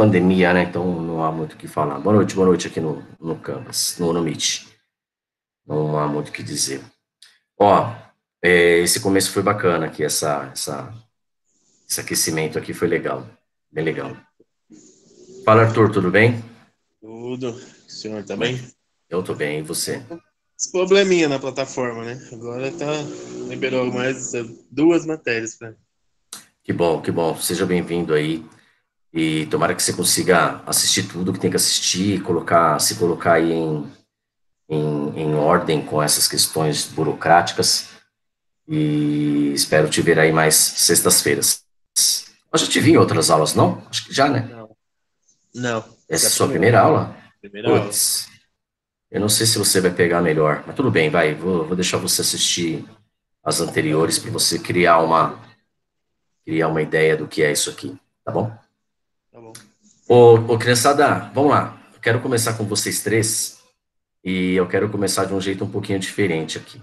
pandemia, né? Então não há muito o que falar. Boa noite, boa noite aqui no, no Canvas, no, no Meet. Não há muito o que dizer. Ó, é, esse começo foi bacana aqui, essa, essa, esse aquecimento aqui foi legal, bem legal. Fala, Arthur, tudo bem? Tudo. O senhor tá bem? Eu tô bem, e você? Esse probleminha na plataforma, né? Agora tá, liberou mais duas matérias para Que bom, que bom. Seja bem-vindo aí. E tomara que você consiga assistir tudo que tem que assistir, colocar, se colocar aí em, em, em ordem com essas questões burocráticas. E espero te ver aí mais sextas-feiras. Eu já te vi em outras aulas, não? Acho que já, né? Não. Não. Essa é a sua primeira aula? Primeira Puts, eu não sei se você vai pegar melhor, mas tudo bem, vai. Vou, vou deixar você assistir as anteriores para você criar uma criar uma ideia do que é isso aqui, tá bom? Ô, ô criançada, vamos lá. Eu quero começar com vocês três e eu quero começar de um jeito um pouquinho diferente aqui.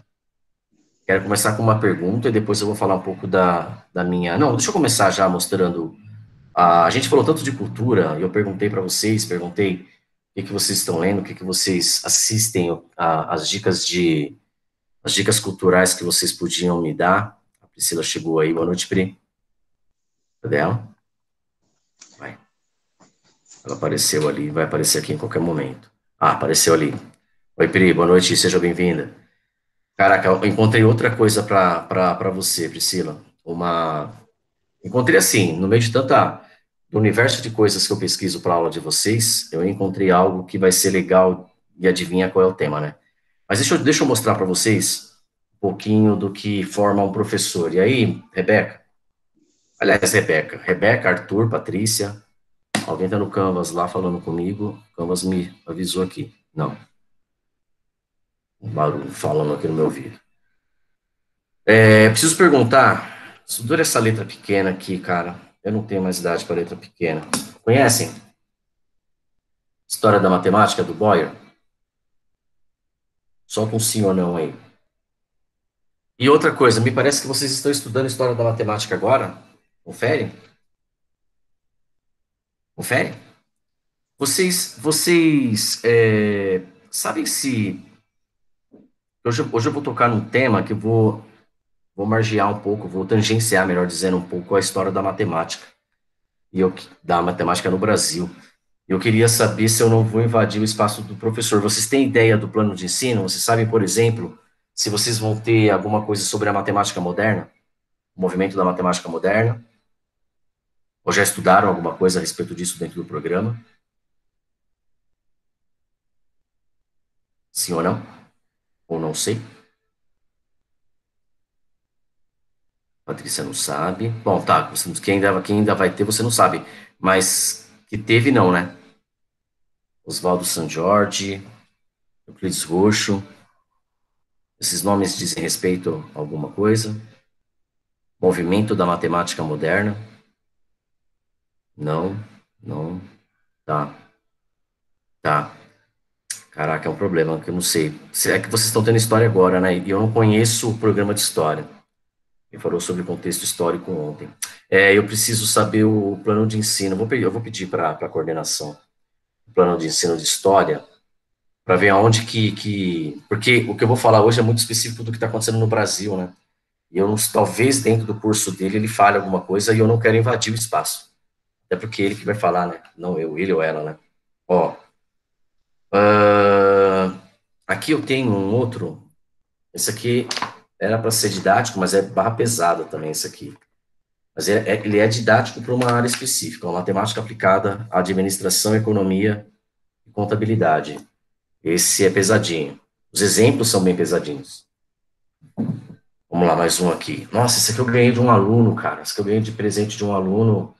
Quero começar com uma pergunta e depois eu vou falar um pouco da, da minha. Não, deixa eu começar já mostrando. A, a gente falou tanto de cultura e eu perguntei para vocês, perguntei o que, que vocês estão lendo, o que, que vocês assistem, a, as dicas de as dicas culturais que vocês podiam me dar. A Priscila chegou aí, boa noite, Pri. Cadê ela? Ela apareceu ali, vai aparecer aqui em qualquer momento. Ah, apareceu ali. Oi, Pri, boa noite, seja bem-vinda. Caraca, eu encontrei outra coisa para você, Priscila. Uma. Encontrei assim, no meio de tanta. do universo de coisas que eu pesquiso para aula de vocês, eu encontrei algo que vai ser legal e adivinha qual é o tema, né? Mas deixa eu, deixa eu mostrar para vocês um pouquinho do que forma um professor. E aí, Rebeca? Aliás, Rebeca. Rebeca, Arthur, Patrícia. Alguém está no Canvas lá falando comigo. Canvas me avisou aqui. Não. Um barulho falando aqui no meu ouvido. É, preciso perguntar. Estudou essa letra pequena aqui, cara. Eu não tenho mais idade para letra pequena. Conhecem? História da matemática do Boyer? Solta um sim ou não aí. E outra coisa, me parece que vocês estão estudando história da matemática agora. Confere? Confere? Vocês, vocês é, sabem se. Hoje, hoje eu vou tocar num tema que eu vou, vou margear um pouco, vou tangenciar, melhor dizendo, um pouco a história da matemática. E eu, da matemática no Brasil. Eu queria saber se eu não vou invadir o espaço do professor. Vocês têm ideia do plano de ensino? Vocês sabem, por exemplo, se vocês vão ter alguma coisa sobre a matemática moderna? O movimento da matemática moderna? Ou já estudaram alguma coisa a respeito disso dentro do programa? Sim ou não? Ou não sei? Patrícia não sabe. Bom, tá, quem ainda, quem ainda vai ter, você não sabe. Mas que teve, não, né? Oswaldo San Jorge, Euclides Roxo. Esses nomes dizem respeito a alguma coisa? Movimento da matemática moderna? Não, não. Tá. Tá. Caraca, é um problema que eu não sei. É que vocês estão tendo história agora, né? E eu não conheço o programa de história. Ele falou sobre contexto histórico ontem. É, eu preciso saber o plano de ensino. Vou, eu vou pedir para a coordenação o plano de ensino de história para ver aonde que, que. Porque o que eu vou falar hoje é muito específico do que está acontecendo no Brasil, né? E eu não, talvez dentro do curso dele ele fale alguma coisa e eu não quero invadir o espaço. Até porque ele que vai falar, né? Não eu, ele ou ela, né? Ó. Uh, aqui eu tenho um outro. Esse aqui era para ser didático, mas é barra pesada também esse aqui. Mas é, é, ele é didático para uma área específica, uma matemática aplicada à administração, economia e contabilidade. Esse é pesadinho. Os exemplos são bem pesadinhos. Vamos lá, mais um aqui. Nossa, esse aqui eu ganhei de um aluno, cara. Esse aqui eu ganhei de presente de um aluno,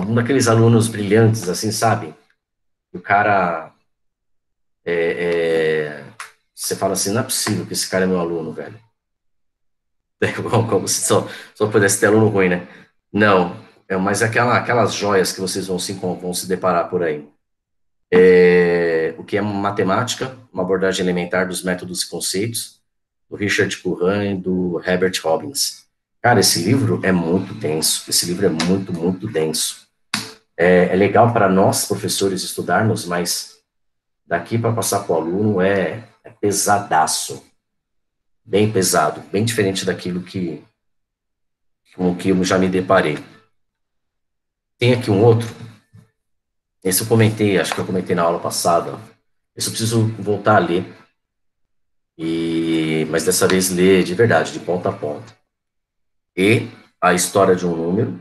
um daqueles alunos brilhantes, assim, sabe? O cara. É, é, você fala assim, não é possível que esse cara é meu aluno, velho. Como se só, só pudesse ter aluno ruim, né? Não, é, mas aquela, aquelas joias que vocês vão se, vão se deparar por aí. É, o que é matemática, uma abordagem elementar dos métodos e conceitos, do Richard Curran e do Herbert Robbins. Cara, esse livro é muito denso, esse livro é muito, muito denso. É, é legal para nós, professores, estudarmos, mas daqui para passar para o aluno é, é pesadaço. Bem pesado, bem diferente daquilo que com que eu já me deparei. Tem aqui um outro. Esse eu comentei, acho que eu comentei na aula passada. Esse eu preciso voltar a ler. E, mas dessa vez ler de verdade, de ponta a ponta. E a história de um número,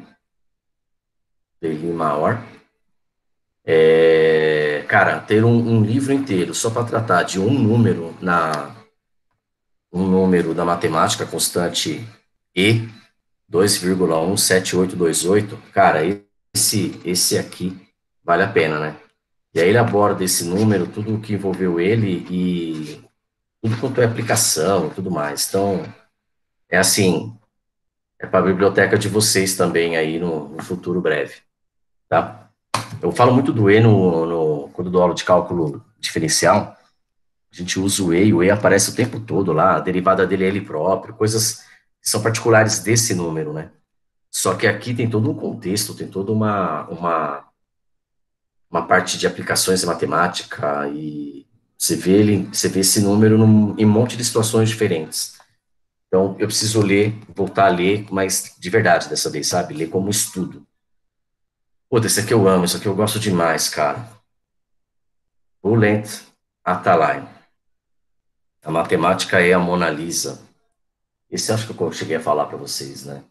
de maior. É, cara, ter um, um livro inteiro só para tratar de um número na um número da matemática constante E 2,17828, cara, esse esse aqui vale a pena, né? E aí ele aborda esse número, tudo o que envolveu ele e tudo quanto é aplicação e tudo mais. Então, é assim, é para a biblioteca de vocês também aí no, no, futuro breve, tá? Eu falo muito do E no, no, quando dou aula de cálculo diferencial, a gente usa o E, e o E aparece o tempo todo lá, a derivada dele é ele próprio, coisas que são particulares desse número, né? Só que aqui tem todo um contexto, tem toda uma, uma, uma parte de aplicações de matemática e você vê ele, você vê esse número num, em um monte de situações diferentes. Então, eu preciso ler, voltar a ler, mas de verdade dessa vez, sabe? Ler como estudo. Pô, esse aqui eu amo, esse aqui eu gosto demais, cara. Bullet Atalay. A matemática é a Mona Lisa. Esse acho que eu cheguei a falar para vocês, né?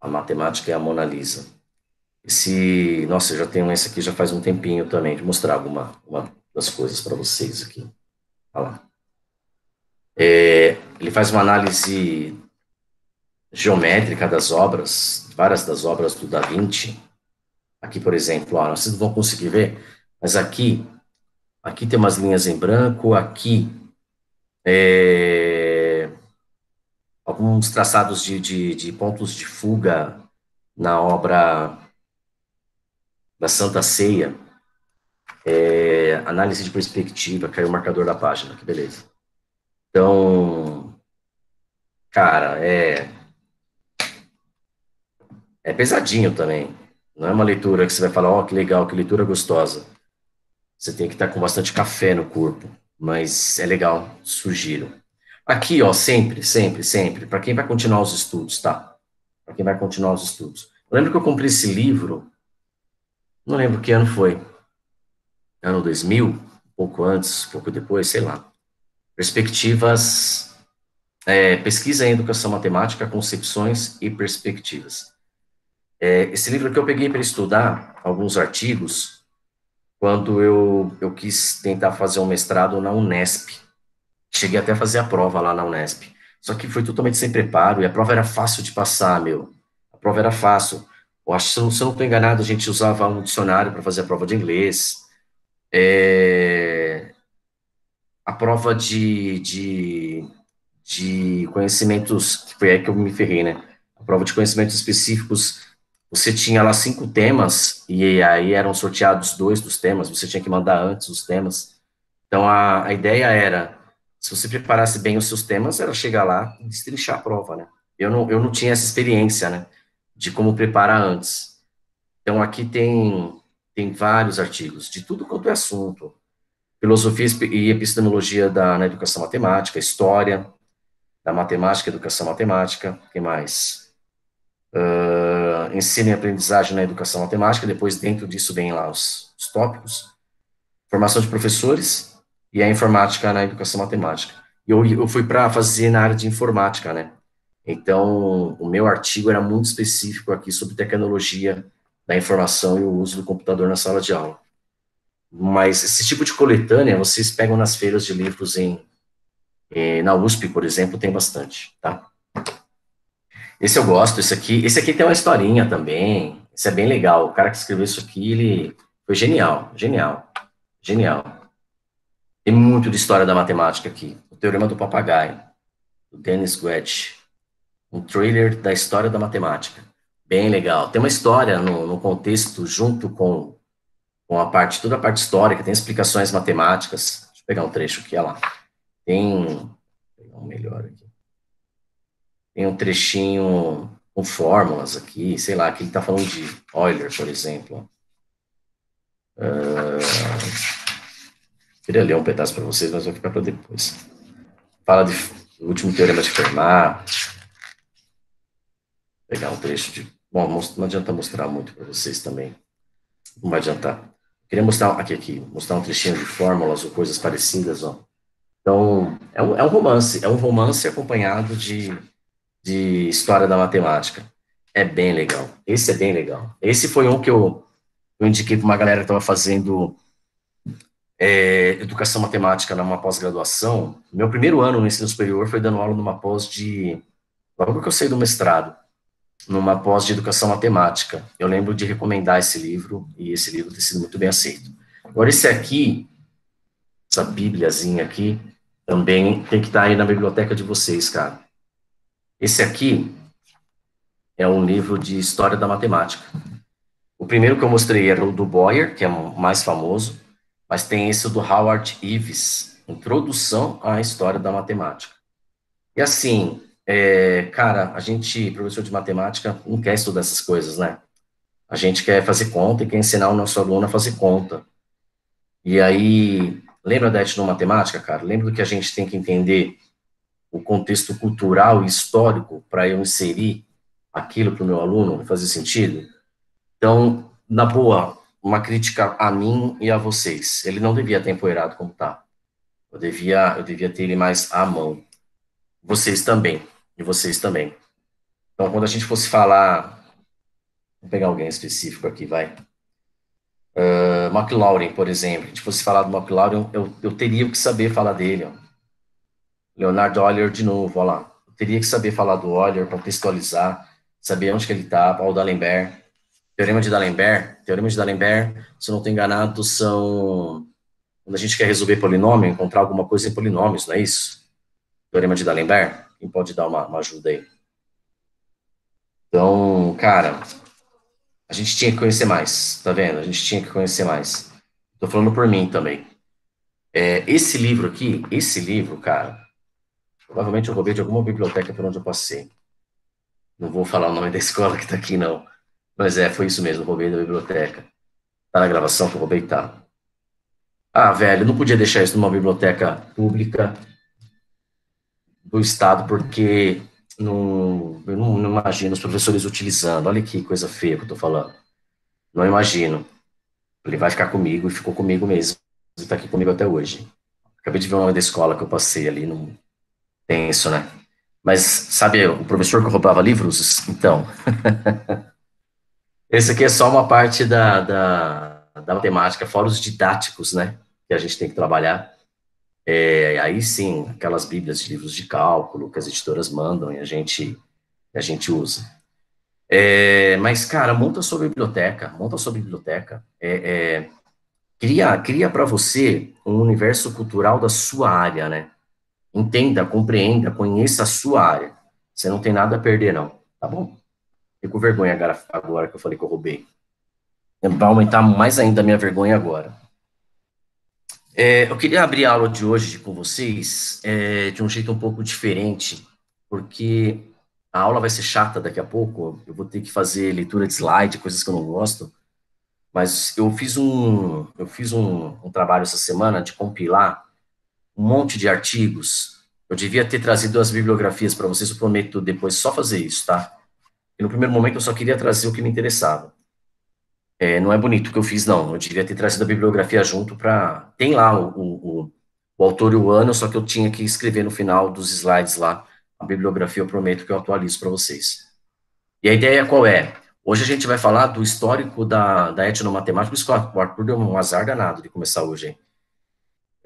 A matemática é a Mona Lisa. Esse, nossa, eu já tenho esse aqui já faz um tempinho também, de mostrar alguma uma das coisas para vocês aqui. Olha lá. É, ele faz uma análise geométrica das obras, várias das obras do Da Vinci. Aqui, por exemplo, ó, vocês não vão conseguir ver, mas aqui, aqui tem umas linhas em branco, aqui é, alguns traçados de, de, de pontos de fuga na obra da Santa Ceia, é, análise de perspectiva, caiu o marcador da página, que beleza. Então, cara, é é pesadinho também. Não é uma leitura que você vai falar, ó, oh, que legal, que leitura gostosa. Você tem que estar com bastante café no corpo, mas é legal, sugiro. Aqui, ó, sempre, sempre, sempre, para quem vai continuar os estudos, tá? Para quem vai continuar os estudos. Eu lembro que eu comprei esse livro, não lembro que ano foi, ano 2000, um pouco antes, pouco depois, sei lá. Perspectivas, é, pesquisa em educação matemática, concepções e perspectivas. É, esse livro que eu peguei para estudar alguns artigos quando eu, eu quis tentar fazer um mestrado na Unesp. Cheguei até a fazer a prova lá na Unesp. Só que foi totalmente sem preparo e a prova era fácil de passar, meu. A prova era fácil. Eu acho, se eu não estou enganado, a gente usava um dicionário para fazer a prova de inglês. É, a prova de, de, de conhecimentos, que foi aí que eu me ferrei, né? A prova de conhecimentos específicos, você tinha lá cinco temas, e aí eram sorteados dois dos temas, você tinha que mandar antes os temas. Então, a, a ideia era, se você preparasse bem os seus temas, era chegar lá e destrinchar a prova, né? Eu não, eu não tinha essa experiência, né? De como preparar antes. Então, aqui tem tem vários artigos de tudo quanto é assunto. Filosofia e epistemologia da, na educação matemática, história da matemática, educação matemática, que mais? Uh, ensino e aprendizagem na educação matemática, depois dentro disso vem lá os, os tópicos. Formação de professores e a informática na educação matemática. E eu, eu fui para fazer na área de informática, né? Então, o meu artigo era muito específico aqui sobre tecnologia da informação e o uso do computador na sala de aula. Mas esse tipo de coletânea vocês pegam nas feiras de livros em, em na USP, por exemplo, tem bastante, tá? Esse eu gosto, esse aqui, esse aqui tem uma historinha também, esse é bem legal, o cara que escreveu isso aqui, ele foi genial, genial, genial. Tem muito de história da matemática aqui, o Teorema do Papagaio, do Dennis Guetsch, um trailer da história da matemática. Bem legal. Tem uma história no, no contexto junto com, com a parte, toda a parte histórica, tem explicações matemáticas. Deixa eu pegar um trecho aqui, olha lá. Tem. Vou pegar um melhor aqui. Tem um trechinho com fórmulas aqui, sei lá, aqui ele está falando de Euler, por exemplo. Uh, queria ler um pedaço para vocês, mas vai ficar para depois. Fala de, do último teorema de Fermat. Vou pegar um trecho de. Bom, não adianta mostrar muito para vocês também. Não vai adiantar. Queria mostrar aqui, aqui, mostrar um trechinho de fórmulas ou coisas parecidas, ó. Então, é um, é um romance, é um romance acompanhado de, de história da matemática. É bem legal. Esse é bem legal. Esse foi um que eu, eu indiquei para uma galera que estava fazendo é, educação matemática numa pós-graduação. Meu primeiro ano no ensino superior foi dando aula numa pós de. Logo que eu saí do mestrado, numa pós de educação matemática. Eu lembro de recomendar esse livro e esse livro ter sido muito bem aceito. Agora, esse aqui, essa bíbliazinha aqui, também tem que estar aí na biblioteca de vocês, cara. Esse aqui é um livro de história da matemática. O primeiro que eu mostrei era o do Boyer, que é o mais famoso, mas tem esse do Howard Ives, Introdução à História da Matemática. E assim, é, cara, a gente, professor de matemática, não quer estudar essas coisas, né? A gente quer fazer conta e quer ensinar o nosso aluno a fazer conta. E aí, lembra da etnomatemática, cara? Lembra do que a gente tem que entender o contexto cultural e histórico para eu inserir aquilo para o meu aluno fazer sentido? Então, na boa, uma crítica a mim e a vocês. Ele não devia ter empoeirado como tá. Eu devia, eu devia ter ele mais à mão. Vocês também e vocês também. Então, quando a gente fosse falar, vou pegar alguém específico aqui, vai. Uh, McLaurin, por exemplo, gente fosse falar do McLaurin, eu, eu teria que saber falar dele. Ó. Leonardo Euler de novo, olha lá. Eu teria que saber falar do Euler, contextualizar, saber onde que ele está, Paul D'Alembert. Teorema de D'Alembert, teorema de D'Alembert, se eu não estou enganado, são quando a gente quer resolver polinômio, encontrar alguma coisa em polinômios, não é isso? Teorema de D'Alembert. Quem pode dar uma, uma ajuda aí? Então, cara, a gente tinha que conhecer mais, tá vendo? A gente tinha que conhecer mais. Tô falando por mim também. É, esse livro aqui, esse livro, cara, provavelmente eu roubei de alguma biblioteca por onde eu passei. Não vou falar o nome da escola que tá aqui, não. Mas é, foi isso mesmo, roubei da biblioteca. Tá na gravação que eu roubei, tá. Ah, velho, não podia deixar isso numa biblioteca pública do Estado, porque não, eu não, não, imagino os professores utilizando. Olha que coisa feia que eu estou falando. Não imagino. Ele vai ficar comigo e ficou comigo mesmo. Está aqui comigo até hoje. Acabei de ver o nome da escola que eu passei ali. No... Tenso, né? Mas, sabe, o professor que roubava livros? Então. Esse aqui é só uma parte da, da, da matemática, fora os didáticos, né? Que a gente tem que trabalhar. É, aí sim, aquelas bíblias de livros de cálculo que as editoras mandam e a gente, a gente usa. É, mas, cara, monta sua biblioteca, monta sua biblioteca. É, é cria cria para você um universo cultural da sua área, né? Entenda, compreenda, conheça a sua área. Você não tem nada a perder, não, tá bom? Fico com vergonha agora, que eu falei que eu roubei. Vai aumentar mais ainda a minha vergonha agora. É, eu queria abrir a aula de hoje com vocês é, de um jeito um pouco diferente, porque a aula vai ser chata daqui a pouco, eu vou ter que fazer leitura de slide, coisas que eu não gosto, mas eu fiz um, eu fiz um, um trabalho essa semana de compilar um monte de artigos, eu devia ter trazido as bibliografias para vocês, eu prometo depois só fazer isso, tá? E no primeiro momento eu só queria trazer o que me interessava. É, não é bonito o que eu fiz, não. Eu devia ter trazido a bibliografia junto para. Tem lá o, o, o, autor e o ano, só que eu tinha que escrever no final dos slides lá a bibliografia. Eu prometo que eu atualizo para vocês. E a ideia qual é? Hoje a gente vai falar do histórico da, da etnomatemática. O Arthur deu um azar danado de começar hoje, hein?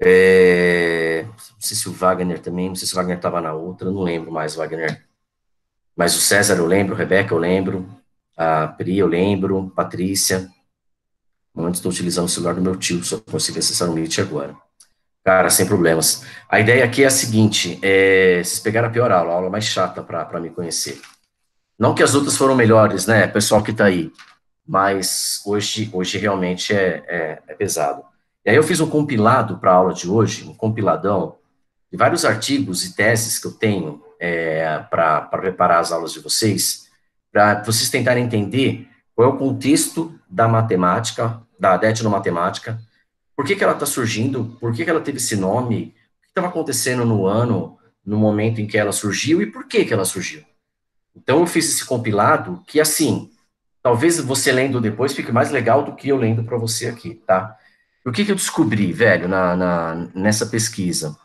É, não sei se o Wagner também, não sei se o Wagner estava na outra, não lembro mais, Wagner. Mas o César eu lembro, Rebeca eu lembro, a Pri, eu lembro, Patrícia. Antes estou utilizando o celular do meu tio, só consegui acessar o Meet agora. Cara, sem problemas. A ideia aqui é a seguinte: é, vocês pegaram a pior aula, a aula mais chata para me conhecer. Não que as outras foram melhores, né, pessoal que está aí, mas hoje, hoje realmente é, é, é pesado. E aí eu fiz um compilado para a aula de hoje, um compiladão, de vários artigos e teses que eu tenho é, para preparar as aulas de vocês, para vocês tentarem entender qual é o contexto da matemática, da etnomatemática, por que, que ela está surgindo, por que, que ela teve esse nome, o que estava acontecendo no ano, no momento em que ela surgiu e por que, que ela surgiu. Então eu fiz esse compilado que, assim, talvez você lendo depois fique mais legal do que eu lendo para você aqui, tá? O que, que eu descobri, velho, na, na, nessa pesquisa?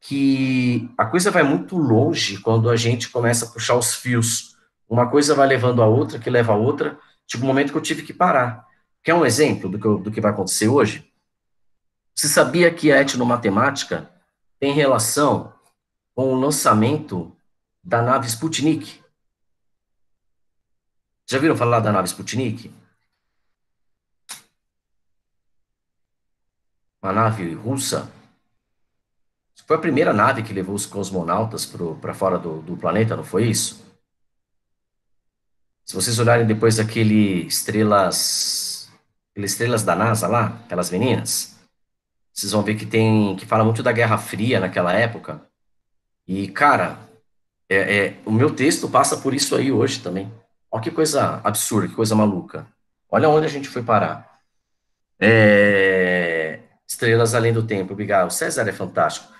Que a coisa vai muito longe quando a gente começa a puxar os fios. Uma coisa vai levando a outra, que leva a outra. Tipo, um momento que eu tive que parar. Quer um exemplo do que, do que vai acontecer hoje? Você sabia que a etnomatemática tem relação com o lançamento da nave Sputnik? Já viram falar da nave Sputnik? Uma nave russa. Foi a primeira nave que levou os cosmonautas para fora do, do planeta, não foi isso? Se vocês olharem depois daquele estrelas, aquelas estrelas da NASA lá, aquelas meninas, vocês vão ver que tem, que fala muito da Guerra Fria naquela época. E cara, é, é, o meu texto passa por isso aí hoje também. Olha que coisa absurda, que coisa maluca. Olha onde a gente foi parar. É, Estrelas Além do Tempo, obrigado. O César é fantástico.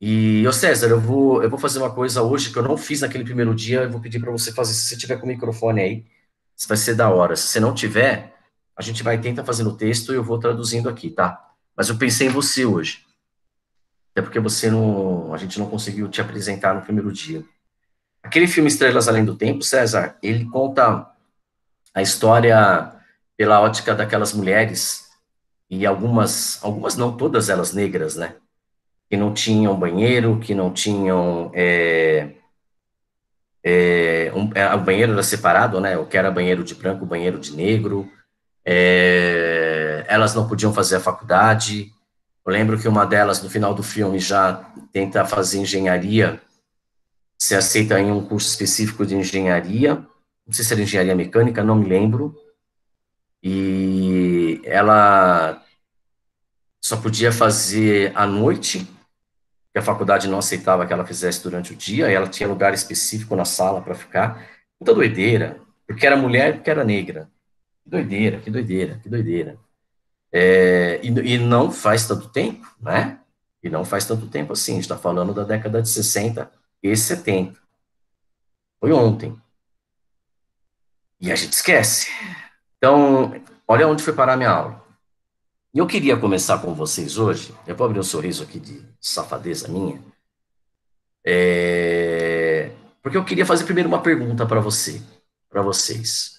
E, ô César, eu vou, eu vou fazer uma coisa hoje que eu não fiz naquele primeiro dia, eu vou pedir para você fazer, se você tiver com o microfone aí, vai ser da hora. Se você não tiver, a gente vai tentar fazer no texto e eu vou traduzindo aqui, tá? Mas eu pensei em você hoje. Até porque você não, a gente não conseguiu te apresentar no primeiro dia. Aquele filme Estrelas Além do Tempo, César, ele conta a história pela ótica daquelas mulheres e algumas, algumas não, todas elas negras, né? que não tinham banheiro, que não tinham. É, é, um, é, o banheiro era separado, né? O que era banheiro de branco, banheiro de negro. É, elas não podiam fazer a faculdade. Eu lembro que uma delas, no final do filme, já tenta fazer engenharia, se aceita em um curso específico de engenharia. Não sei se era engenharia mecânica, não me lembro. E ela só podia fazer à noite que a faculdade não aceitava que ela fizesse durante o dia, ela tinha lugar específico na sala para ficar. Muita doideira, porque era mulher, porque era negra. Que doideira, que doideira, que doideira. É, e, e, não faz tanto tempo, né? E não faz tanto tempo assim, a gente está falando da década de 60 e 70. Foi ontem. E a gente esquece. Então, olha onde foi parar minha aula. E eu queria começar com vocês hoje, eu vou abrir um sorriso aqui de safadeza minha, é, porque eu queria fazer primeiro uma pergunta para você, para vocês.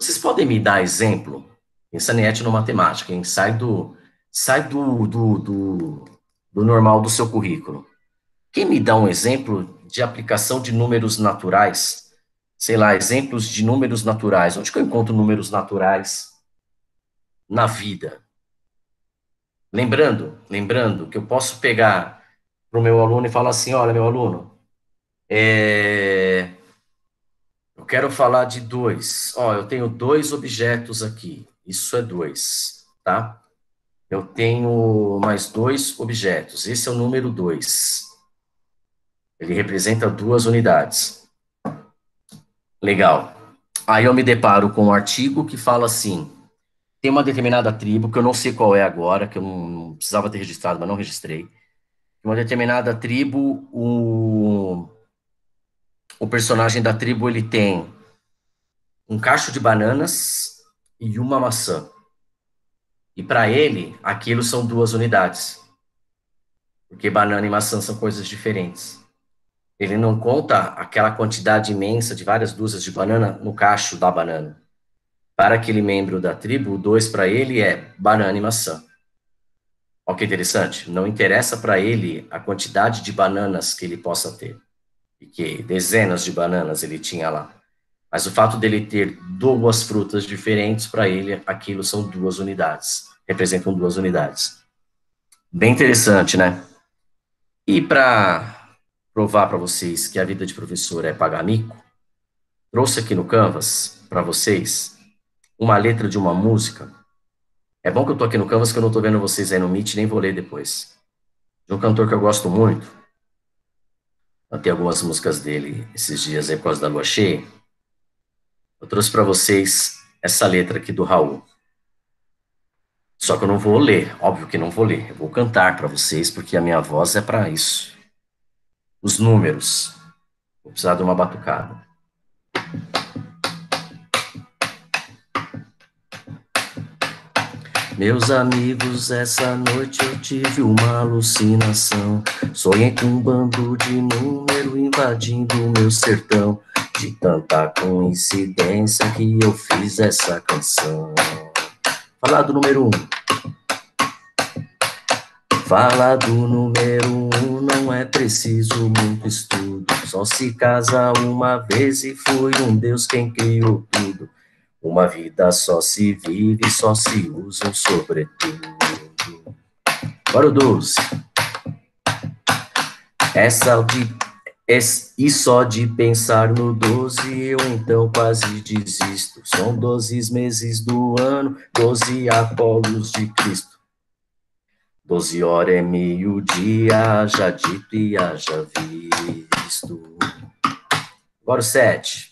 Vocês podem me dar exemplo, pensando em etnomatemática, em sai do, sai do, do, do, do normal do seu currículo. Quem me dá um exemplo de aplicação de números naturais? Sei lá, exemplos de números naturais. Onde que eu encontro números naturais na vida. Lembrando, lembrando que eu posso pegar para o meu aluno e falar assim, olha, meu aluno, é, eu quero falar de dois. Ó, eu tenho dois objetos aqui. Isso é dois, tá? Eu tenho mais dois objetos. Esse é o número dois. Ele representa duas unidades. Legal. Aí eu me deparo com um artigo que fala assim: tem uma determinada tribo, que eu não sei qual é agora, que eu não, não precisava ter registrado, mas não registrei. Uma determinada tribo, o, o personagem da tribo, ele tem um cacho de bananas e uma maçã. E para ele, aquilo são duas unidades. Porque banana e maçã são coisas diferentes. Ele não conta aquela quantidade imensa de várias dúzias de banana no cacho da banana. Para aquele membro da tribo, o dois para ele é banana e maçã. Olha que interessante. Não interessa para ele a quantidade de bananas que ele possa ter. E que dezenas de bananas ele tinha lá. Mas o fato dele ter duas frutas diferentes, para ele, aquilo são duas unidades. Representam duas unidades. Bem interessante, né? E para provar para vocês que a vida de professor é pagar mico, trouxe aqui no Canvas para vocês uma letra de uma música. É bom que eu tô aqui no Canvas, que eu não tô vendo vocês aí no Meet, nem vou ler depois. De um cantor que eu gosto muito. Tenho algumas músicas dele esses dias aí por causa da lua cheia. Eu trouxe para vocês essa letra aqui do Raul. Só que eu não vou ler, óbvio que não vou ler. Eu vou cantar para vocês, porque a minha voz é para isso. Os números. Vou precisar de uma batucada. Meus amigos, essa noite eu tive uma alucinação. Sonhei com um bando de número invadindo meu sertão. De tanta coincidência que eu fiz essa canção. Falar do número um. Falar do número um não é preciso muito estudo. Só se casa uma vez e foi um Deus quem criou tudo. Uma vida só se vive, só se usa um sobretudo. Agora o 12. Essa de, e só de pensar no 12 eu então quase desisto. São 12 meses do ano, 12 apolos de Cristo. 12 horas é meio-dia, já dito e já visto. Agora o 7.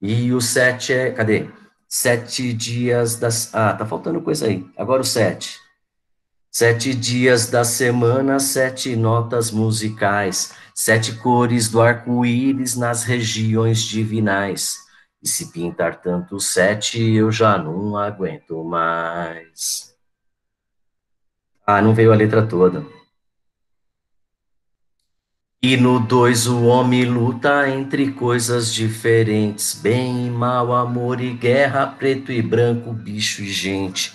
E o sete é. Cadê? Sete dias das. Ah, tá faltando coisa aí. Agora o sete. Sete dias da semana, sete notas musicais, sete cores do arco-íris nas regiões divinais. E se pintar tanto sete, eu já não aguento mais. Ah, não veio a letra toda. E no dois o homem luta entre coisas diferentes, bem e mal, amor e guerra, preto e branco, bicho e gente,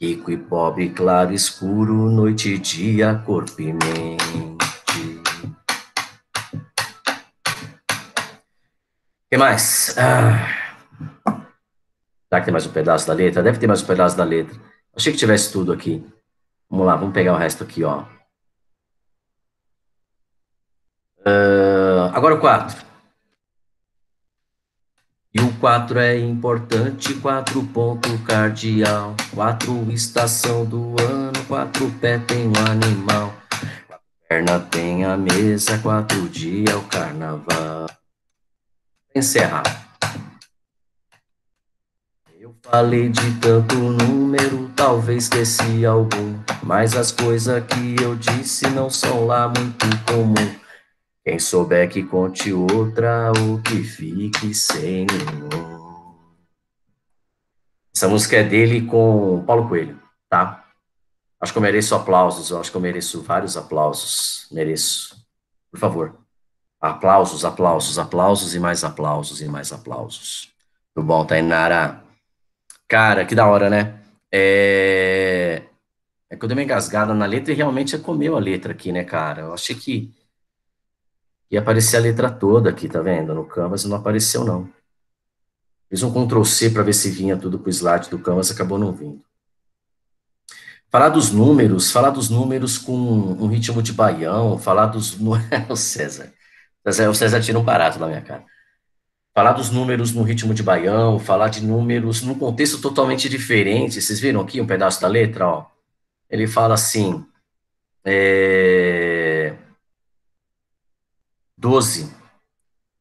rico e pobre, claro e escuro, noite e dia, corpo e mente. que mais? Ah. Será que tem mais um pedaço da letra? Deve ter mais um pedaço da letra. Achei que tivesse tudo aqui. Vamos lá, vamos pegar o resto aqui, ó. Uh, agora o 4. E o 4 é importante, 4 ponto cardial, 4 estação do ano, 4 pé tem o animal, 4 perna tem a mesa, 4 dia é o carnaval. Encerrar. Falei de tanto número, talvez esqueci algum, mas as coisas que eu disse não são lá muito comum. Quem souber que conte outra, o que fique sem nenhum. Essa música é dele com Paulo Coelho, tá? Acho que eu mereço aplausos, eu acho que eu mereço vários aplausos. Mereço. Por favor. Aplausos, aplausos, aplausos e mais aplausos e mais aplausos. Tudo bom, Tainara? Cara, que da hora, né? É... é que eu dei uma engasgada na letra e realmente comeu a letra aqui, né, cara? Eu achei que e aparecer a letra toda aqui, tá vendo? No Canvas não apareceu, não. Fiz um Ctrl C para ver se vinha tudo pro slide do Canvas, acabou não vindo. Falar dos números, falar dos números com um ritmo de baião, falar dos... o César. O César tira um barato da minha cara. Falar dos números no ritmo de baião, falar de números num contexto totalmente diferente. Vocês viram aqui um pedaço da letra, ó? Ele fala assim... É 12.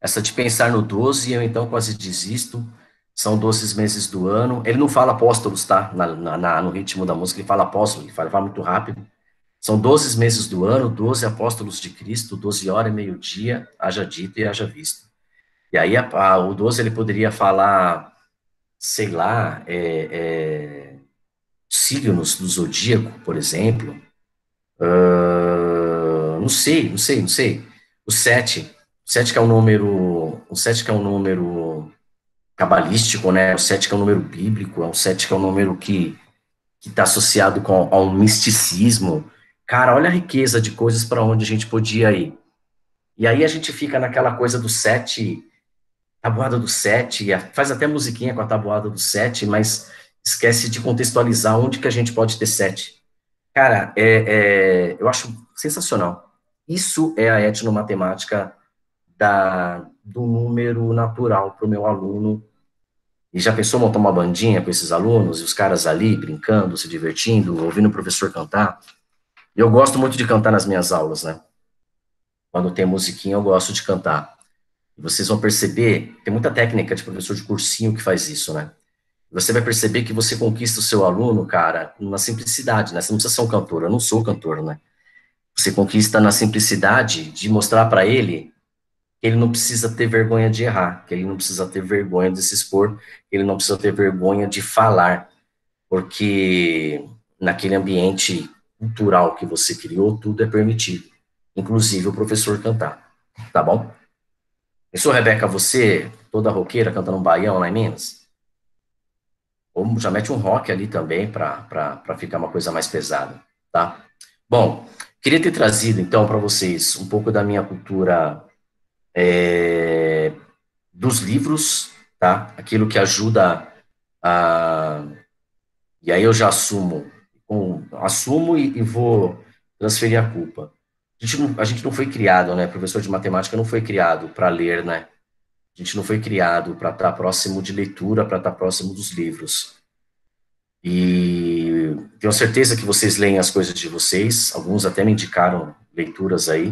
Essa de pensar no 12, eu então quase desisto. São 12 meses do ano. Ele não fala apóstolos, tá? Na, na, no ritmo da música, ele fala apóstolo, ele fala, fala muito rápido. São 12 meses do ano, 12 apóstolos de Cristo, 12 horas e meio-dia, haja dito e haja visto. E aí, a, a, o 12 ele poderia falar, sei lá, é, é, signos do zodíaco, por exemplo. Uh, não sei, não sei, não sei. O 7, o 7 que é um número, o 7 que é um número cabalístico, né? O 7 que é um número bíblico, é um 7 que é um número que que está associado com ao misticismo. Cara, olha a riqueza de coisas para onde a gente podia ir. E aí a gente fica naquela coisa do 7, tabuada do 7, faz até musiquinha com a tabuada do 7, mas esquece de contextualizar onde que a gente pode ter 7. Cara, é, é, eu acho sensacional. Isso é a etnomatemática da, do número natural para o meu aluno. E já pensou montar uma bandinha com esses alunos, e os caras ali brincando, se divertindo, ouvindo o professor cantar? Eu gosto muito de cantar nas minhas aulas, né? Quando tem musiquinha, eu gosto de cantar. Vocês vão perceber, tem muita técnica de professor de cursinho que faz isso, né? Você vai perceber que você conquista o seu aluno, cara, na simplicidade, né? Você não precisa ser um cantor, eu não sou cantor, né? Você conquista na simplicidade de mostrar para ele que ele não precisa ter vergonha de errar, que ele não precisa ter vergonha de se expor, que ele não precisa ter vergonha de falar, porque naquele ambiente cultural que você criou, tudo é permitido, inclusive o professor cantar, tá bom? Pensou, Rebeca, você, toda roqueira, cantando um baião lá em Minas? Ou já mete um rock ali também para ficar uma coisa mais pesada, tá? Bom, queria ter trazido então para vocês um pouco da minha cultura é, dos livros, tá? Aquilo que ajuda a. E aí eu já assumo, assumo e, e, vou transferir a culpa. A gente, não, a gente não foi criado, né? Professor de matemática não foi criado para ler, né? A gente não foi criado para estar tá próximo de leitura, para estar tá próximo dos livros. E tenho certeza que vocês leem as coisas de vocês, alguns até me indicaram leituras aí.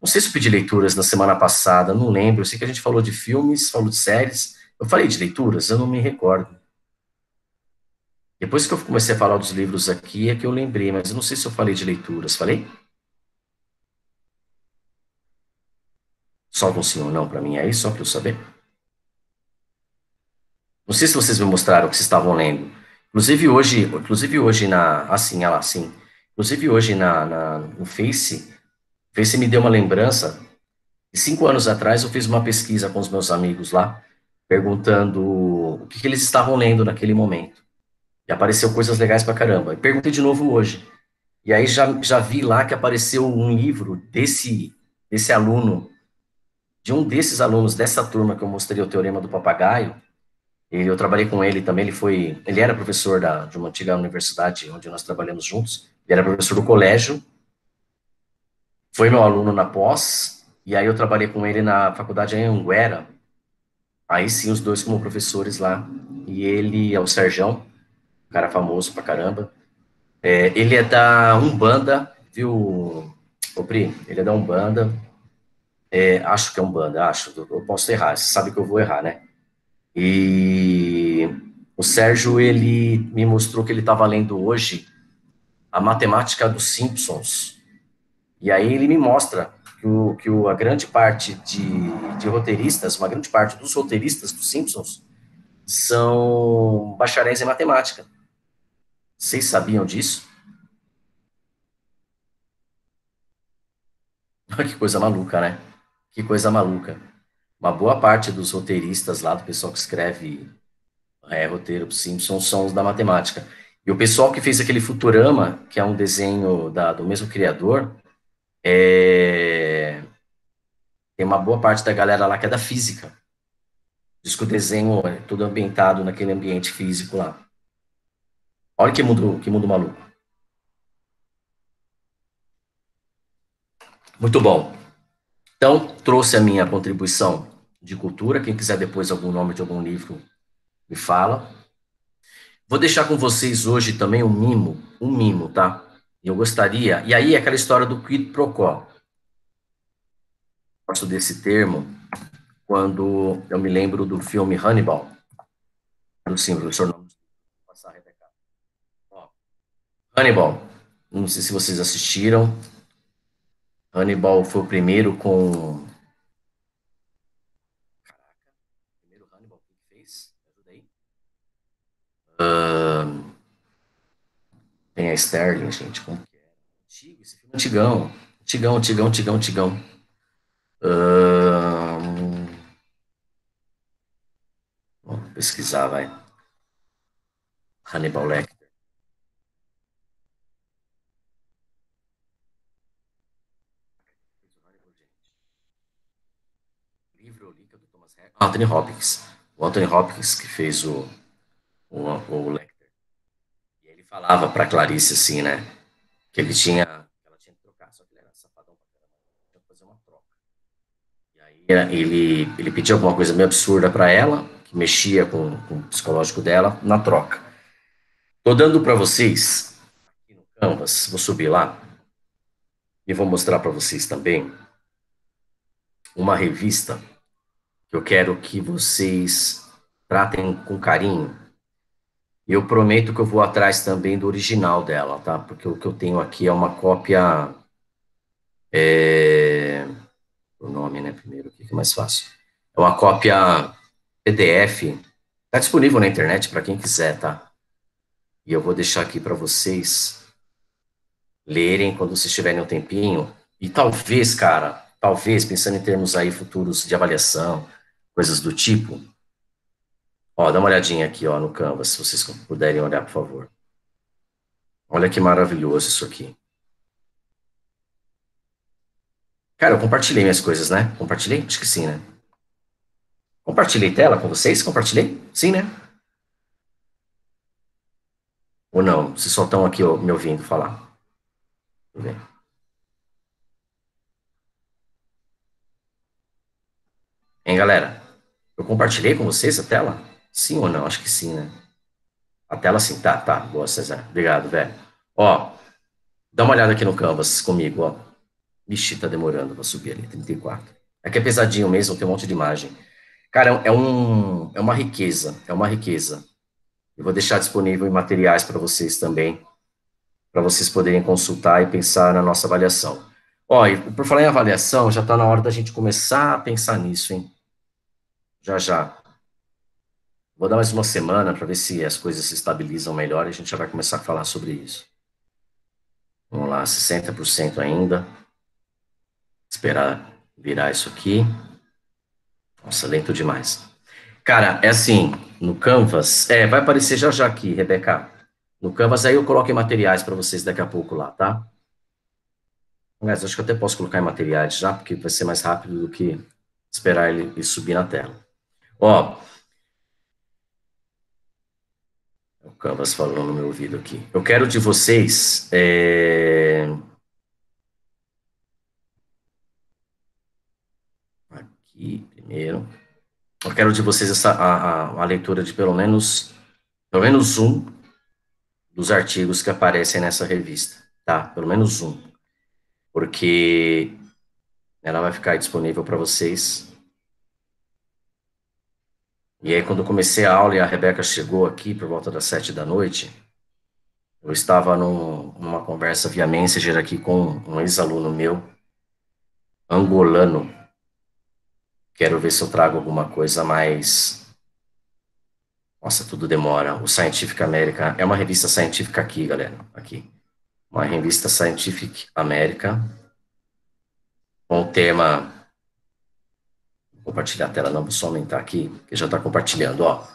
Não sei se eu pedi leituras na semana passada, não lembro. Eu sei que a gente falou de filmes, falou de séries. Eu falei de leituras, eu não me recordo. Depois que eu comecei a falar dos livros aqui, é que eu lembrei, mas eu não sei se eu falei de leituras. Falei? Só com sim ou não para mim, é isso só para eu saber? Não sei se vocês me mostraram o que vocês estavam lendo. Inclusive hoje, inclusive hoje na, assim, ela assim, inclusive hoje na, na, no Face, o Face me deu uma lembrança. E cinco anos atrás eu fiz uma pesquisa com os meus amigos lá, perguntando o que, que eles estavam lendo naquele momento. E apareceu coisas legais pra caramba. E perguntei de novo hoje. E aí já, já vi lá que apareceu um livro desse, desse aluno de um desses alunos dessa turma que eu mostrei o Teorema do Papagaio, eu trabalhei com ele também, ele foi, ele era professor da, de uma antiga universidade onde nós trabalhamos juntos, ele era professor do colégio, foi meu aluno na pós, e aí eu trabalhei com ele na faculdade em Anguera, aí sim os dois como professores lá, e ele é o Serjão, um cara famoso pra caramba, é, ele é da Umbanda, viu, ô Pri, ele é da Umbanda, é, acho que é um banda, acho. Eu posso errar, você sabe que eu vou errar, né? E o Sérgio, ele me mostrou que ele estava lendo hoje a matemática dos Simpsons. E aí ele me mostra que, o, que o, a grande parte de, de roteiristas, uma grande parte dos roteiristas dos Simpsons são bacharéis em matemática. Vocês sabiam disso? que coisa maluca, né? Que coisa maluca. Uma boa parte dos roteiristas lá, do pessoal que escreve é, roteiro para Simpsons, são os da matemática. E o pessoal que fez aquele Futurama, que é um desenho da, do mesmo criador, é... tem uma boa parte da galera lá que é da física. Diz que o desenho é todo ambientado naquele ambiente físico lá. Olha que mundo, que mundo maluco. Muito bom. Então, trouxe a minha contribuição de cultura. Quem quiser depois algum nome de algum livro, me fala. Vou deixar com vocês hoje também um mimo, um mimo, tá? Eu gostaria, e aí é aquela história do quid pro quo. Gosto desse termo quando eu me lembro do filme Hannibal. Sim, professor, não passar Hannibal, não sei se vocês assistiram, Hannibal foi o primeiro com. Caraca, primeiro Hannibal que fez? Ajuda aí. Uh, tem a Sterling, gente. Como que é? Antigo, esse filme é antigão. Antigão, antigão, antigão, antigão. Uh, vamos pesquisar, vai. Hannibal Lecter. Anthony Hopkins. O Anthony Hopkins que fez o, o, o Lecter. E ele falava para Clarice assim, né? Que ele tinha. Ela tinha que trocar, só que ele era safadão pra. Tinha que fazer uma troca. E aí ele, ele pedia alguma coisa meio absurda para ela, que mexia com, com o psicológico dela, na troca. Tô dando para vocês, aqui no Canvas, vou subir lá, e vou mostrar para vocês também uma revista que eu quero que vocês tratem com carinho. Eu prometo que eu vou atrás também do original dela, tá? Porque o que eu tenho aqui é uma cópia. É... O nome, né? Primeiro, o que é mais fácil? É uma cópia PDF. Está disponível na internet para quem quiser, tá? E eu vou deixar aqui para vocês lerem quando vocês tiverem um tempinho. E talvez, cara, talvez, pensando em termos aí futuros de avaliação, coisas do tipo, Ó, dá uma olhadinha aqui, ó, no Canvas, se vocês puderem olhar, por favor. Olha que maravilhoso isso aqui. Cara, eu compartilhei minhas coisas, né? Compartilhei? Acho que sim, né? Compartilhei tela com vocês? Compartilhei? Sim, né? Ou não? Vocês só estão aqui ó, me ouvindo falar? Hein, galera? Eu compartilhei com vocês a tela? Sim ou não? Acho que sim, né? A tela sim. Tá, tá. Boa, César. Obrigado, velho. Ó, dá uma olhada aqui no Canvas comigo, ó. Vixe, tá demorando pra subir ali, 34. Aqui é pesadinho mesmo, tem um monte de imagem. Cara, é, um, é uma riqueza, é uma riqueza. Eu vou deixar disponível em materiais para vocês também, para vocês poderem consultar e pensar na nossa avaliação. Ó, e por falar em avaliação, já está na hora da gente começar a pensar nisso, hein? Já, já. Vou dar mais uma semana para ver se as coisas se estabilizam melhor e a gente já vai começar a falar sobre isso. Vamos lá, 60% ainda. Esperar virar isso aqui. Nossa, lento demais. Cara, é assim, no Canvas, é, vai aparecer já já aqui, Rebeca. No Canvas, aí eu coloco em materiais para vocês daqui a pouco lá, tá? Aliás, acho que até posso colocar em materiais já, porque vai ser mais rápido do que esperar ele, ele subir na tela. Ó, O Canvas falou no meu ouvido aqui. Eu quero de vocês. É... Aqui, primeiro. Eu quero de vocês essa, a, a, a leitura de pelo menos, pelo menos um dos artigos que aparecem nessa revista, tá? Pelo menos um. Porque ela vai ficar disponível para vocês e aí, quando eu comecei a aula e a Rebeca chegou aqui por volta das sete da noite, eu estava num, numa conversa via Messenger aqui com um ex-aluno meu, angolano. Quero ver se eu trago alguma coisa mais. Nossa, tudo demora. O Scientific America é uma revista científica aqui, galera. Aqui. Uma revista Scientific America com o tema compartilhar a tela não, vou só aumentar aqui, que já está compartilhando, ó.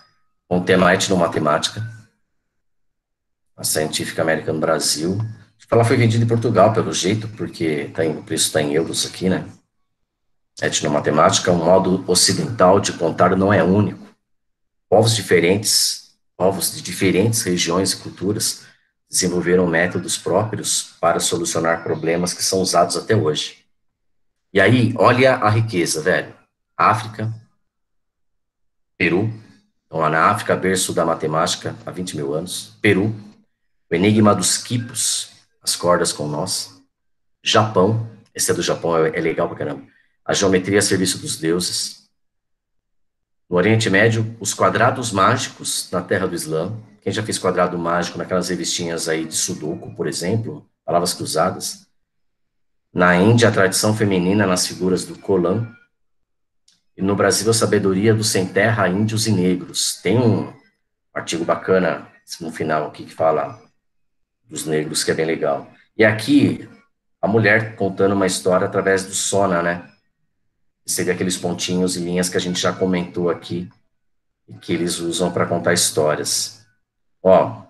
Com o tema etnomatemática, a Científica América no Brasil. Ela foi vendida em Portugal, pelo jeito, porque tá em, o preço está em euros aqui, né? Etnomatemática, um modo ocidental de contar não é único. Povos diferentes, povos de diferentes regiões e culturas desenvolveram métodos próprios para solucionar problemas que são usados até hoje. E aí, olha a riqueza, velho. África, Peru, então na África, berço da matemática há 20 mil anos, Peru, o enigma dos quipos, as cordas com nós, Japão, esse é do Japão, é, é legal pra caramba, a geometria a serviço dos deuses, no Oriente Médio, os quadrados mágicos na terra do Islã, quem já fez quadrado mágico naquelas revistinhas aí de Sudoku, por exemplo, palavras cruzadas, na Índia, a tradição feminina nas figuras do Kolan, e no Brasil a sabedoria dos sem terra, índios e negros. Tem um artigo bacana no final aqui que fala dos negros, que é bem legal. E aqui, a mulher contando uma história através do sona, né? Seria aqueles pontinhos e linhas que a gente já comentou aqui, e que eles usam para contar histórias. Ó,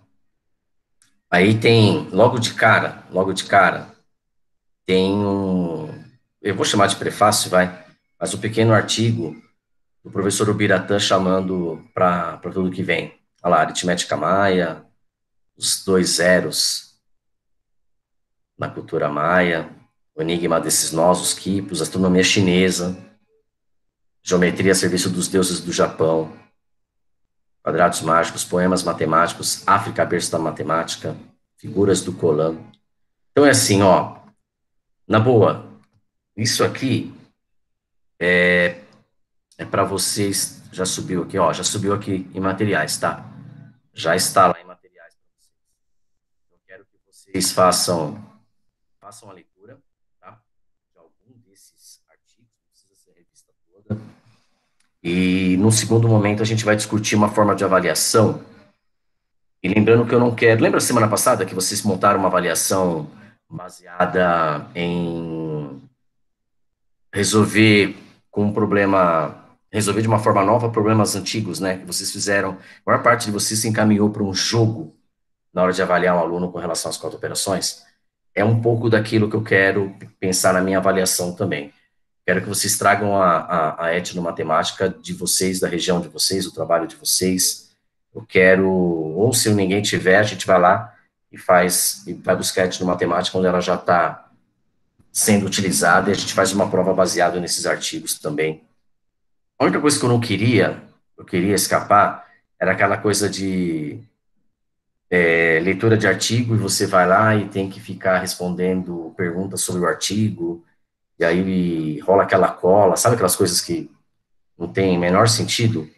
aí tem, logo de cara, logo de cara, tem um, eu vou chamar de prefácio, vai, mas o pequeno artigo do professor Ubiratã chamando para tudo que vem. Olha lá, aritmética maia, os dois zeros na cultura maia, o enigma desses nós, os quipos, astronomia chinesa, geometria a serviço dos deuses do Japão, quadrados mágicos, poemas matemáticos, África berço da matemática, figuras do Colan. Então é assim, ó, na boa, isso aqui é, é para vocês, já subiu aqui, ó, já subiu aqui em materiais, tá? Já está lá em materiais para vocês. Eu quero que vocês façam, façam a leitura, tá? De algum desses artigos, não precisa ser a revista toda. E no segundo momento a gente vai discutir uma forma de avaliação. E lembrando que eu não quero. Lembra semana passada que vocês montaram uma avaliação baseada em resolver com um problema resolver de uma forma nova problemas antigos, né, que vocês fizeram, a maior parte de vocês se encaminhou para um jogo na hora de avaliar um aluno com relação às quatro operações, é um pouco daquilo que eu quero pensar na minha avaliação também. Quero que vocês tragam a, a, a etnomatemática de vocês, da região de vocês, o trabalho de vocês. Eu quero, ou se ninguém tiver, a gente vai lá e faz, e vai buscar a etnomatemática quando ela já está sendo utilizada, e a gente faz uma prova baseada nesses artigos também, a única coisa que eu não queria, eu queria escapar, era aquela coisa de é, leitura de artigo e você vai lá e tem que ficar respondendo perguntas sobre o artigo, e aí rola aquela cola, sabe aquelas coisas que não tem menor sentido?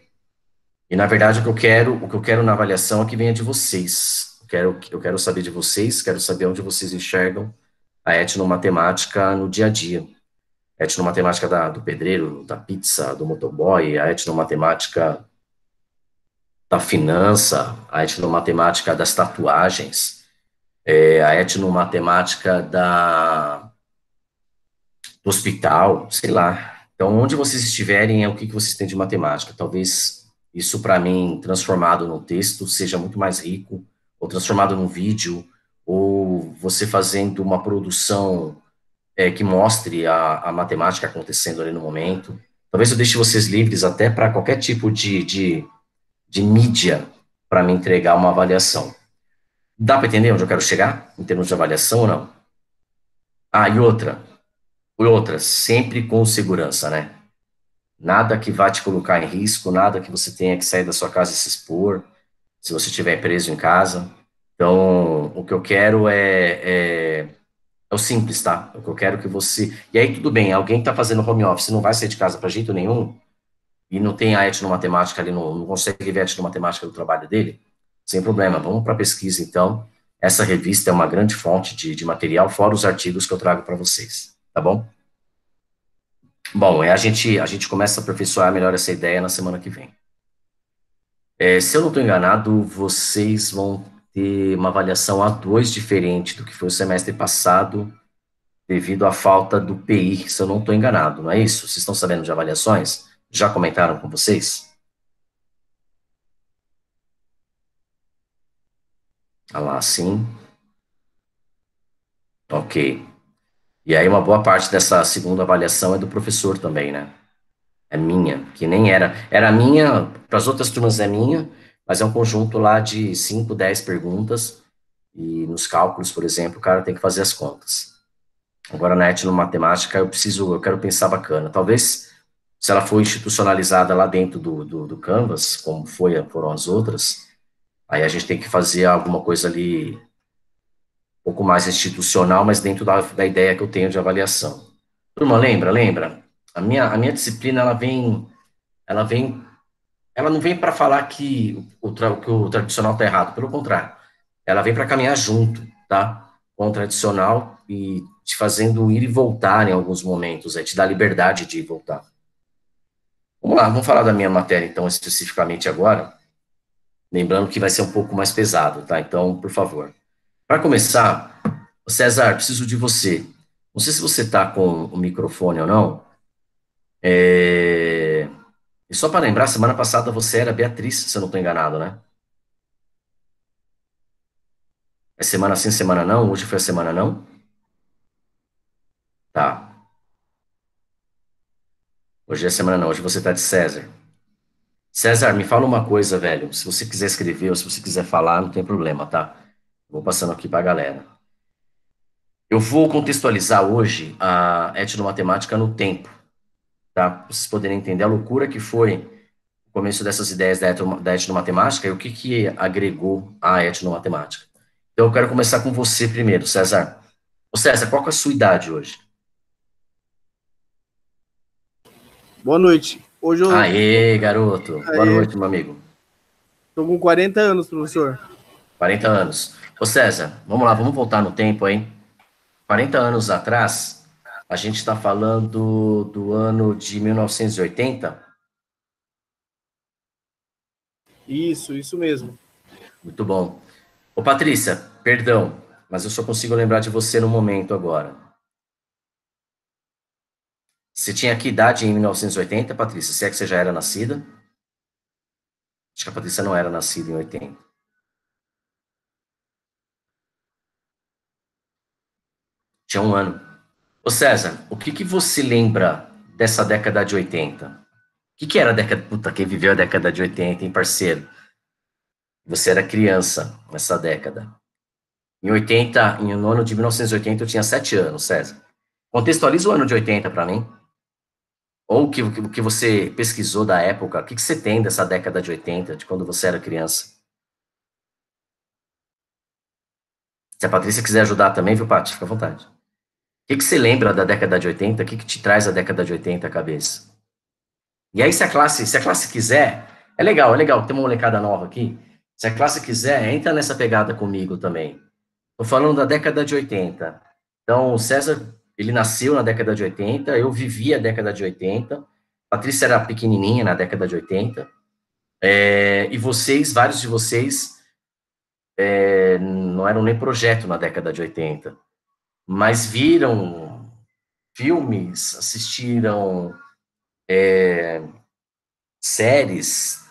E na verdade o que eu quero, o que eu quero na avaliação é que venha de vocês. Eu quero, eu quero saber de vocês, quero saber onde vocês enxergam a etnomatemática no dia a dia etnomatemática da, do pedreiro, da pizza, do motoboy, a etnomatemática da finança, a etnomatemática das tatuagens, é, a etnomatemática da, do hospital, sei lá. Então, onde vocês estiverem, é o que, que vocês têm de matemática. Talvez isso, para mim, transformado num texto, seja muito mais rico, ou transformado num vídeo, ou você fazendo uma produção é, que mostre a, a, matemática acontecendo ali no momento. Talvez eu deixe vocês livres até para qualquer tipo de, de, de mídia para me entregar uma avaliação. Dá para entender onde eu quero chegar, em termos de avaliação ou não? Ah, e outra, e outra, sempre com segurança, né? Nada que vá te colocar em risco, nada que você tenha que sair da sua casa e se expor, se você estiver preso em casa. Então, o que eu quero é, é é o simples, tá? O que eu quero que você. E aí, tudo bem, alguém que está fazendo home office não vai sair de casa para jeito nenhum e não tem a etnomatemática ali, não, não consegue ver a etnomatemática do trabalho dele, sem problema. Vamos para a pesquisa, então. Essa revista é uma grande fonte de, de material, fora os artigos que eu trago para vocês, tá bom? Bom, é, a, gente, a gente começa a aperfeiçoar melhor essa ideia na semana que vem. É, se eu não estou enganado, vocês vão ter uma avaliação A2 diferente do que foi o semestre passado, devido à falta do PI, se eu não estou enganado, não é isso? Vocês estão sabendo de avaliações? Já comentaram com vocês? Ah lá, sim. Ok. E aí uma boa parte dessa segunda avaliação é do professor também, né? É minha, que nem era. Era minha, para as outras turmas é minha, mas é um conjunto lá de 5, 10 perguntas, e nos cálculos, por exemplo, o cara tem que fazer as contas. Agora, na etnomatemática, eu preciso, eu quero pensar bacana. Talvez, se ela for institucionalizada lá dentro do, do, do Canvas, como foi, foram as outras, aí a gente tem que fazer alguma coisa ali um pouco mais institucional, mas dentro da, da ideia que eu tenho de avaliação. Turma, lembra, lembra? A minha, a minha disciplina, ela vem, ela vem ela não vem para falar que o, que o tradicional está errado, pelo contrário, ela vem para caminhar junto, tá? Com o tradicional e te fazendo ir e voltar em alguns momentos, é te dar liberdade de voltar. Vamos lá, vamos falar da minha matéria, então, especificamente agora, lembrando que vai ser um pouco mais pesado, tá? Então, por favor. Para começar, César, preciso de você. Não sei se você está com o microfone ou não. É... E só para lembrar, semana passada você era Beatriz, se eu não estou enganado, né? É semana sim, semana não? Hoje foi a semana não? Tá. Hoje é semana não, hoje você está de César. César, me fala uma coisa, velho. Se você quiser escrever ou se você quiser falar, não tem problema, tá? Vou passando aqui para a galera. Eu vou contextualizar hoje a etnomatemática no tempo tá? Pra vocês poderem entender a loucura que foi o começo dessas ideias da, da etnomatemática e o que, que agregou a etnomatemática. Então, eu quero começar com você primeiro, César. Ô César, qual é a sua idade hoje? Boa noite. Hoje eu... Aê, garoto. Aê. Boa noite, meu amigo. Tô com 40 anos, professor. 40 anos. Ô César, vamos lá, vamos voltar no tempo, hein? 40 anos atrás, a gente está falando do ano de 1980? Isso, isso mesmo. Muito bom. Ô Patrícia, perdão, mas eu só consigo lembrar de você no momento agora. Você tinha que idade em 1980, Patrícia? Se é que você já era nascida? Acho que a Patrícia não era nascida em 80. Tinha um ano. Ô César, o que, que você lembra dessa década de 80? O que, que era a década... Puta, quem viveu a década de 80, hein, parceiro? Você era criança nessa década. Em 80, no ano de 1980, eu tinha 7 anos, César. Contextualiza o ano de 80 para mim. Ou o que, o que você pesquisou da época, o que, que você tem dessa década de 80, de quando você era criança? Se a Patrícia quiser ajudar também, viu, Paty? Fica à vontade. Que, que você lembra da década de 80? O que, que te traz a década de 80 à cabeça? E aí, se a classe, se a classe quiser, é legal, é legal, tem uma molecada nova aqui. Se a classe quiser, entra nessa pegada comigo também. Estou falando da década de 80. Então, o César ele nasceu na década de 80, eu vivi a década de 80, Patrícia era pequenininha na década de 80, é, e vocês, vários de vocês, é, não eram nem projeto na década de 80, mas viram filmes, assistiram é, séries,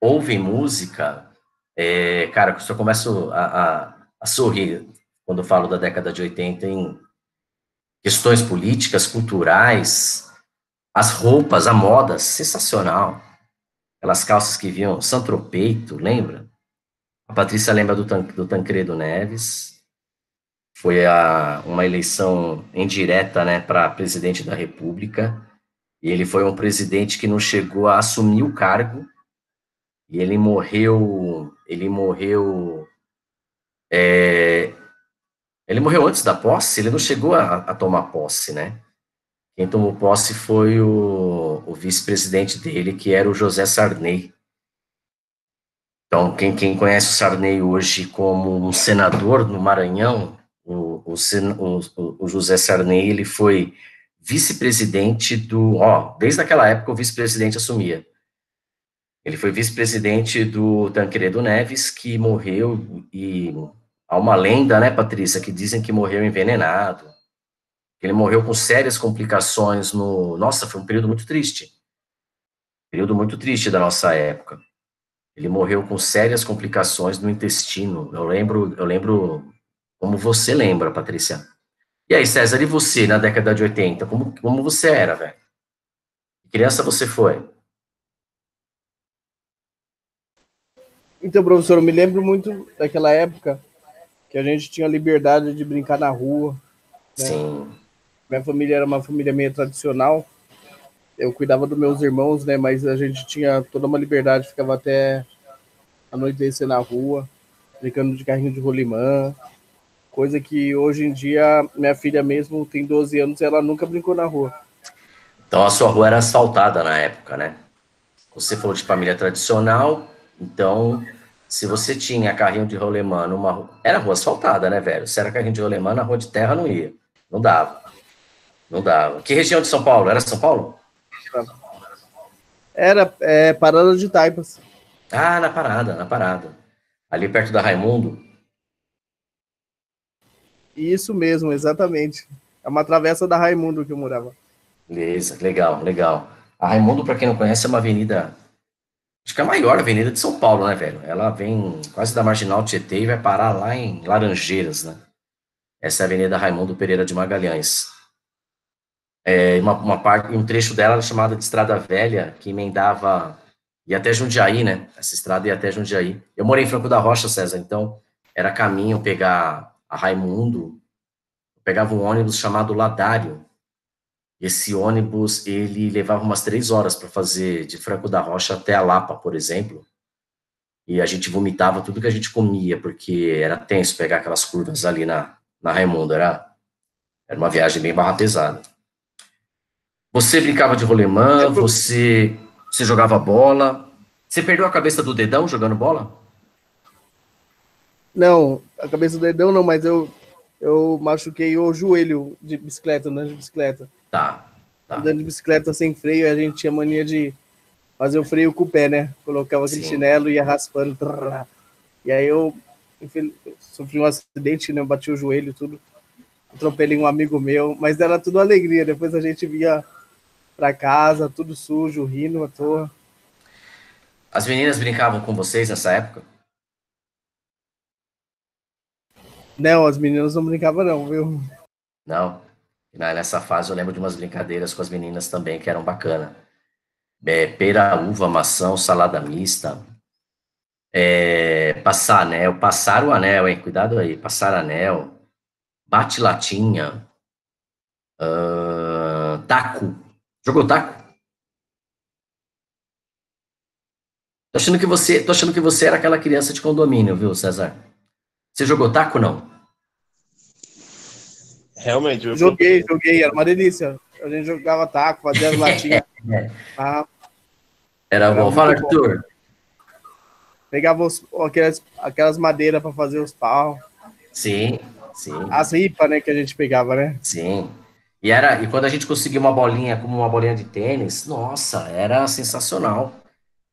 ouvem música. É, cara, eu começo a, a, a sorrir quando eu falo da década de 80 em questões políticas, culturais, as roupas, a moda, sensacional. Aquelas calças que vinham santropeito, lembra? A Patrícia lembra do, do Tancredo Neves. Foi a, uma eleição indireta né, para presidente da República. E ele foi um presidente que não chegou a assumir o cargo. E ele morreu. Ele morreu é, ele morreu antes da posse, ele não chegou a, a tomar posse, né? Quem tomou posse foi o, o vice-presidente dele, que era o José Sarney. Então, quem, quem conhece o Sarney hoje como um senador no Maranhão, o, o, o, o José Sarney, ele foi vice-presidente do, ó, desde aquela época o vice-presidente assumia. Ele foi vice-presidente do Tancredo Neves, que morreu e Há uma lenda, né, Patrícia, que dizem que morreu envenenado. Ele morreu com sérias complicações no. Nossa, foi um período muito triste. Período muito triste da nossa época. Ele morreu com sérias complicações no intestino. Eu lembro, eu lembro como você lembra, Patrícia. E aí, César, e você na década de 80? Como, como você era, velho? Que criança você foi? Então, professor, eu me lembro muito daquela época que a gente tinha liberdade de brincar na rua. Né? Sim. Minha família era uma família meio tradicional. Eu cuidava dos meus irmãos, né? Mas a gente tinha toda uma liberdade, ficava até anoitecer na rua, brincando de carrinho de rolimã. Coisa que hoje em dia, minha filha mesmo tem 12 anos e ela nunca brincou na rua. Então a sua rua era asfaltada na época, né? Você falou de família tradicional, então se você tinha carrinho de rolemã numa rua. Era rua asfaltada, né, velho? Se era carrinho de rolemã, na rua de terra não ia. Não dava. Não dava. Que região de São Paulo? Era São Paulo? Era é, Parada de Taipas. Ah, na Parada, na Parada. Ali perto da Raimundo. Isso mesmo, exatamente. É uma travessa da Raimundo que eu morava. Beleza, legal, legal. A Raimundo, para quem não conhece, é uma avenida Acho que é a maior avenida de São Paulo, né, velho? Ela vem quase da Marginal Tietê e vai parar lá em Laranjeiras, né? Essa é a Avenida Raimundo Pereira de Magalhães. É, uma, uma parte, um trecho dela era chamada de Estrada Velha, que emendava e até Jundiaí, né? Essa estrada ia até Jundiaí. Eu morei em Franco da Rocha, César, então era caminho pegar a Raimundo, pegava um ônibus chamado Ladário, esse ônibus, ele levava umas três horas para fazer de Franco da Rocha até a Lapa, por exemplo. E a gente vomitava tudo que a gente comia, porque era tenso pegar aquelas curvas ali na, na Raimundo. Era, era uma viagem bem barra pesada. Você brincava de rolemã, você, você jogava bola. Você perdeu a cabeça do dedão jogando bola? Não, a cabeça do dedão não, mas eu, eu machuquei o joelho de bicicleta, andando de bicicleta. Tá, tá. Andando de bicicleta sem freio, a gente tinha mania de fazer o freio com o pé, né? Colocava aquele Sim. chinelo e ia raspando. E aí eu, sofri um acidente, né? Bati o joelho tudo. Atropelei um amigo meu, mas era tudo alegria. Depois a gente via para casa, tudo sujo, rindo à toa. As meninas brincavam com vocês nessa época? Não, as meninas não brincavam não, viu? Não. Nessa fase eu lembro de umas brincadeiras com as meninas também que eram bacana. É, pera, uva, maçã, salada mista. É, passar anel, passar o anel, hein? Cuidado aí, passar anel. Bate latinha. Uh, taco. Jogou taco? Tô achando que você, tô achando que você era aquela criança de condomínio, viu, César? Você jogou taco não? Realmente. Eu joguei, joguei, era uma delícia. A gente jogava taco, fazia as latinhas. ah, era, era bom. Fala, Arthur. Pegava os, aquelas, aquelas madeiras para fazer os pau. Sim, sim. As ripas, né, que a gente pegava, né? Sim. E, era, e quando a gente conseguia uma bolinha, como uma bolinha de tênis, nossa, era sensacional.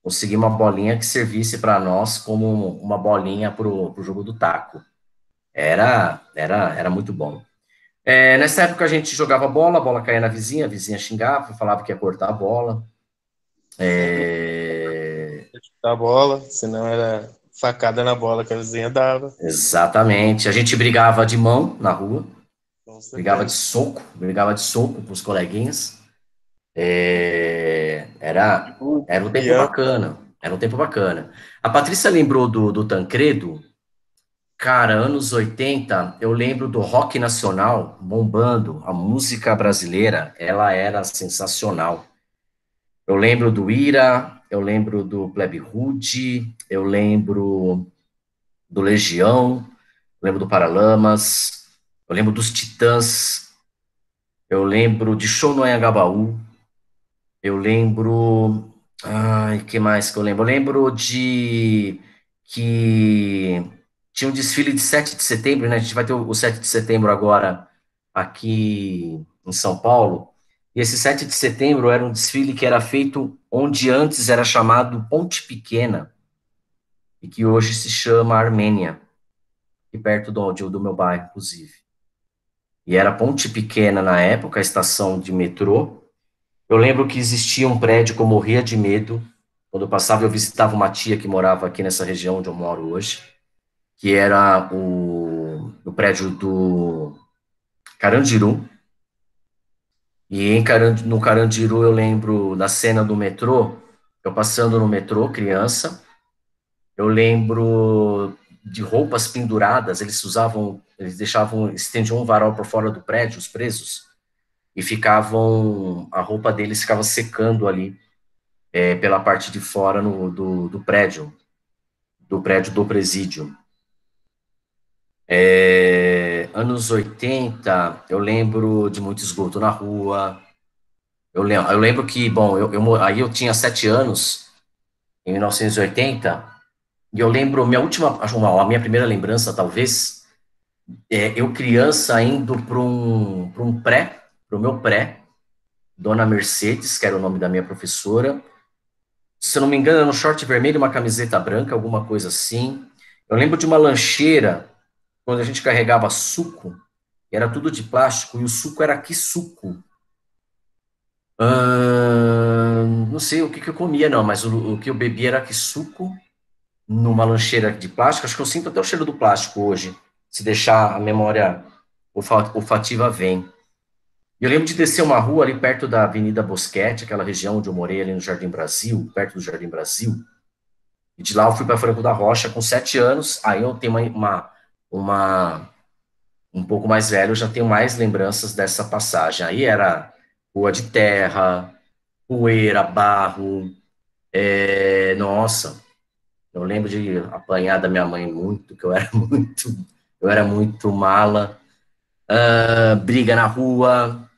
Conseguir uma bolinha que servisse para nós como uma bolinha para o jogo do taco. Era, era, era muito bom. É, nessa época a gente jogava bola, a bola caía na vizinha, a vizinha xingava, falava que ia cortar a bola. É... A bola, senão era facada na bola que a vizinha dava. Exatamente. A gente brigava de mão na rua, brigava de soco, brigava de soco com os coleguinhas. É... Era, era um tempo bacana. Era um tempo bacana. A Patrícia lembrou do, do Tancredo, Cara, anos 80, eu lembro do rock nacional bombando, a música brasileira, ela era sensacional. Eu lembro do Ira, eu lembro do Plebe Rude, eu lembro do Legião, eu lembro do Paralamas, eu lembro dos Titãs, eu lembro de Show no Anhangabaú, eu lembro... Ai, que mais que eu lembro? Eu lembro de que tinha um desfile de 7 de setembro, né? A gente vai ter o 7 de setembro agora aqui em São Paulo. E esse 7 de setembro era um desfile que era feito onde antes era chamado Ponte Pequena e que hoje se chama Armênia, e perto do, do meu bairro, inclusive. E era Ponte Pequena na época, a estação de metrô. Eu lembro que existia um prédio que eu morria de medo. Quando eu passava, eu visitava uma tia que morava aqui nessa região onde eu moro hoje que era o, o prédio do Carandiru. E em Carand, no Carandiru eu lembro da cena do metrô, eu passando no metrô, criança, eu lembro de roupas penduradas, eles usavam, eles deixavam, estendiam um varal por fora do prédio, os presos, e ficavam, a roupa deles ficava secando ali, é, pela parte de fora no, do, do prédio, do prédio do presídio. É, anos 80, eu lembro de muito esgoto na rua. Eu lembro, eu lembro que, bom, eu, eu, aí eu tinha sete anos, em 1980, e eu lembro, minha última, a minha primeira lembrança, talvez, é eu criança indo para um, um pré, para o meu pré, Dona Mercedes, que era o nome da minha professora, se eu não me engano, era um short vermelho e uma camiseta branca, alguma coisa assim. Eu lembro de uma lancheira quando a gente carregava suco, era tudo de plástico, e o suco era que suco. não sei o que, que, eu comia, não, mas o, o que eu bebia era que suco numa lancheira de plástico. Acho que eu sinto até o cheiro do plástico hoje. Se deixar a memória olfativa, vem. Eu lembro de descer uma rua ali perto da Avenida Bosquete, aquela região onde eu morei ali no Jardim Brasil, perto do Jardim Brasil. E de lá eu fui para Franco da Rocha com sete anos. Aí eu tenho uma, uma um pouco mais velho, eu já tenho mais lembranças dessa passagem. Aí era rua de terra, poeira, barro, é, nossa, eu lembro de apanhar da minha mãe muito, que eu era muito, eu era muito mala, uh, briga na rua,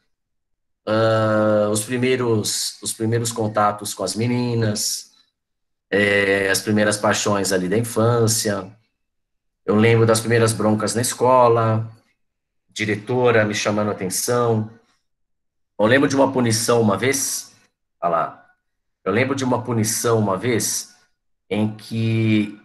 uh, os primeiros os primeiros contatos com as meninas, é, as primeiras paixões ali da infância. Eu lembro das primeiras broncas na escola, diretora me chamando atenção. Eu lembro de uma punição uma vez, olha lá, eu lembro de uma punição uma vez em que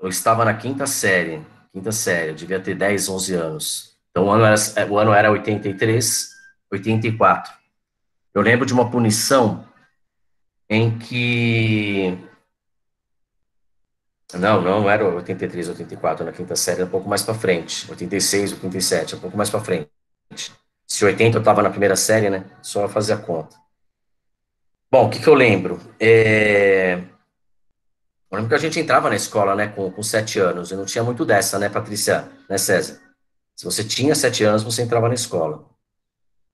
eu estava na quinta série, quinta série, eu devia ter 10, 11 anos. Então o ano era, o ano era 83, 84. Eu lembro de uma punição em que não, não era 83, 84 na quinta série, era um pouco mais para frente. 86, 87, um pouco mais para frente. Se 80 eu estava na primeira série, né? Só fazer a conta. Bom, o que, que eu lembro? É... Eu lembro que a gente entrava na escola, né, com, com sete anos. Eu não tinha muito dessa, né, Patrícia, né, César? Se você tinha sete anos, você entrava na escola.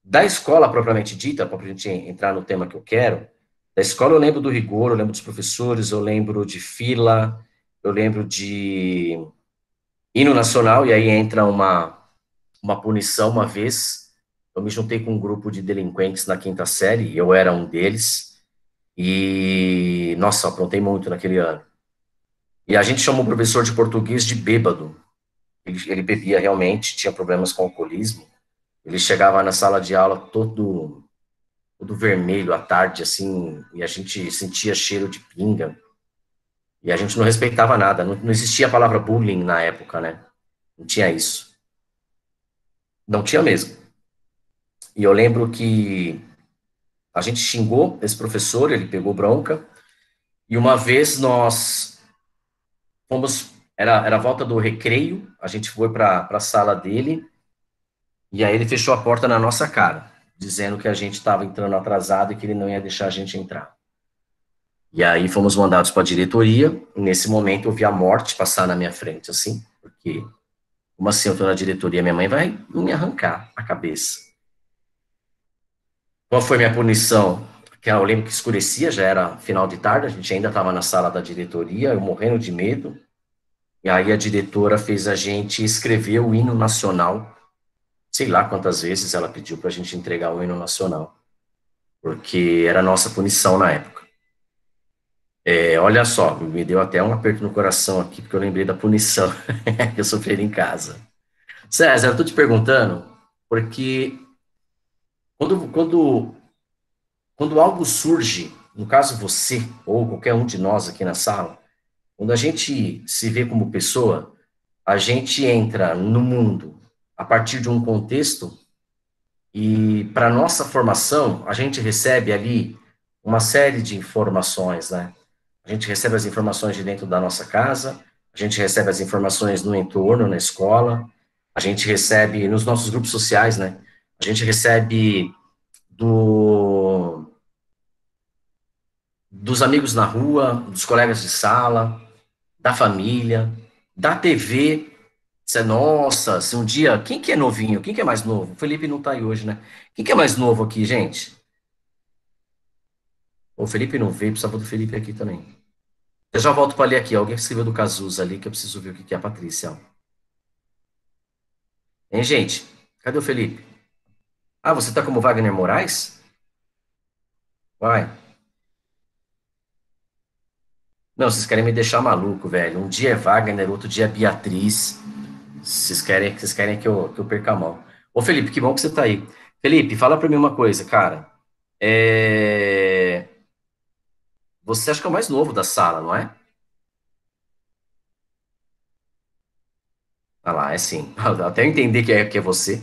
Da escola propriamente dita, para a gente entrar no tema que eu quero, da escola eu lembro do rigor, eu lembro dos professores, eu lembro de fila, eu lembro de hino nacional, e aí entra uma, uma punição uma vez. Eu me juntei com um grupo de delinquentes na quinta série, eu era um deles, e, nossa, aprontei muito naquele ano. E a gente chamou o professor de português de bêbado. Ele, ele bebia realmente, tinha problemas com alcoolismo. Ele chegava na sala de aula todo, todo vermelho à tarde, assim, e a gente sentia cheiro de pinga. E a gente não respeitava nada, não, não existia a palavra bullying na época, né? Não tinha isso. Não tinha mesmo. E eu lembro que a gente xingou esse professor, ele pegou bronca, e uma vez nós fomos, era, era a volta do recreio, a gente foi para a sala dele, e aí ele fechou a porta na nossa cara, dizendo que a gente estava entrando atrasado e que ele não ia deixar a gente entrar. E aí fomos mandados para a diretoria, nesse momento eu vi a morte passar na minha frente, assim, porque, como assim eu estou na diretoria, minha mãe vai me arrancar a cabeça. Qual foi minha punição? Que eu lembro que escurecia, já era final de tarde, a gente ainda estava na sala da diretoria, eu morrendo de medo, e aí a diretora fez a gente escrever o hino nacional, sei lá quantas vezes ela pediu para a gente entregar o hino nacional, porque era nossa punição na época. É, olha só, me deu até um aperto no coração aqui, porque eu lembrei da punição que eu sofri em casa. César, eu estou te perguntando, porque quando, quando, quando algo surge, no caso você, ou qualquer um de nós aqui na sala, quando a gente se vê como pessoa, a gente entra no mundo a partir de um contexto e para nossa formação, a gente recebe ali uma série de informações, né? A gente recebe as informações de dentro da nossa casa, a gente recebe as informações no entorno, na escola, a gente recebe nos nossos grupos sociais, né? A gente recebe do dos amigos na rua, dos colegas de sala, da família, da TV. Isso é nossa, se um dia. Quem que é novinho? Quem que é mais novo? O Felipe não tá aí hoje, né? Quem que é mais novo aqui, gente? O Felipe não veio, precisava do Felipe aqui também. Eu já volto para ler aqui. Alguém escreveu do Cazuza ali que eu preciso ver o que é a Patrícia. Hein, gente? Cadê o Felipe? Ah, você tá como Wagner Moraes? Vai. Não, vocês querem me deixar maluco, velho. Um dia é Wagner, outro dia é Beatriz. Vocês querem, vocês querem que, eu, que eu perca a mão. Ô, Felipe, que bom que você tá aí. Felipe, fala para mim uma coisa, cara. É... Você acha que é o mais novo da sala, não é? Ah lá, é sim. Até eu entender que é, que é você.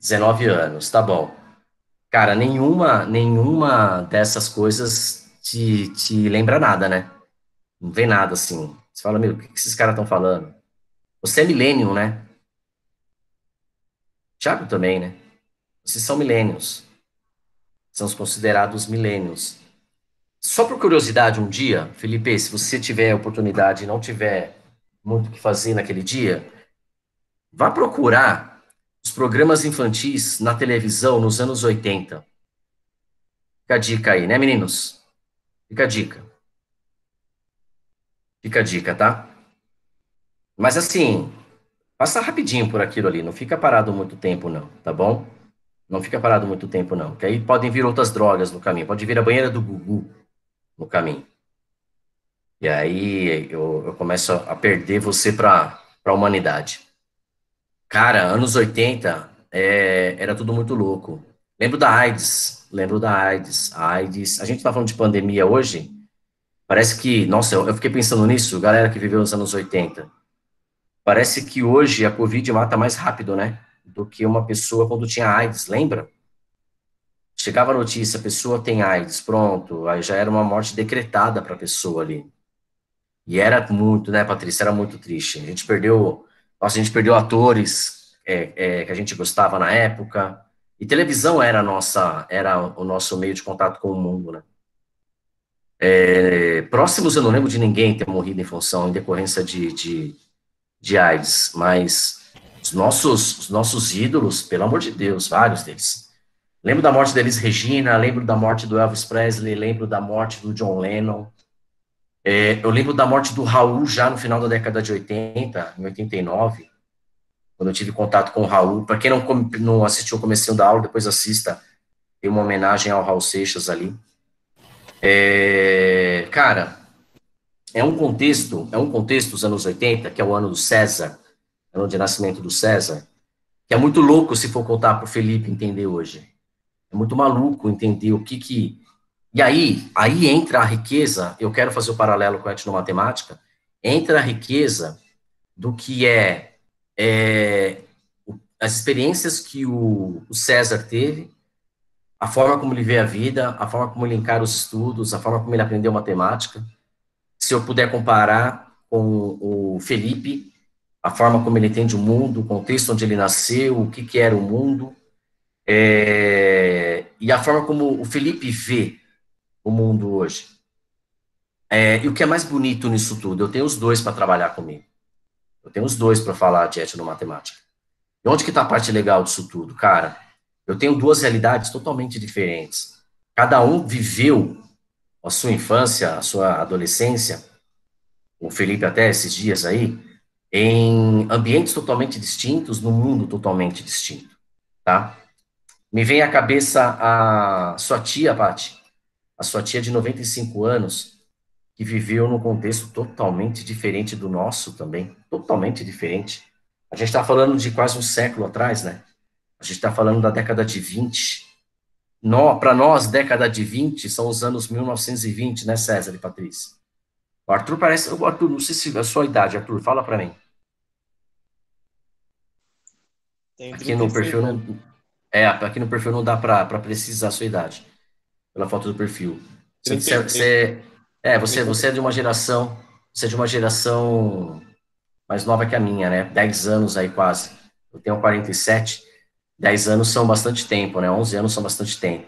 19 anos, tá bom. Cara, nenhuma, nenhuma dessas coisas te, te lembra nada, né? Não vê nada assim. Você fala, meu, o que esses caras estão falando? Você é milênio, né? Tiago também, né? Vocês são milênios. São os considerados milênios. Só por curiosidade, um dia, Felipe, se você tiver oportunidade e não tiver muito o que fazer naquele dia, vá procurar os programas infantis na televisão nos anos 80. Fica a dica aí, né, meninos? Fica a dica. Fica a dica, tá? Mas assim, passa rapidinho por aquilo ali, não fica parado muito tempo, não, tá bom? Não fica parado muito tempo, não. Que aí podem vir outras drogas no caminho. Pode vir a banheira do Gugu no caminho. E aí eu, eu começo a perder você para a humanidade. Cara, anos 80 é, era tudo muito louco. Lembro da AIDS, lembro da AIDS. A AIDS, a gente tá falando de pandemia hoje, parece que, nossa, eu, eu fiquei pensando nisso, galera que viveu nos anos 80. Parece que hoje a Covid mata mais rápido, né? Do que uma pessoa quando tinha AIDS, lembra? Chegava a notícia, a pessoa tem AIDS, pronto, aí já era uma morte decretada para a pessoa ali. E era muito, né, Patrícia? Era muito triste. A gente perdeu, nossa, a gente perdeu atores é, é, que a gente gostava na época. E televisão era nossa, era o nosso meio de contato com o mundo, né? É, próximos eu não lembro de ninguém ter morrido em função, em decorrência de, de, de AIDS, mas os nossos, os nossos ídolos, pelo amor de Deus, vários deles. Lembro da morte da Elis Regina, lembro da morte do Elvis Presley, lembro da morte do John Lennon, é, eu lembro da morte do Raul já no final da década de 80, em 89, quando eu tive contato com o Raul. Para quem não, não assistiu o começo da aula, depois assista. Tem uma homenagem ao Raul Seixas ali. É, cara, é um contexto, é um contexto dos anos 80, que é o ano do César, ano de nascimento do César, que é muito louco se for contar para o Felipe entender hoje. É muito maluco entender o que que e aí, aí entra a riqueza, eu quero fazer o paralelo com a etnomatemática, entra a riqueza do que é, é as experiências que o, o, César teve, a forma como ele vê a vida, a forma como ele encara os estudos, a forma como ele aprendeu matemática. Se eu puder comparar com o Felipe, a forma como ele entende o mundo, o contexto onde ele nasceu, o que, que era o mundo, é, e a forma como o Felipe vê o mundo hoje. É, e o que é mais bonito nisso tudo? Eu tenho os dois para trabalhar comigo. Eu tenho os dois para falar de etnomatemática. E onde que está a parte legal disso tudo? Cara, eu tenho duas realidades totalmente diferentes. Cada um viveu a sua infância, a sua adolescência, o Felipe até esses dias aí, em ambientes totalmente distintos, num mundo totalmente distinto, tá? Me vem à cabeça a sua tia, Paty, a sua tia de 95 anos, que viveu num contexto totalmente diferente do nosso também, totalmente diferente. A gente está falando de quase um século atrás, né? A gente está falando da década de 20. Para nós, década de 20 são os anos 1920, né, César e Patrícia? O Arthur parece. O Arthur, não sei se é a sua idade, Arthur, fala para mim. Aqui no perfil não. É, aqui no perfil não dá para precisar a sua idade pela foto do perfil. Você, você, é, você, você é de uma geração, você é de uma geração mais nova que a minha, né? 10 anos aí quase. Eu tenho 47. 10 anos são bastante tempo, né? 11 anos são bastante tempo.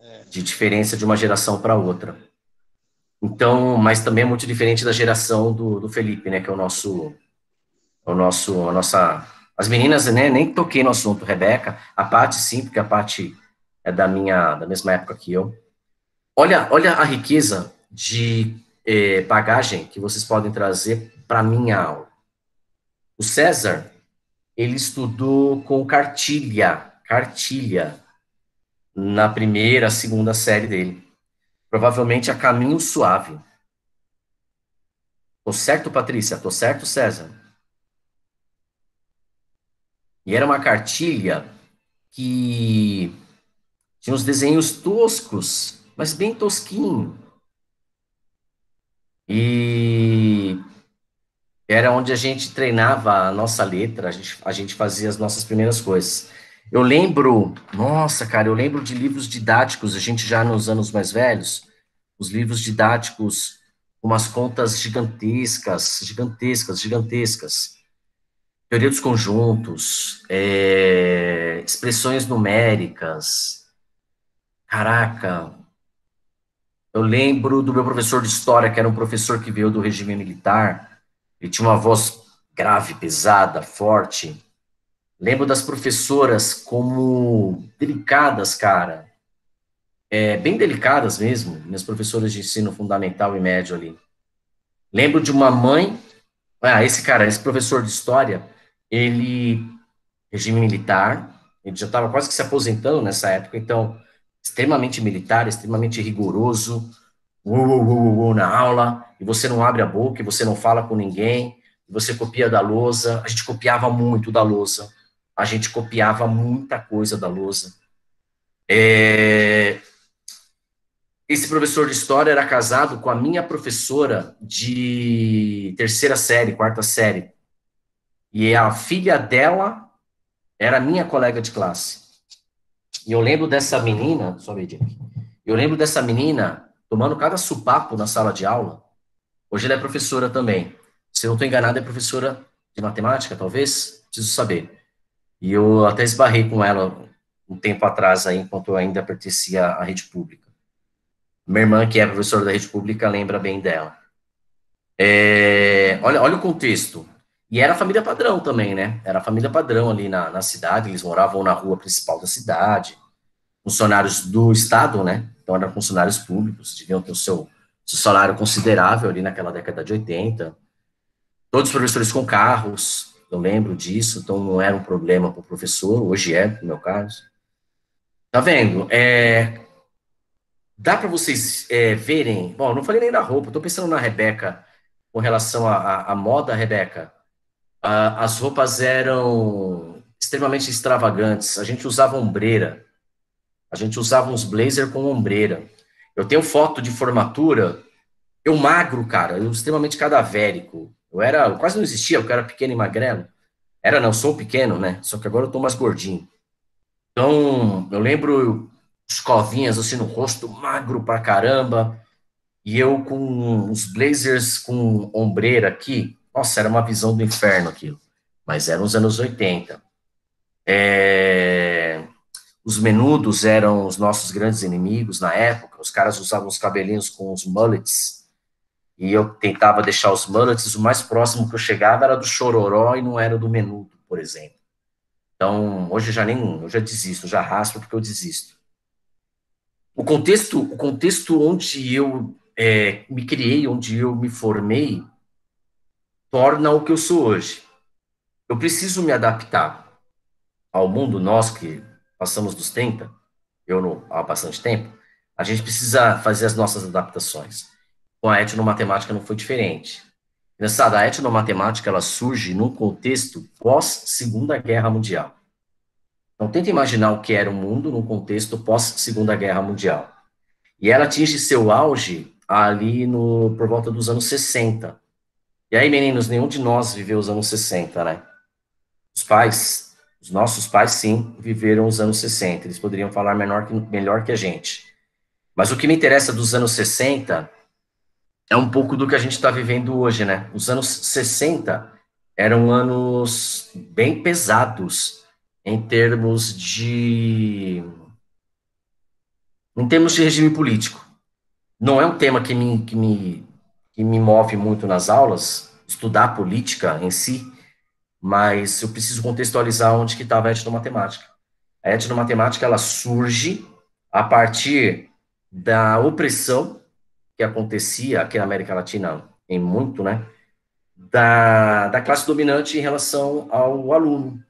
É. De diferença de uma geração para outra. Então, mas também é muito diferente da geração do, do Felipe, né? Que é o nosso, o nosso, a nossa, as meninas, né? Nem toquei no assunto, Rebeca, a Paty sim, porque a Paty é da minha, da mesma época que eu. Olha, olha a riqueza de eh, bagagem que vocês podem trazer para minha aula. O César, ele estudou com cartilha, cartilha, na primeira, segunda série dele. Provavelmente a caminho suave. Tô certo, Patrícia? Tô certo, César? E era uma cartilha que tinha uns desenhos toscos, mas bem tosquinho. E era onde a gente treinava a nossa letra, a gente, a gente fazia as nossas primeiras coisas. Eu lembro, nossa, cara, eu lembro de livros didáticos, a gente já nos anos mais velhos, os livros didáticos, umas contas gigantescas, gigantescas, gigantescas. Teoria dos conjuntos, é, expressões numéricas, Caraca, eu lembro do meu professor de história, que era um professor que veio do regime militar, ele tinha uma voz grave, pesada, forte. Lembro das professoras como delicadas, cara. É, bem delicadas mesmo, minhas professoras de ensino fundamental e médio ali. Lembro de uma mãe, ah, esse cara, esse professor de história, ele, regime militar, ele já estava quase que se aposentando nessa época, então, extremamente militar, extremamente rigoroso, na aula, e você não abre a boca, e você não fala com ninguém, e você copia da lousa, a gente copiava muito da lousa, a gente copiava muita coisa da lousa. É... Esse professor de história era casado com a minha professora de terceira série, quarta série. E a filha dela era minha colega de classe. E eu lembro dessa menina, só ver aqui. Eu lembro dessa menina tomando cada supapo na sala de aula. Hoje ela é professora também. Se eu não estou enganado, é professora de matemática, talvez? Preciso saber. E eu até esbarrei com ela um tempo atrás, aí, enquanto eu ainda pertencia à rede pública. Minha irmã, que é professora da rede pública, lembra bem dela. É, olha, olha o contexto. E era família padrão também, né? Era família padrão ali na, na cidade, eles moravam na rua principal da cidade, funcionários do Estado, né? Então eram funcionários públicos, deviam ter o seu, seu salário considerável ali naquela década de 80. Todos os professores com carros, eu lembro disso, então não era um problema para o professor, hoje é, no meu caso. Tá vendo? É, dá para vocês é, verem, bom, não falei nem da roupa, estou pensando na Rebeca, com relação à moda, Rebeca. Ah, as roupas eram extremamente extravagantes, a gente usava ombreira, a gente usava uns blazer com ombreira. Eu tenho foto de formatura, eu magro, cara, eu extremamente cadavérico, eu era, eu quase não existia, eu era pequeno e magrelo. Era, não, sou pequeno, né? Só que agora eu tô mais gordinho. Então, eu lembro escovinhas assim no rosto, magro pra caramba, e eu com uns blazers com ombreira aqui. Nossa, era uma visão do inferno aquilo. Mas eram os anos 80. É... Os menudos eram os nossos grandes inimigos na época. Os caras usavam os cabelinhos com os mullets e eu tentava deixar os mullets, o mais próximo que eu chegava era do chororó e não era do menudo, por exemplo. Então, hoje eu já nem, eu já desisto, eu já raspo porque eu desisto. O contexto, o contexto onde eu é, me criei, onde eu me formei, torna o que eu sou hoje. Eu preciso me adaptar ao mundo, nós que passamos dos 30, eu há bastante tempo, a gente precisa fazer as nossas adaptações com a etnomatemática não foi diferente. Engraçado, a etnomatemática ela surge num contexto pós-Segunda Guerra Mundial. Então, tenta imaginar o que era o mundo num contexto pós-Segunda Guerra Mundial. E ela atinge seu auge ali no, por volta dos anos 60. E aí, meninos, nenhum de nós viveu os anos 60, né? Os pais, os nossos pais, sim, viveram os anos 60. Eles poderiam falar menor que, melhor que a gente. Mas o que me interessa dos anos 60 é um pouco do que a gente está vivendo hoje, né? Os anos 60 eram anos bem pesados em termos de em termos de regime político. Não é um tema que me, que me, que me move muito nas aulas, estudar política em si, mas eu preciso contextualizar onde que estava a etnomatemática. A etnomatemática, ela surge a partir da opressão que acontecia aqui na América Latina em muito, né, da, da classe dominante em relação ao aluno,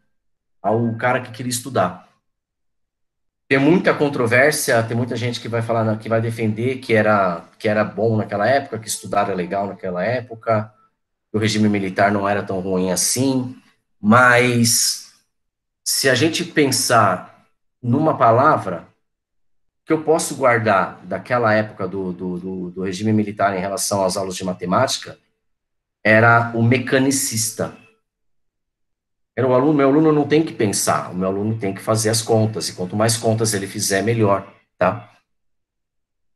ao cara que queria estudar. Tem muita controvérsia, tem muita gente que vai falar, que vai defender que era, que era bom naquela época, que estudar era legal naquela época, o regime militar não era tão ruim assim, mas se a gente pensar numa palavra, que eu posso guardar daquela época do, do, do, do regime militar em relação às aulas de matemática era o mecanicista. Era o aluno, meu aluno não tem que pensar, o meu aluno tem que fazer as contas, e quanto mais contas ele fizer, melhor, tá?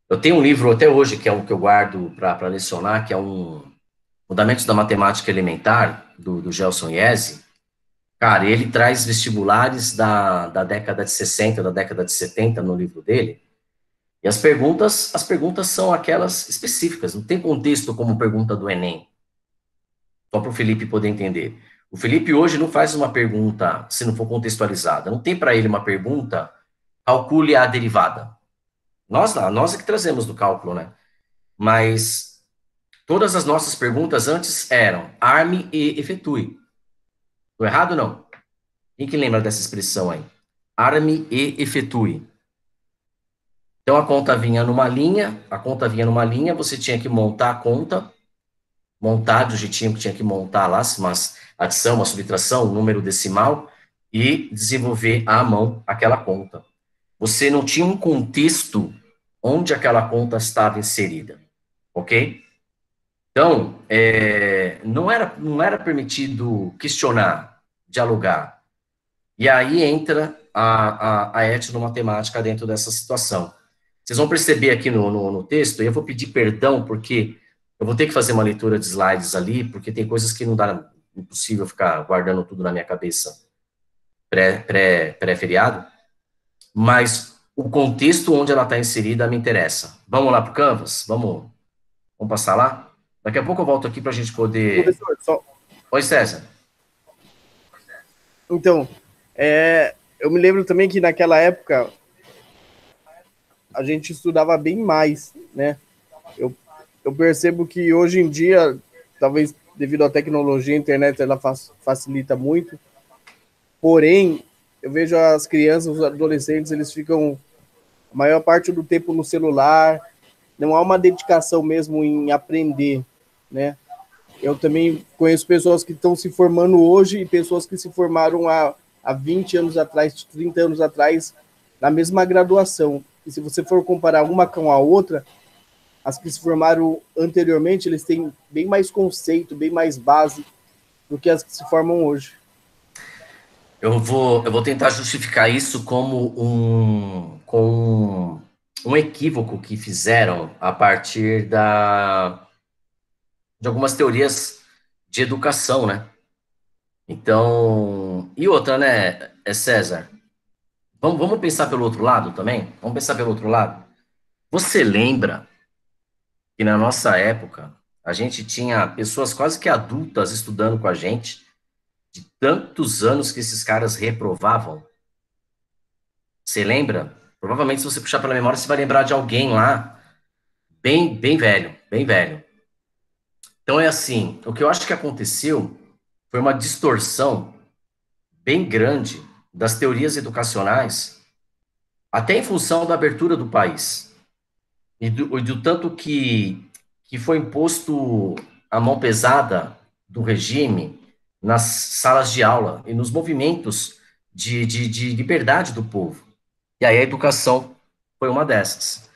Eu tenho um livro até hoje, que é um que eu guardo para lecionar, que é um Fundamentos da Matemática Elementar, do, do Gelson Iese. Cara, ele traz vestibulares da, da década de 60, da década de 70 no livro dele, e as perguntas, as perguntas são aquelas específicas, não tem contexto como pergunta do Enem. Só para o Felipe poder entender. O Felipe hoje não faz uma pergunta se não for contextualizada. Não tem para ele uma pergunta, calcule a derivada. Nós, nós é que trazemos do cálculo, né? Mas todas as nossas perguntas antes eram arme e efetue. Estou errado não? Quem que lembra dessa expressão aí? arme e efetue. Então a conta vinha numa linha, a conta vinha numa linha, você tinha que montar a conta, montar do jeitinho que tinha que montar lá, uma adição, uma subtração, um número decimal, e desenvolver à mão aquela conta. Você não tinha um contexto onde aquela conta estava inserida, ok? Então, é, não, era, não era permitido questionar, dialogar. E aí entra a, a, a etnomatemática dentro dessa situação. Vocês vão perceber aqui no, no, no texto, e eu vou pedir perdão, porque eu vou ter que fazer uma leitura de slides ali, porque tem coisas que não dá impossível ficar guardando tudo na minha cabeça pré-feriado, pré, pré mas o contexto onde ela está inserida me interessa. Vamos lá para o Canvas? Vamos, vamos passar lá? Daqui a pouco eu volto aqui para a gente poder... Professor, só... Oi, César. Então, é, eu me lembro também que naquela época a gente estudava bem mais, né? Eu, eu percebo que hoje em dia, talvez devido à tecnologia, a internet ela facilita muito, porém, eu vejo as crianças, os adolescentes, eles ficam a maior parte do tempo no celular, não há uma dedicação mesmo em aprender, né? Eu também conheço pessoas que estão se formando hoje e pessoas que se formaram há, há 20 anos atrás, 30 anos atrás, na mesma graduação. E se você for comparar uma com a outra, as que se formaram anteriormente, eles têm bem mais conceito, bem mais base do que as que se formam hoje. Eu vou, eu vou tentar justificar isso como um, com um equívoco que fizeram a partir da, de algumas teorias de educação, né? Então, e outra, né, é César, Vamos, vamos pensar pelo outro lado também? Vamos pensar pelo outro lado? Você lembra que na nossa época a gente tinha pessoas quase que adultas estudando com a gente, de tantos anos que esses caras reprovavam? Você lembra? Provavelmente, se você puxar pela memória, você vai lembrar de alguém lá, bem, bem velho, bem velho. Então é assim, o que eu acho que aconteceu foi uma distorção bem grande das teorias educacionais, até em função da abertura do país, e do, do tanto que, que foi imposto a mão pesada do regime nas salas de aula e nos movimentos de, de, de liberdade do povo. E aí a educação foi uma dessas.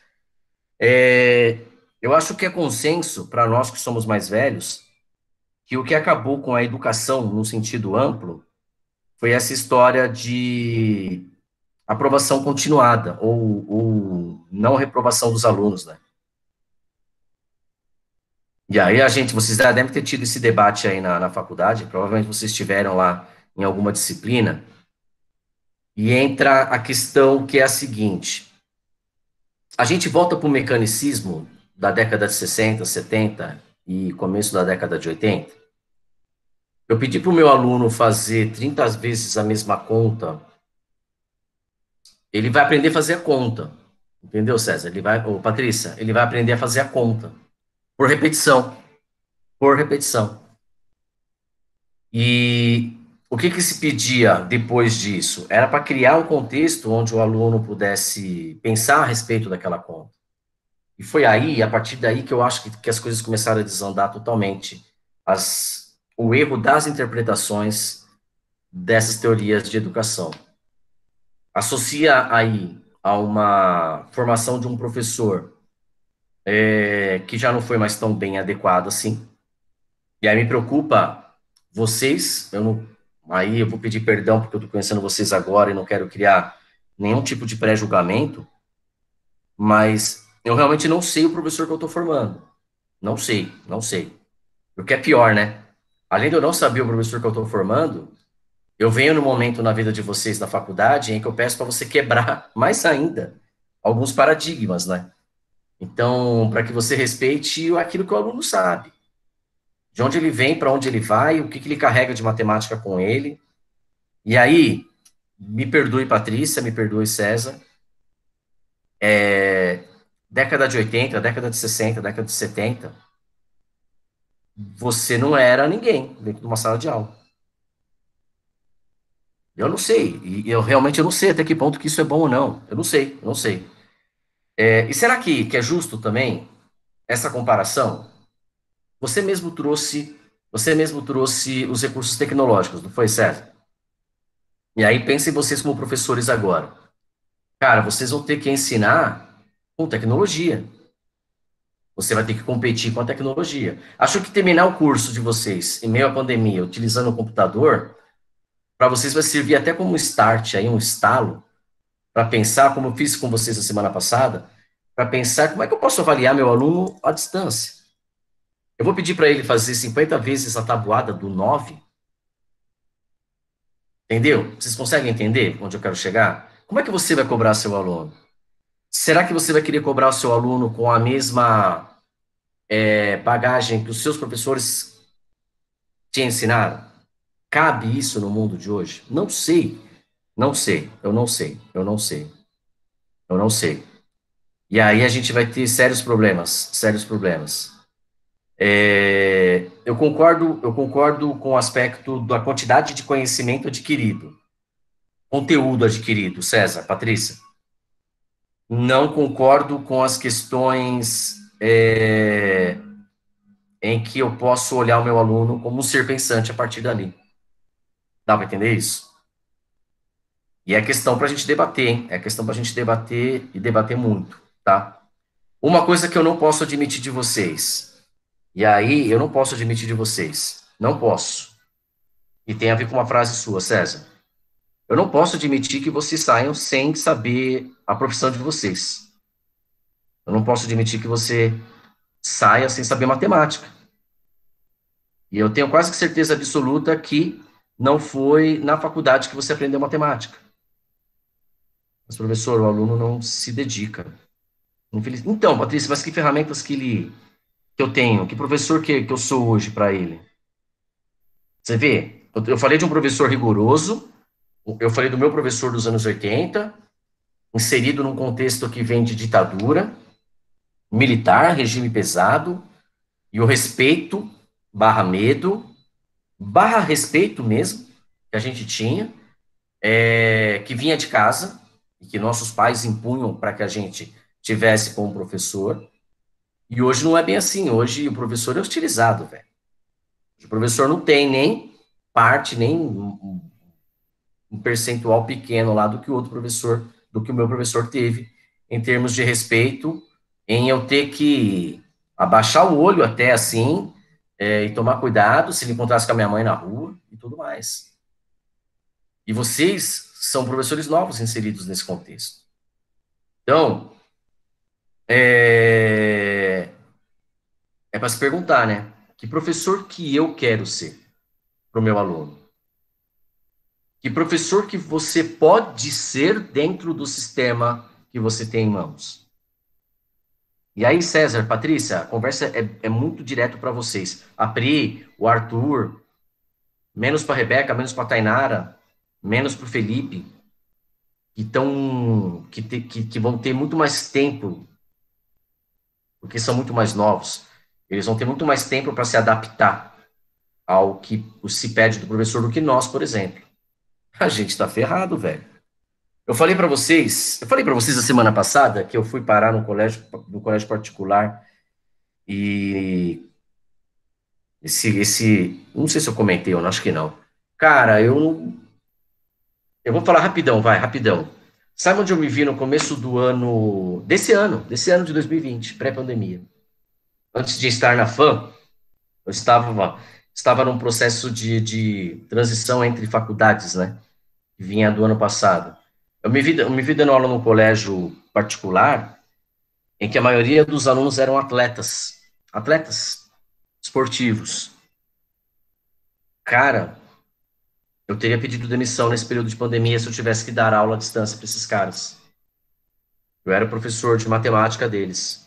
É, eu acho que é consenso para nós que somos mais velhos que o que acabou com a educação no sentido amplo foi essa história de aprovação continuada ou, ou não reprovação dos alunos, né? E aí a gente, vocês já devem ter tido esse debate aí na, na faculdade, provavelmente vocês estiveram lá em alguma disciplina, e entra a questão que é a seguinte, a gente volta para o mecanicismo da década de 60, 70 e começo da década de 80, eu pedi para o meu aluno fazer 30 vezes a mesma conta, ele vai aprender a fazer a conta. Entendeu, César? Ele vai, ou Patrícia, ele vai aprender a fazer a conta. Por repetição. Por repetição. E o que, que se pedia depois disso? Era para criar um contexto onde o aluno pudesse pensar a respeito daquela conta. E foi aí, a partir daí, que eu acho que, que as coisas começaram a desandar totalmente. As, o erro das interpretações dessas teorias de educação. Associa aí a uma formação de um professor é, que já não foi mais tão bem adequado assim. E aí me preocupa vocês, eu não, aí eu vou pedir perdão porque eu estou conhecendo vocês agora e não quero criar nenhum tipo de pré-julgamento, mas eu realmente não sei o professor que eu estou formando. Não sei, não sei. O que é pior, né? além de eu não saber o professor que eu estou formando, eu venho no momento na vida de vocês na faculdade em que eu peço para você quebrar mais ainda alguns paradigmas, né? Então, para que você respeite aquilo que o aluno sabe. De onde ele vem, para onde ele vai, o que, que ele carrega de matemática com ele. E aí, me perdoe, Patrícia, me perdoe, César. É, década de 80, década de 60, década de 70, você não era ninguém dentro de uma sala de aula. Eu não sei, e eu realmente não sei até que ponto que isso é bom ou não. Eu não sei, eu não sei. É, e será que, que é justo também essa comparação? Você mesmo trouxe, você mesmo trouxe os recursos tecnológicos, não foi, César? E aí pensem vocês como professores agora. Cara, vocês vão ter que ensinar com tecnologia. Você vai ter que competir com a tecnologia. Acho que terminar o curso de vocês em meio à pandemia, utilizando o computador, para vocês vai servir até como um start, aí, um estalo, para pensar, como eu fiz com vocês na semana passada, para pensar como é que eu posso avaliar meu aluno à distância. Eu vou pedir para ele fazer 50 vezes a tabuada do 9. Entendeu? Vocês conseguem entender onde eu quero chegar? Como é que você vai cobrar seu aluno? Será que você vai querer cobrar o seu aluno com a mesma é, bagagem que os seus professores te ensinaram? Cabe isso no mundo de hoje? Não sei. Não sei. Eu não sei. Eu não sei. Eu não sei. E aí a gente vai ter sérios problemas. Sérios problemas. É, eu concordo, eu concordo com o aspecto da quantidade de conhecimento adquirido, conteúdo adquirido, César, Patrícia. Não concordo com as questões é, em que eu posso olhar o meu aluno como um ser pensante a partir dali. Dá para entender isso? E é questão para a gente debater, hein? É questão para a gente debater e debater muito, tá? Uma coisa que eu não posso admitir de vocês, e aí eu não posso admitir de vocês, não posso. E tem a ver com uma frase sua, César. Eu não posso admitir que vocês saiam sem saber a profissão de vocês. Eu não posso admitir que você saia sem saber matemática. E eu tenho quase certeza absoluta que não foi na faculdade que você aprendeu matemática. Mas, professor, o aluno não se dedica. Então, Patrícia, mas que ferramentas que, ele, que eu tenho? Que professor que, que eu sou hoje para ele? Você vê, eu falei de um professor rigoroso, eu falei do meu professor dos anos 80, inserido num contexto que vem de ditadura, militar, regime pesado, e o respeito barra medo, barra respeito mesmo, que a gente tinha, é, que vinha de casa, e que nossos pais impunham para que a gente tivesse como professor. E hoje não é bem assim. Hoje o professor é hostilizado, velho. O professor não tem nem parte, nem um percentual pequeno lá do que o outro professor, do que o meu professor teve, em termos de respeito, em eu ter que abaixar o olho até assim, é, e tomar cuidado se ele encontrasse com a minha mãe na rua e tudo mais. E vocês são professores novos inseridos nesse contexto. Então, é, é para se perguntar, né? Que professor que eu quero ser para o meu aluno? Que professor que você pode ser dentro do sistema que você tem em mãos? E aí, César, Patrícia, a conversa é, é muito direto para vocês. A Pri, o Arthur, menos para Rebeca, menos para Tainara, menos para o Felipe, que, tão, que, te, que, que vão ter muito mais tempo, porque são muito mais novos. Eles vão ter muito mais tempo para se adaptar ao que se pede do professor do que nós, por exemplo. A gente está ferrado, velho. Eu falei para vocês, eu falei para vocês a semana passada que eu fui parar no colégio, no colégio particular e esse, esse, não sei se eu comentei ou não, acho que não. Cara, eu eu vou falar rapidão, vai, rapidão. Sabe onde eu me vi no começo do ano, desse ano, desse ano de 2020, pré-pandemia? Antes de estar na FAM, eu estava, estava num processo de, de transição entre faculdades, né? Vinha do ano passado. Eu me vi, eu me vi dando aula num colégio particular, em que a maioria dos alunos eram atletas, atletas esportivos. Cara, eu teria pedido demissão nesse período de pandemia se eu tivesse que dar aula à distância para esses caras. Eu era professor de matemática deles.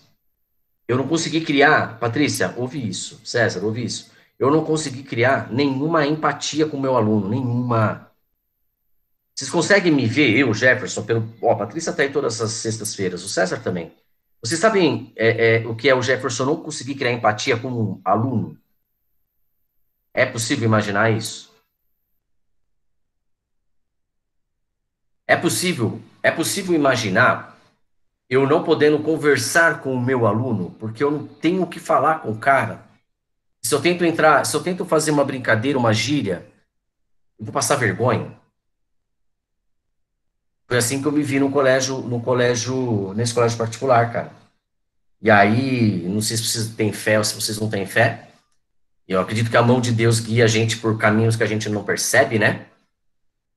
Eu não consegui criar, Patrícia, ouve isso, César, ouve isso. Eu não consegui criar nenhuma empatia com o meu aluno, nenhuma. Vocês conseguem me ver, eu, Jefferson, pelo. Ó, a Patrícia tá aí todas as sextas-feiras, o César também. Vocês sabem é, é, o que é o Jefferson não conseguir criar empatia com um aluno? É possível imaginar isso? É possível, é possível imaginar eu não podendo conversar com o meu aluno, porque eu não tenho o que falar com o cara. Se eu tento entrar, se eu tento fazer uma brincadeira, uma gíria, eu vou passar vergonha. Foi assim que eu me vi no colégio, no colégio, nesse colégio particular, cara. E aí, não sei se vocês têm fé ou se vocês não têm fé. Eu acredito que a mão de Deus guia a gente por caminhos que a gente não percebe, né?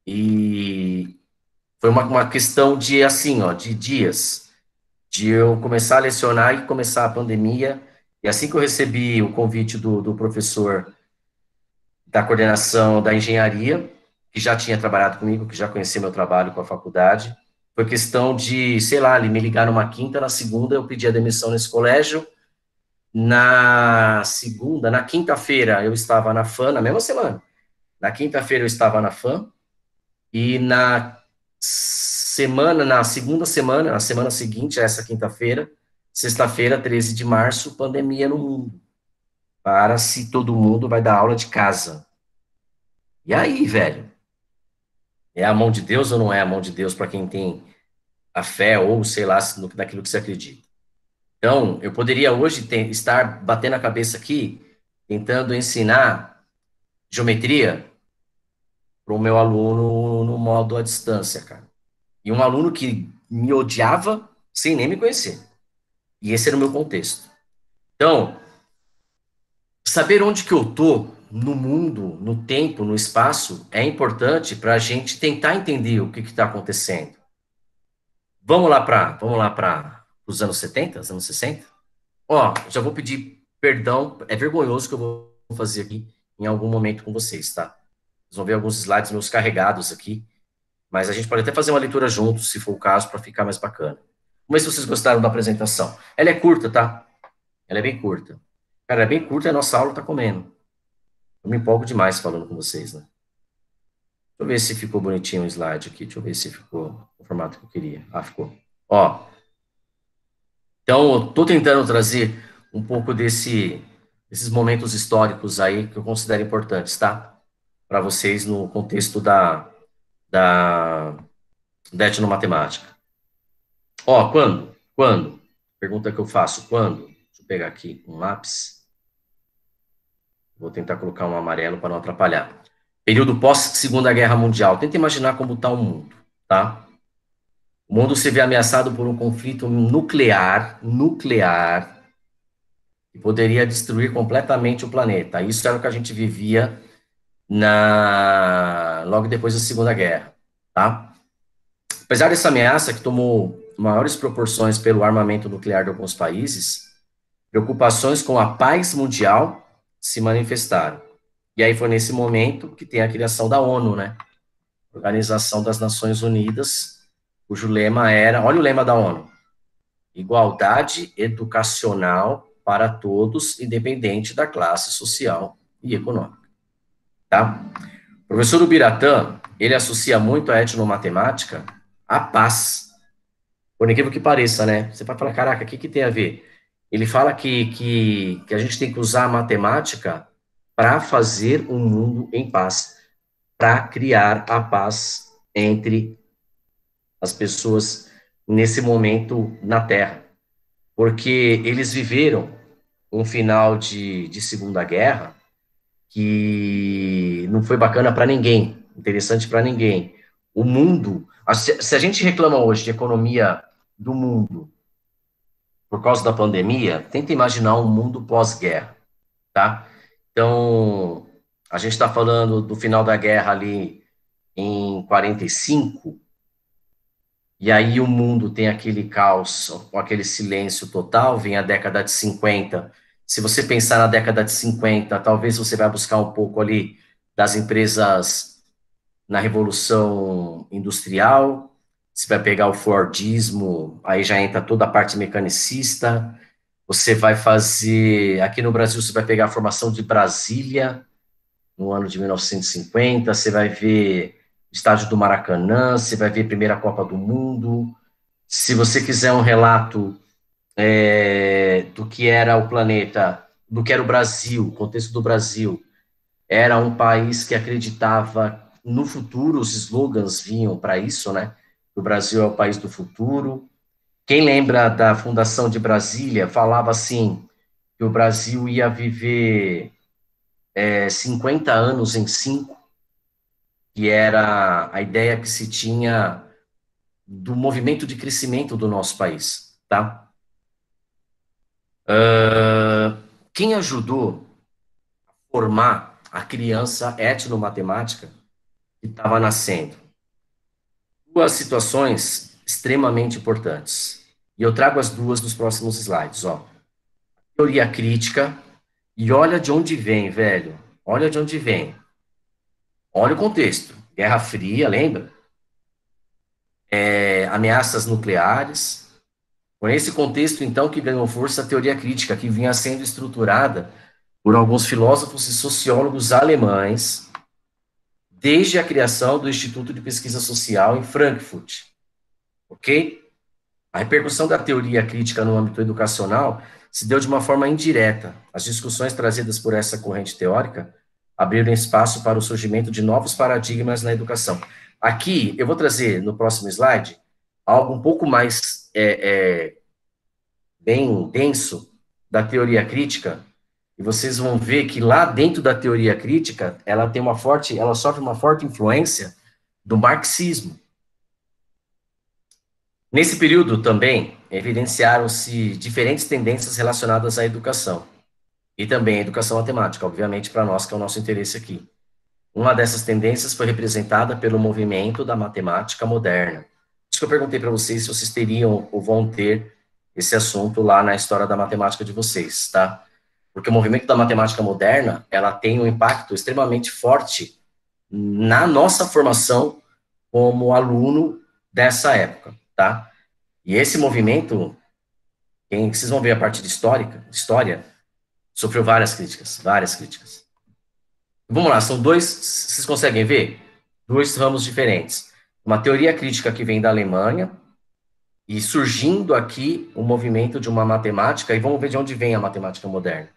E foi uma, uma questão de, assim, ó, de dias, de eu começar a lecionar e começar a pandemia. E assim que eu recebi o convite do, do professor da coordenação da engenharia, que já tinha trabalhado comigo, que já conhecia meu trabalho com a faculdade, foi questão de, sei lá, me ligar numa quinta, na segunda eu pedi a demissão nesse colégio, na segunda, na quinta-feira eu estava na FAM, na mesma semana, na quinta-feira eu estava na FAM, e na semana, na segunda semana, na semana seguinte, essa quinta-feira, sexta-feira, 13 de março, pandemia no mundo. Para se todo mundo vai dar aula de casa. E aí, velho? É a mão de Deus ou não é a mão de Deus para quem tem a fé ou, sei lá, daquilo que você acredita? Então, eu poderia hoje ter, estar batendo a cabeça aqui, tentando ensinar geometria para o meu aluno no modo à distância, cara. E um aluno que me odiava sem nem me conhecer. E esse era o meu contexto. Então, saber onde que eu tô no mundo, no tempo, no espaço, é importante para a gente tentar entender o que está acontecendo. Vamos lá para vamos lá para os anos 70, os anos 60? Ó, já vou pedir perdão, é vergonhoso que eu vou fazer aqui em algum momento com vocês, tá? Vocês vão ver alguns slides meus carregados aqui, mas a gente pode até fazer uma leitura junto, se for o caso, para ficar mais bacana. Vamos ver se vocês gostaram da apresentação. Ela é curta, tá? Ela é bem curta. Cara, é bem curta e a nossa aula tá comendo. Eu me empolgo demais falando com vocês, né? Deixa eu ver se ficou bonitinho o slide aqui. Deixa eu ver se ficou o formato que eu queria. Ah, ficou. Ó. Então, eu tô tentando trazer um pouco desse, desses momentos históricos aí que eu considero importantes, tá? para vocês no contexto da, da, da etnomatemática. Ó, quando? Quando? Pergunta que eu faço, quando? Deixa eu pegar aqui um lápis. Vou tentar colocar um amarelo para não atrapalhar. Período pós-Segunda Guerra Mundial. Tenta imaginar como está o mundo, tá? O mundo se vê ameaçado por um conflito nuclear, nuclear, que poderia destruir completamente o planeta. Isso era o que a gente vivia na logo depois da Segunda Guerra, tá? Apesar dessa ameaça que tomou maiores proporções pelo armamento nuclear de alguns países, preocupações com a paz mundial se manifestaram. E aí foi nesse momento que tem a criação da ONU, né? Organização das Nações Unidas, cujo lema era, olha o lema da ONU: igualdade educacional para todos, independente da classe social e econômica. Tá? O professor Ubiratã, ele associa muito a etnomatemática à paz. Por incrível que pareça, né? Você vai falar, caraca, o que, que tem a ver? Ele fala que, que, que a gente tem que usar a matemática para fazer um mundo em paz, para criar a paz entre as pessoas nesse momento na Terra. Porque eles viveram um final de, de Segunda Guerra que não foi bacana para ninguém, interessante para ninguém. O mundo, se a gente reclama hoje de economia do mundo por causa da pandemia, tenta imaginar um mundo pós-guerra, tá? Então, a gente está falando do final da guerra ali em 45, e aí o mundo tem aquele caos, aquele silêncio total, vem a década de 50, se você pensar na década de 50, talvez você vai buscar um pouco ali das empresas na Revolução Industrial, você vai pegar o Fordismo, aí já entra toda a parte mecanicista, você vai fazer, aqui no Brasil, você vai pegar a formação de Brasília, no ano de 1950, você vai ver o estádio do Maracanã, você vai ver a primeira Copa do Mundo, se você quiser um relato é, do que era o planeta, do que era o Brasil, o contexto do Brasil. Era um país que acreditava no futuro, os slogans vinham para isso, né? O Brasil é o país do futuro. Quem lembra da fundação de Brasília falava assim que o Brasil ia viver é, 50 anos em cinco, que era a ideia que se tinha do movimento de crescimento do nosso país, tá? Uh, quem ajudou a formar a criança etnomatemática que estava nascendo? Duas situações extremamente importantes. E eu trago as duas nos próximos slides, ó. Teoria crítica, e olha de onde vem, velho. Olha de onde vem. Olha o contexto. Guerra Fria, lembra? É, ameaças nucleares. Com esse contexto, então, que ganhou força a teoria crítica, que vinha sendo estruturada por alguns filósofos e sociólogos alemães, desde a criação do Instituto de Pesquisa Social em Frankfurt. Ok? A repercussão da teoria crítica no âmbito educacional se deu de uma forma indireta. As discussões trazidas por essa corrente teórica abriram espaço para o surgimento de novos paradigmas na educação. Aqui, eu vou trazer no próximo slide algo um pouco mais é, é, bem denso da teoria crítica, e vocês vão ver que lá dentro da teoria crítica, ela tem uma forte, ela sofre uma forte influência do marxismo. Nesse período também evidenciaram-se diferentes tendências relacionadas à educação e também à educação matemática, obviamente para nós que é o nosso interesse aqui. Uma dessas tendências foi representada pelo movimento da matemática moderna. Por isso que eu perguntei para vocês se vocês teriam ou vão ter esse assunto lá na história da matemática de vocês, tá? Porque o movimento da matemática moderna, ela tem um impacto extremamente forte na nossa formação como aluno dessa época tá? E esse movimento, quem vocês vão ver a parte de histórica, história, sofreu várias críticas, várias críticas. Vamos lá, são dois, vocês conseguem ver? Dois ramos diferentes. Uma teoria crítica que vem da Alemanha e surgindo aqui o um movimento de uma matemática, e vamos ver de onde vem a matemática moderna.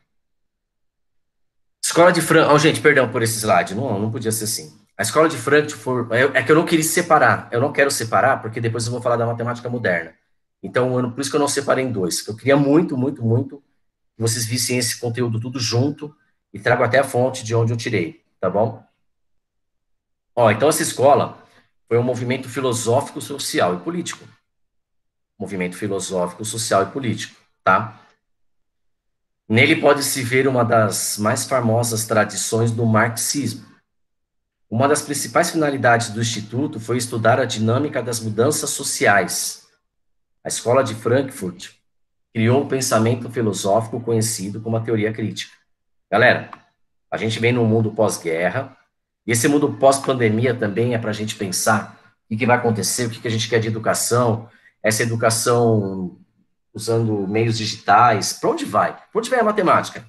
Escola de Frankfurt, oh, gente, perdão por esse slide, não, não podia ser assim. A escola de Frankfurt, é, é que eu não queria separar, eu não quero separar, porque depois eu vou falar da matemática moderna. Então, por isso que eu não separei em dois, eu queria muito, muito, muito que vocês vissem esse conteúdo tudo junto e trago até a fonte de onde eu tirei, tá bom? Ó, então essa escola foi um movimento filosófico, social e político. Movimento filosófico, social e político, tá? Nele pode-se ver uma das mais famosas tradições do marxismo, uma das principais finalidades do Instituto foi estudar a dinâmica das mudanças sociais. A Escola de Frankfurt criou um pensamento filosófico conhecido como a teoria crítica. Galera, a gente vem num mundo pós-guerra, e esse mundo pós-pandemia também é para a gente pensar o que, vai acontecer, o que, que a gente quer de educação, essa educação usando meios digitais, para onde vai? Para onde vai a matemática?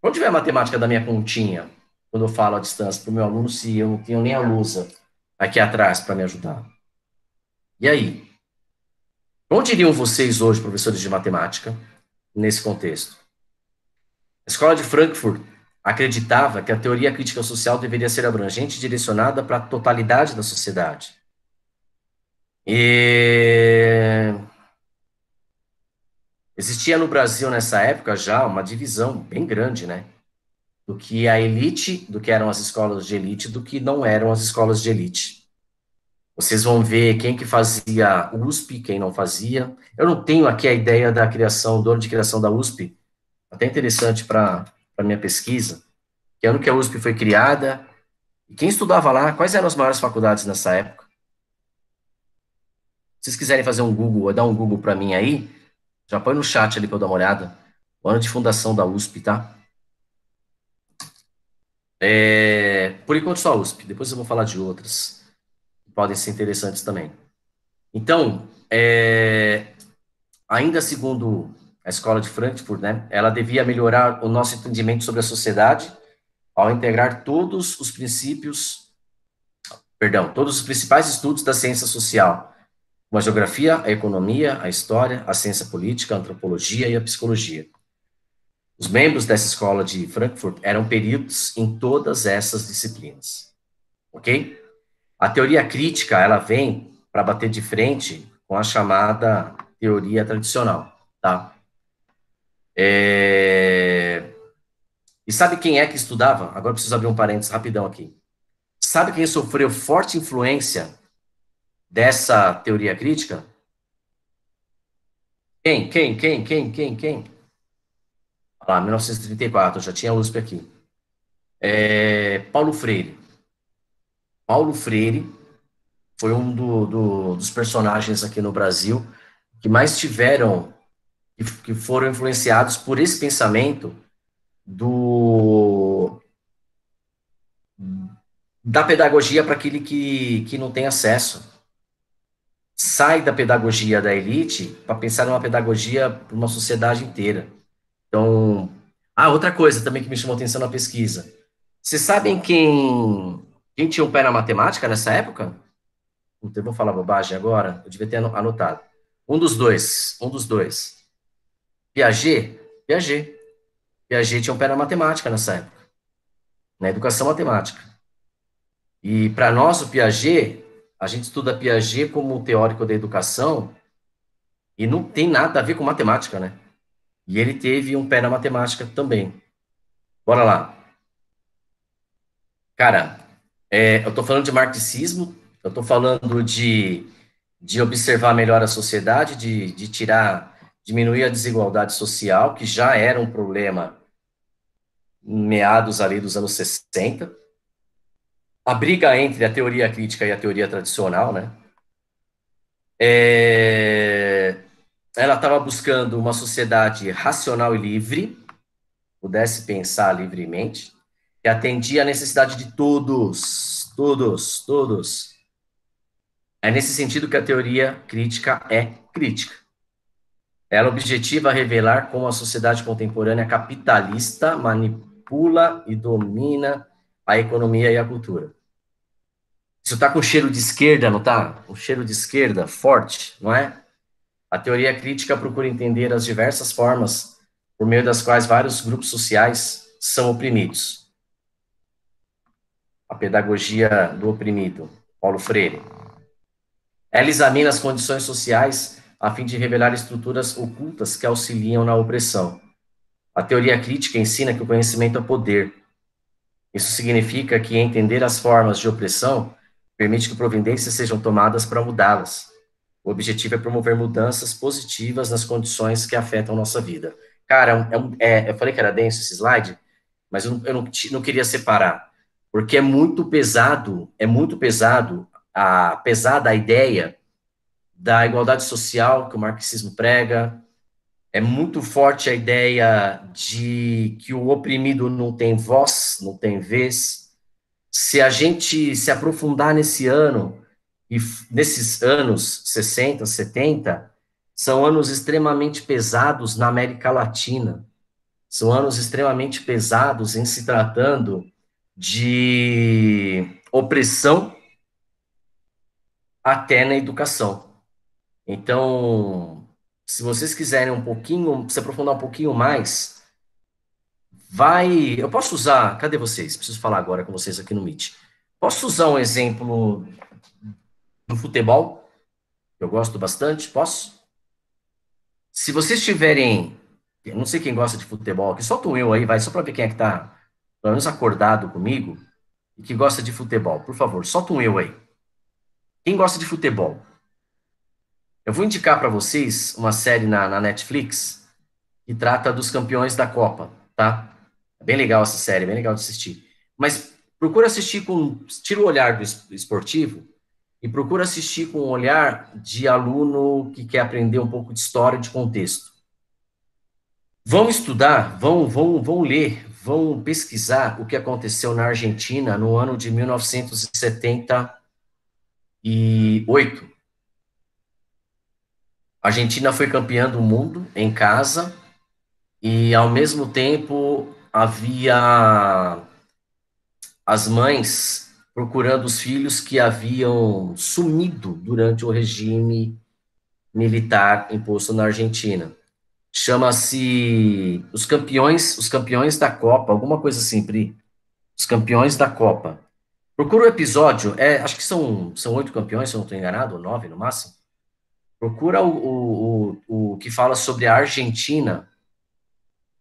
Para onde vai a matemática da minha continha? quando eu falo à distância para o meu aluno se eu não tenho nem a lousa aqui atrás para me ajudar? E aí? Onde iriam vocês hoje, professores de matemática, nesse contexto? A escola de Frankfurt acreditava que a teoria crítica social deveria ser abrangente e direcionada para a totalidade da sociedade. E existia no Brasil nessa época já uma divisão bem grande, né? do que a elite, do que eram as escolas de elite, do que não eram as escolas de elite. Vocês vão ver quem que fazia USP, quem não fazia. Eu não tenho aqui a ideia da criação, do ano de criação da USP, até interessante para a minha pesquisa, que ano que a USP foi criada, e quem estudava lá, quais eram as maiores faculdades nessa época. Se vocês quiserem fazer um Google, dar um Google para mim aí, já põe no chat ali para eu dar uma olhada. O ano de fundação da USP, tá? É, por enquanto só a USP, depois eu vou falar de outras, que podem ser interessantes também. Então, é, ainda segundo a escola de Frankfurt, né, ela devia melhorar o nosso entendimento sobre a sociedade ao integrar todos os princípios, perdão, todos os principais estudos da ciência social, como a geografia, a economia, a história, a ciência política, a antropologia e a psicologia. Os membros dessa escola de Frankfurt eram peritos em todas essas disciplinas. Ok? A teoria crítica, ela vem para bater de frente com a chamada teoria tradicional, tá? É... E sabe quem é que estudava? Agora preciso abrir um parênteses rapidão aqui. Sabe quem sofreu forte influência dessa teoria crítica? Quem? Quem? Quem? Quem? Quem? Quem? Olha lá, 1934, já tinha USP aqui. É, Paulo Freire. Paulo Freire foi um do, do, dos personagens aqui no Brasil que mais tiveram, que, foram influenciados por esse pensamento do da pedagogia para aquele que, que não tem acesso. Sai da pedagogia da elite para pensar numa pedagogia para uma sociedade inteira. Então, ah, outra coisa também que me chamou atenção na pesquisa. Vocês sabem quem, quem tinha um pé na matemática nessa época? Eu vou falar bobagem agora, eu devia ter anotado. Um dos dois, um dos dois. Piaget, Piaget. Piaget tinha um pé na matemática nessa época, na educação matemática. E para nós, o Piaget, a gente estuda Piaget como teórico da educação e não tem nada a ver com matemática, né? E ele teve um pé na matemática também. Bora lá. Cara, é, eu estou falando de marxismo, eu estou falando de, de observar melhor a sociedade, de, de tirar, diminuir a desigualdade social, que já era um problema meados ali dos anos 60. A briga entre a teoria crítica e a teoria tradicional, né? É, ela estava buscando uma sociedade racional e livre, pudesse pensar livremente, que atendia à necessidade de todos, todos, todos. É nesse sentido que a teoria crítica é crítica. Ela objetiva revelar como a sociedade contemporânea capitalista manipula e domina a economia e a cultura. Isso está com cheiro de esquerda, não está? Um cheiro de esquerda forte, não é? A teoria crítica procura entender as diversas formas por meio das quais vários grupos sociais são oprimidos. A pedagogia do oprimido, Paulo Freire. Ela examina as condições sociais a fim de revelar estruturas ocultas que auxiliam na opressão. A teoria crítica ensina que o conhecimento é poder. Isso significa que entender as formas de opressão permite que providências sejam tomadas para mudá-las. O objetivo é promover mudanças positivas nas condições que afetam nossa vida. Cara, é, é, é eu falei que era denso esse slide, mas eu, eu não, não, queria separar, porque é muito pesado, é muito pesado, a, pesada a ideia da igualdade social que o marxismo prega, é muito forte a ideia de que o oprimido não tem voz, não tem vez. Se a gente se aprofundar nesse ano, e nesses anos 60, 70, são anos extremamente pesados na América Latina. São anos extremamente pesados em se tratando de opressão até na educação. Então, se vocês quiserem um pouquinho, se aprofundar um pouquinho mais, vai. Eu posso usar. Cadê vocês? Preciso falar agora com vocês aqui no Meet. Posso usar um exemplo do futebol, eu gosto bastante, posso? Se vocês tiverem, não sei quem gosta de futebol, que solta um eu aí, vai, só para ver quem é que tá, pelo menos acordado comigo, e que gosta de futebol, por favor, solta um eu aí. Quem gosta de futebol? Eu vou indicar para vocês uma série na, na Netflix que trata dos campeões da Copa, tá? É bem legal essa série, bem legal de assistir. Mas procura assistir com, tira o olhar do esportivo e procura assistir com um olhar de aluno que quer aprender um pouco de história de contexto. Vão estudar, vão, vão, vão ler, vão pesquisar o que aconteceu na Argentina no ano de 1978. A Argentina foi campeã do mundo em casa e, ao mesmo tempo, havia as mães procurando os filhos que haviam sumido durante o regime militar imposto na Argentina. Chama-se os campeões, os campeões da Copa, alguma coisa assim, Pri. Os campeões da Copa. Procura o episódio, é, acho que são, são oito campeões, se eu não estou enganado, ou nove no máximo. Procura o, o, o, o que fala sobre a Argentina,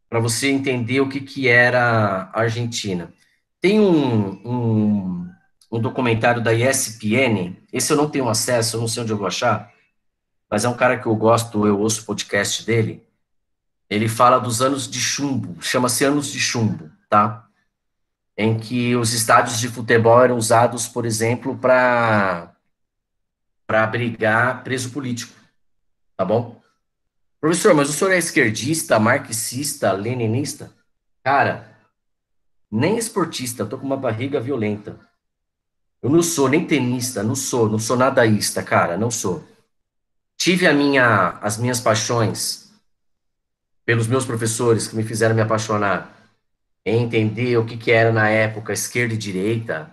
para você entender o que, que era a Argentina. Tem um, um, um, documentário da ESPN, esse eu não tenho acesso, eu não sei onde eu vou achar, mas é um cara que eu gosto, eu ouço o podcast dele. Ele fala dos anos de chumbo, chama-se Anos de Chumbo, tá? em que os estádios de futebol eram usados, por exemplo, para para abrigar preso político, tá bom? Professor, mas o senhor é esquerdista, marxista, leninista? Cara, nem esportista, tô com uma barriga violenta. Eu não sou nem tenista, não sou, não sou nadaísta, cara, não sou. Tive a minha, as minhas paixões pelos meus professores que me fizeram me apaixonar entender o que, que era na época esquerda e direita,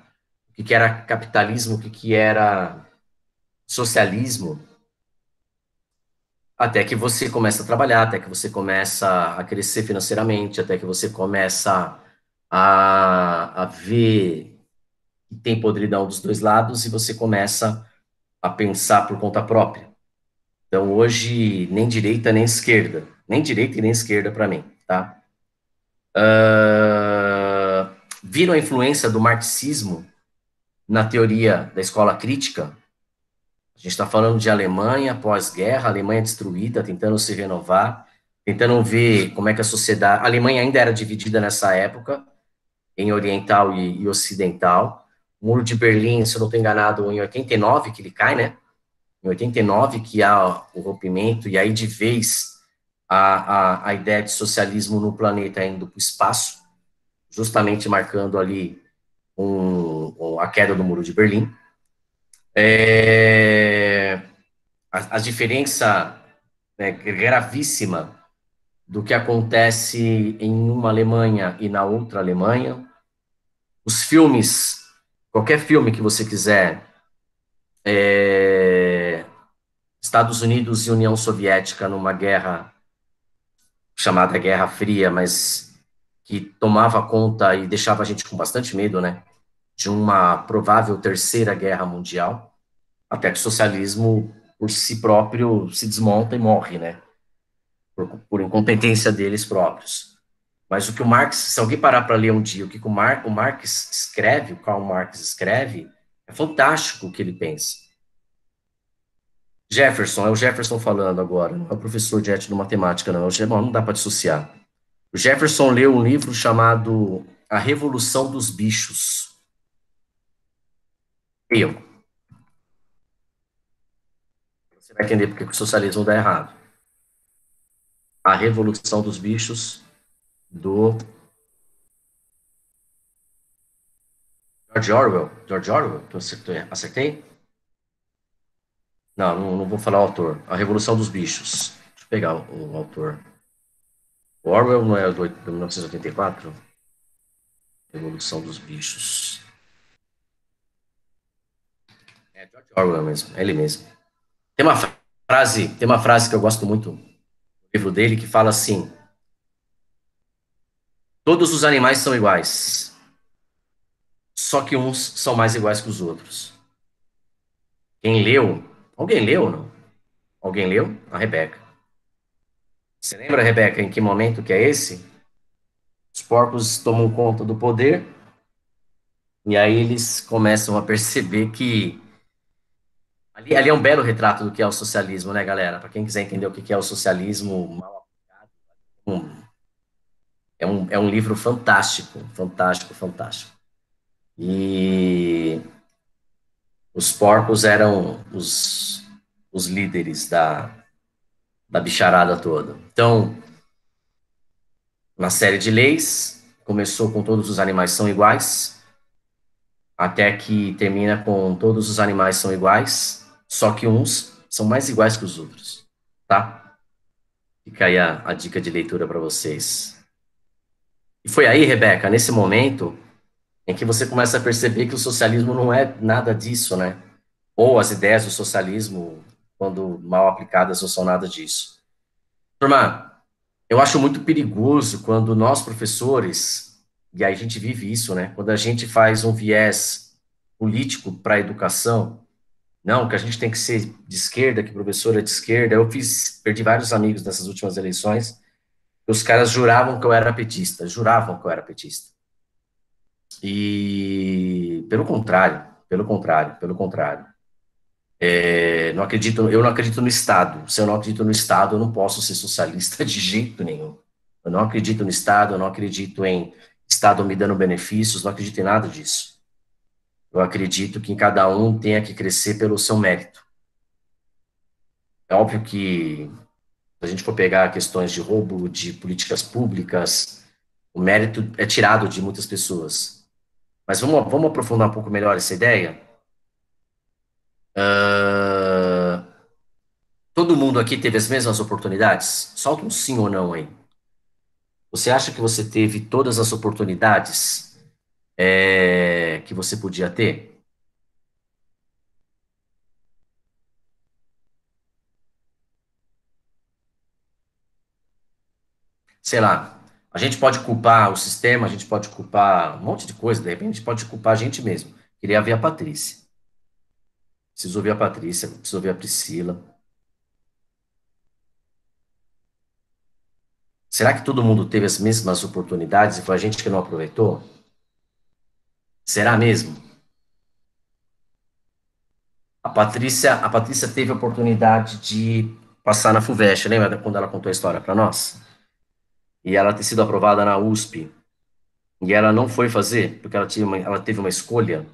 o que, que era capitalismo, o que, que era socialismo, até que você começa a trabalhar, até que você começa a crescer financeiramente, até que você começa a, a ver que tem podridão dos dois lados e você começa a pensar por conta própria. Então, hoje, nem direita nem esquerda, nem direita e nem esquerda para mim, tá? Uh, viram a influência do marxismo na teoria da escola crítica? A gente está falando de Alemanha pós-guerra, Alemanha destruída, tentando se renovar, tentando ver como é que a sociedade. A Alemanha ainda era dividida nessa época em oriental e, e ocidental. O Muro de Berlim, se eu não estou enganado, em 89 que ele cai, né? Em 89 que há o rompimento, e aí de vez a, a, a ideia de socialismo no planeta indo para o espaço, justamente marcando ali um, a queda do Muro de Berlim. É, a, a, diferença né, gravíssima do que acontece em uma Alemanha e na outra Alemanha. Os filmes, qualquer filme que você quiser, é, Estados Unidos e União Soviética numa guerra chamada Guerra Fria, mas que tomava conta e deixava a gente com bastante medo, né, de uma provável terceira guerra mundial, até que o socialismo por si próprio se desmonta e morre, né, por, por incompetência deles próprios. Mas o que o Marx, se alguém parar para ler um dia o que o, Mar, o Marx escreve, o Karl Marx escreve, é fantástico o que ele pensa. Jefferson, é o Jefferson falando agora, não é o professor de ética matemática, não, é o não dá para dissociar. O Jefferson leu um livro chamado A Revolução dos Bichos. Eu. Você vai entender porque o socialismo dá errado. A Revolução dos Bichos, do George Orwell. George Orwell, acertei? Não, não, não, vou falar o autor. A Revolução dos Bichos. Deixa eu pegar o, o autor. O Orwell não é do, de 1984? Revolução dos Bichos. George Orwell mesmo, é ele mesmo. Tem uma frase, tem uma frase que eu gosto muito no livro dele que fala assim: Todos os animais são iguais, só que uns são mais iguais que os outros. Quem leu Alguém leu não? Alguém leu? A Rebeca. Você lembra, Rebeca, em que momento que é esse? Os porcos tomam conta do poder e aí eles começam a perceber que ali, ali é um belo retrato do que é o socialismo, né, galera? Para quem quiser entender o que é o socialismo mal aplicado, é um, é um livro fantástico, fantástico, fantástico. E os porcos eram os, os líderes da, da bicharada toda. Então, na série de leis, começou com todos os animais são iguais, até que termina com todos os animais são iguais, só que uns são mais iguais que os outros, tá? Fica aí a, a dica de leitura para vocês. E foi aí, Rebeca, nesse momento, em que você começa a perceber que o socialismo não é nada disso, né? Ou as ideias do socialismo, quando mal aplicadas, não são nada disso. Turma, eu acho muito perigoso quando nós, professores, e a gente vive isso, né? Quando a gente faz um viés político para a educação. Não, que a gente tem que ser de esquerda, que professor é de esquerda. Eu fiz, perdi vários amigos nessas últimas eleições. Os caras juravam que eu era petista, juravam que eu era petista. E pelo contrário, pelo contrário, pelo contrário. É, não acredito, eu não acredito no Estado. Se eu não acredito no Estado, eu não posso ser socialista de jeito nenhum. Eu não acredito no Estado, eu não acredito em Estado me dando benefícios, não acredito em nada disso. Eu acredito que cada um tenha que crescer pelo seu mérito. É óbvio que, se a gente for pegar questões de roubo de políticas públicas, o mérito é tirado de muitas pessoas. Mas vamos, vamos aprofundar um pouco melhor essa ideia? Uh, todo mundo aqui teve as mesmas oportunidades? Solta um sim ou não aí. Você acha que você teve todas as oportunidades é, que você podia ter? Sei lá, a gente pode culpar o sistema, a gente pode culpar um monte de coisa, de repente a gente pode culpar a gente mesmo. Queria ver a Patrícia. Preciso ouvir a Patrícia, preciso ouvir a Priscila. Será que todo mundo teve as mesmas oportunidades e foi a gente que não aproveitou? Será mesmo? A Patrícia, a Patrícia teve a oportunidade de passar na FUVEST, lembra quando ela contou a história para nós? E ela ter sido aprovada na USP. E ela não foi fazer, porque ela, uma, ela teve uma escolha,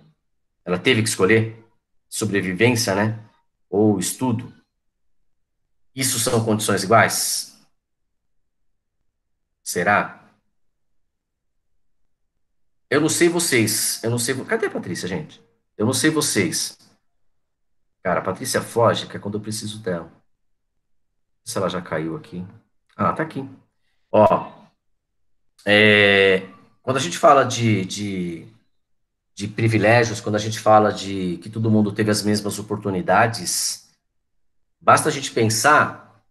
ela teve que escolher sobrevivência, né? Ou estudo. Isso são condições iguais? Será? Eu não sei vocês. Eu não sei. Cadê a Patrícia, gente? Eu não sei vocês. Cara, a Patrícia foge, que é quando eu preciso dela. Se ela já caiu aqui. Ah, tá aqui. Ó. É, quando a gente fala de, de, de privilégios, quando a gente fala de que todo mundo teve as mesmas oportunidades, basta a gente pensar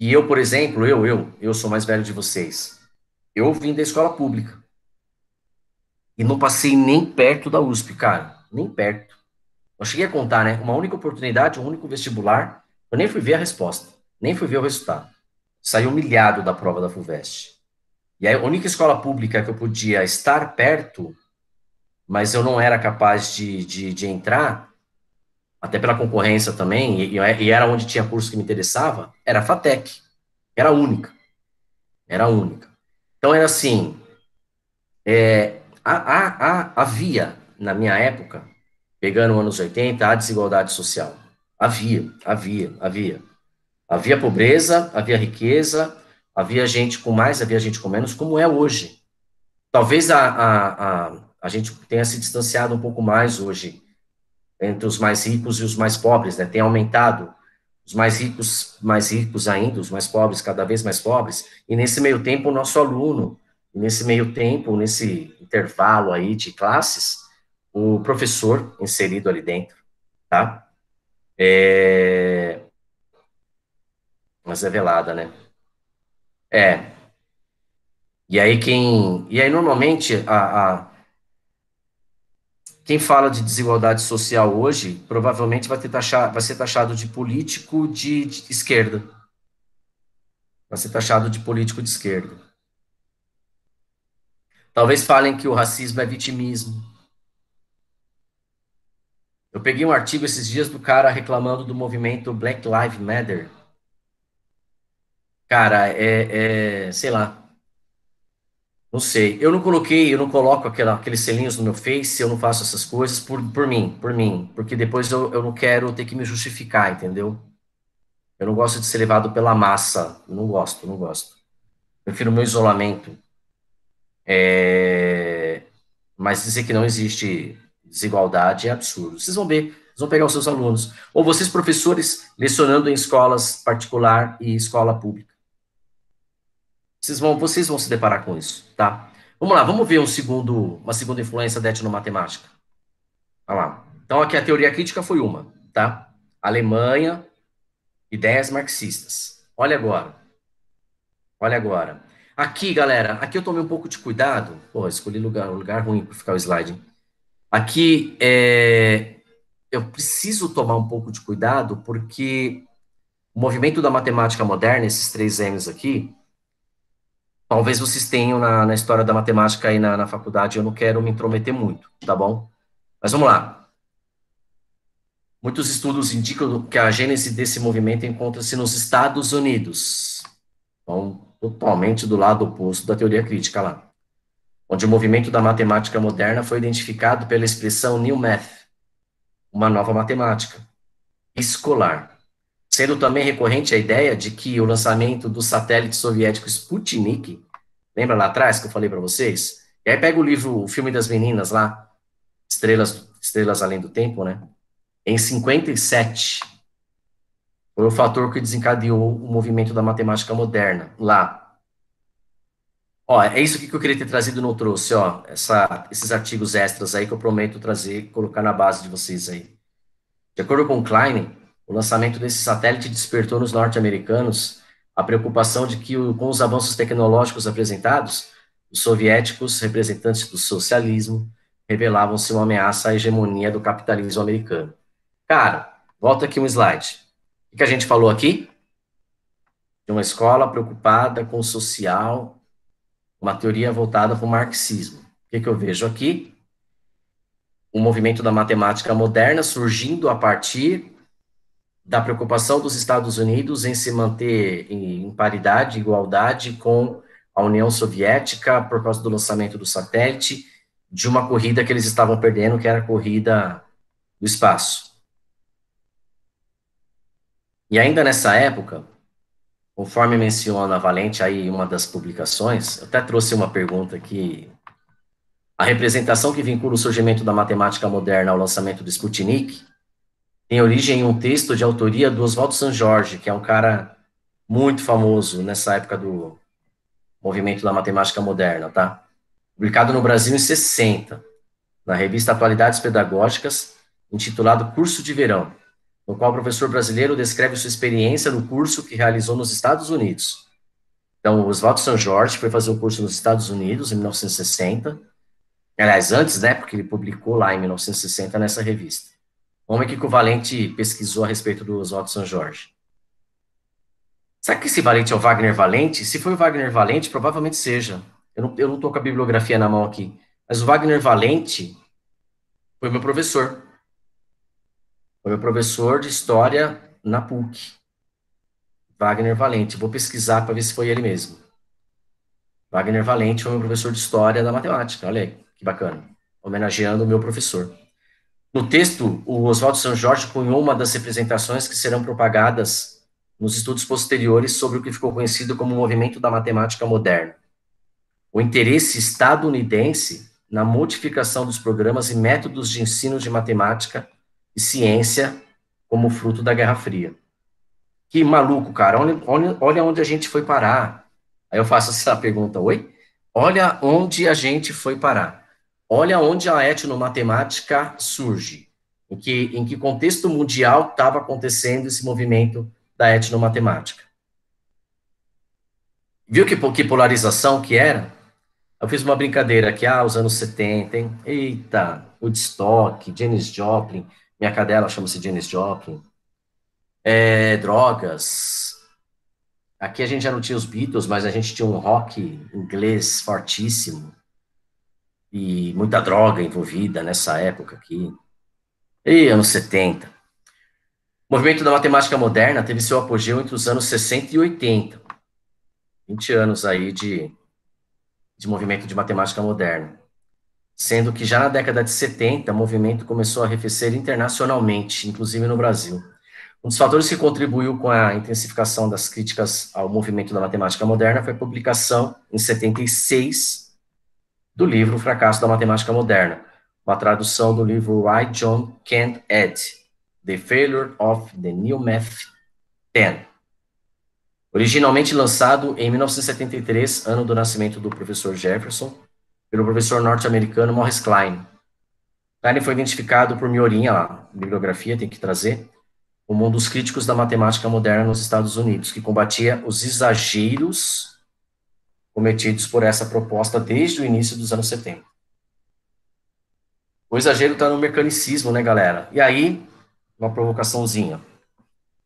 e eu, por exemplo, eu, eu, eu sou mais velho de vocês. Eu vim da escola pública. E não passei nem perto da USP, cara. Nem perto. Eu cheguei a contar, né? Uma única oportunidade, um único vestibular. Eu nem fui ver a resposta. Nem fui ver o resultado. Saí humilhado da prova da FUVEST. E a única escola pública que eu podia estar perto, mas eu não era capaz de, de, de entrar, até pela concorrência também, e, e, era onde tinha curso que me interessava, era a FATEC. Era a única. Era a única. Então era assim, é, a, a, havia, na minha época, pegando os anos 80, a desigualdade social. Havia, havia, havia. Havia pobreza, havia riqueza, havia gente com mais, havia gente com menos, como é hoje. Talvez a, a, a, a gente tenha se distanciado um pouco mais hoje entre os mais ricos e os mais pobres, né? Tem aumentado os mais ricos, mais ricos ainda, os mais pobres cada vez mais pobres, e nesse meio tempo o nosso aluno, nesse meio tempo, nesse intervalo aí de classes, o professor inserido ali dentro, tá? É... Mas é velada, né? É. E aí quem... E aí normalmente a, a quem fala de desigualdade social hoje provavelmente vai, ter vai ser taxado de político de, de esquerda. Vai ser taxado de político de esquerda. Talvez falem que o racismo é vitimismo. Eu peguei um artigo esses dias do cara reclamando do movimento Black Lives Matter. Cara, é, é sei lá. Não sei. Eu não coloquei, eu não coloco aquela, aqueles selinhos no meu Face, eu não faço essas coisas por, por mim, por mim. Porque depois eu, eu não quero ter que me justificar, entendeu? Eu não gosto de ser levado pela massa. Eu não gosto, não gosto. Prefiro o meu isolamento. É... Mas dizer que não existe desigualdade é absurdo. Vocês vão ver, vocês vão pegar os seus alunos. Ou vocês, professores, lecionando em escolas particular e escola pública. Vocês vão, vocês vão se deparar com isso, tá? Vamos lá, vamos ver um segundo, uma segunda influência da etnomatemática. Olha lá. Então, aqui a teoria crítica foi uma, tá? Alemanha, ideias marxistas. Olha agora. Olha agora. Aqui, galera, aqui eu tomei um pouco de cuidado. Pô, escolhi lugar, lugar ruim para ficar o slide. Aqui, é, eu preciso tomar um pouco de cuidado, porque o movimento da matemática moderna, esses três M's aqui, talvez vocês tenham na, na história da matemática aí na, na faculdade, eu não quero me intrometer muito, tá bom? Mas vamos lá. Muitos estudos indicam que a gênese desse movimento encontra-se nos Estados Unidos. Então, totalmente do lado oposto da teoria crítica lá. Onde o movimento da matemática moderna foi identificado pela expressão New Math, uma nova matemática escolar. Sendo também recorrente a ideia de que o lançamento do satélite soviético Sputnik, lembra lá atrás que eu falei para vocês? E aí pega o livro O Filme das Meninas lá, Estrelas, Estrelas Além do Tempo, né? Em 57, foi o fator que desencadeou o movimento da matemática moderna, lá. Ó, é isso que eu queria ter trazido no trouxe, ó, essa, esses artigos extras aí que eu prometo trazer, colocar na base de vocês aí. De acordo com Klein, o lançamento desse satélite despertou nos norte-americanos a preocupação de que, com os avanços tecnológicos apresentados, os soviéticos, representantes do socialismo, revelavam-se uma ameaça à hegemonia do capitalismo americano. Cara, volta aqui um slide. O que a gente falou aqui? De uma escola preocupada com o social, uma teoria voltada para o marxismo. O que, que eu vejo aqui? O movimento da matemática moderna surgindo a partir da preocupação dos Estados Unidos em se manter em paridade, igualdade com a União Soviética por causa do lançamento do satélite, de uma corrida que eles estavam perdendo, que era a corrida do espaço. E ainda nessa época, conforme menciona a Valente aí em uma das publicações, eu até trouxe uma pergunta aqui. A representação que vincula o surgimento da matemática moderna ao lançamento do Sputnik tem origem em um texto de autoria do Oswaldo San Jorge, que é um cara muito famoso nessa época do movimento da matemática moderna, tá? Publicado no Brasil em 60, na revista Atualidades Pedagógicas, intitulado Curso de Verão no qual o professor brasileiro descreve sua experiência no curso que realizou nos Estados Unidos. Então, o Oswaldo São Jorge foi fazer o curso nos Estados Unidos, em 1960. Aliás, antes, né, porque ele publicou lá em 1960 nessa revista. Vamos ver o que o Valente pesquisou a respeito do Oswaldo São Jorge. Será que esse Valente é o Wagner Valente? Se foi o Wagner Valente, provavelmente seja. Eu não, tô com a bibliografia na mão aqui. Mas o Wagner Valente foi meu professor. Foi meu professor de história na PUC, Wagner Valente. Vou pesquisar para ver se foi ele mesmo. Wagner Valente foi meu professor de história da matemática. Olha aí, que bacana. Homenageando o meu professor. No texto, o Oswaldo São Jorge cunhou uma das representações que serão propagadas nos estudos posteriores sobre o que ficou conhecido como o movimento da matemática moderna. O interesse estadunidense na modificação dos programas e métodos de ensino de matemática e ciência como fruto da Guerra Fria. Que maluco, cara. Olha, olha, onde a gente foi parar. Aí eu faço essa pergunta, oi? Olha onde a gente foi parar. Olha onde a etnomatemática surge. Em que, em que contexto mundial estava acontecendo esse movimento da etnomatemática. Viu que, que polarização que era? Eu fiz uma brincadeira aqui, ah, os anos 70, hein? Eita, Woodstock, Janis Joplin, minha cadela chama-se Janis Joplin. É, drogas. Aqui a gente já não tinha os Beatles, mas a gente tinha um rock inglês fortíssimo. E muita droga envolvida nessa época aqui. E anos 70. O movimento da matemática moderna teve seu apogeu entre os anos 60 e 80. 20 anos aí de, de movimento de matemática moderna sendo que já na década de 70 o movimento começou a arrefecer internacionalmente, inclusive no Brasil. Um dos fatores que contribuiu com a intensificação das críticas ao movimento da matemática moderna foi a publicação, em 76, do livro O Fracasso da Matemática Moderna, uma tradução do livro Why John Can't Add, The Failure of the New Math 10. Originalmente lançado em 1973, ano do nascimento do professor Jefferson, pelo professor norte-americano Morris Klein. Klein foi identificado por Miorinha, lá, bibliografia tem que trazer, como um dos críticos da matemática moderna nos Estados Unidos, que combatia os exageros cometidos por essa proposta desde o início dos anos 70. O exagero está no mecanicismo, né, galera? E aí, uma provocaçãozinha.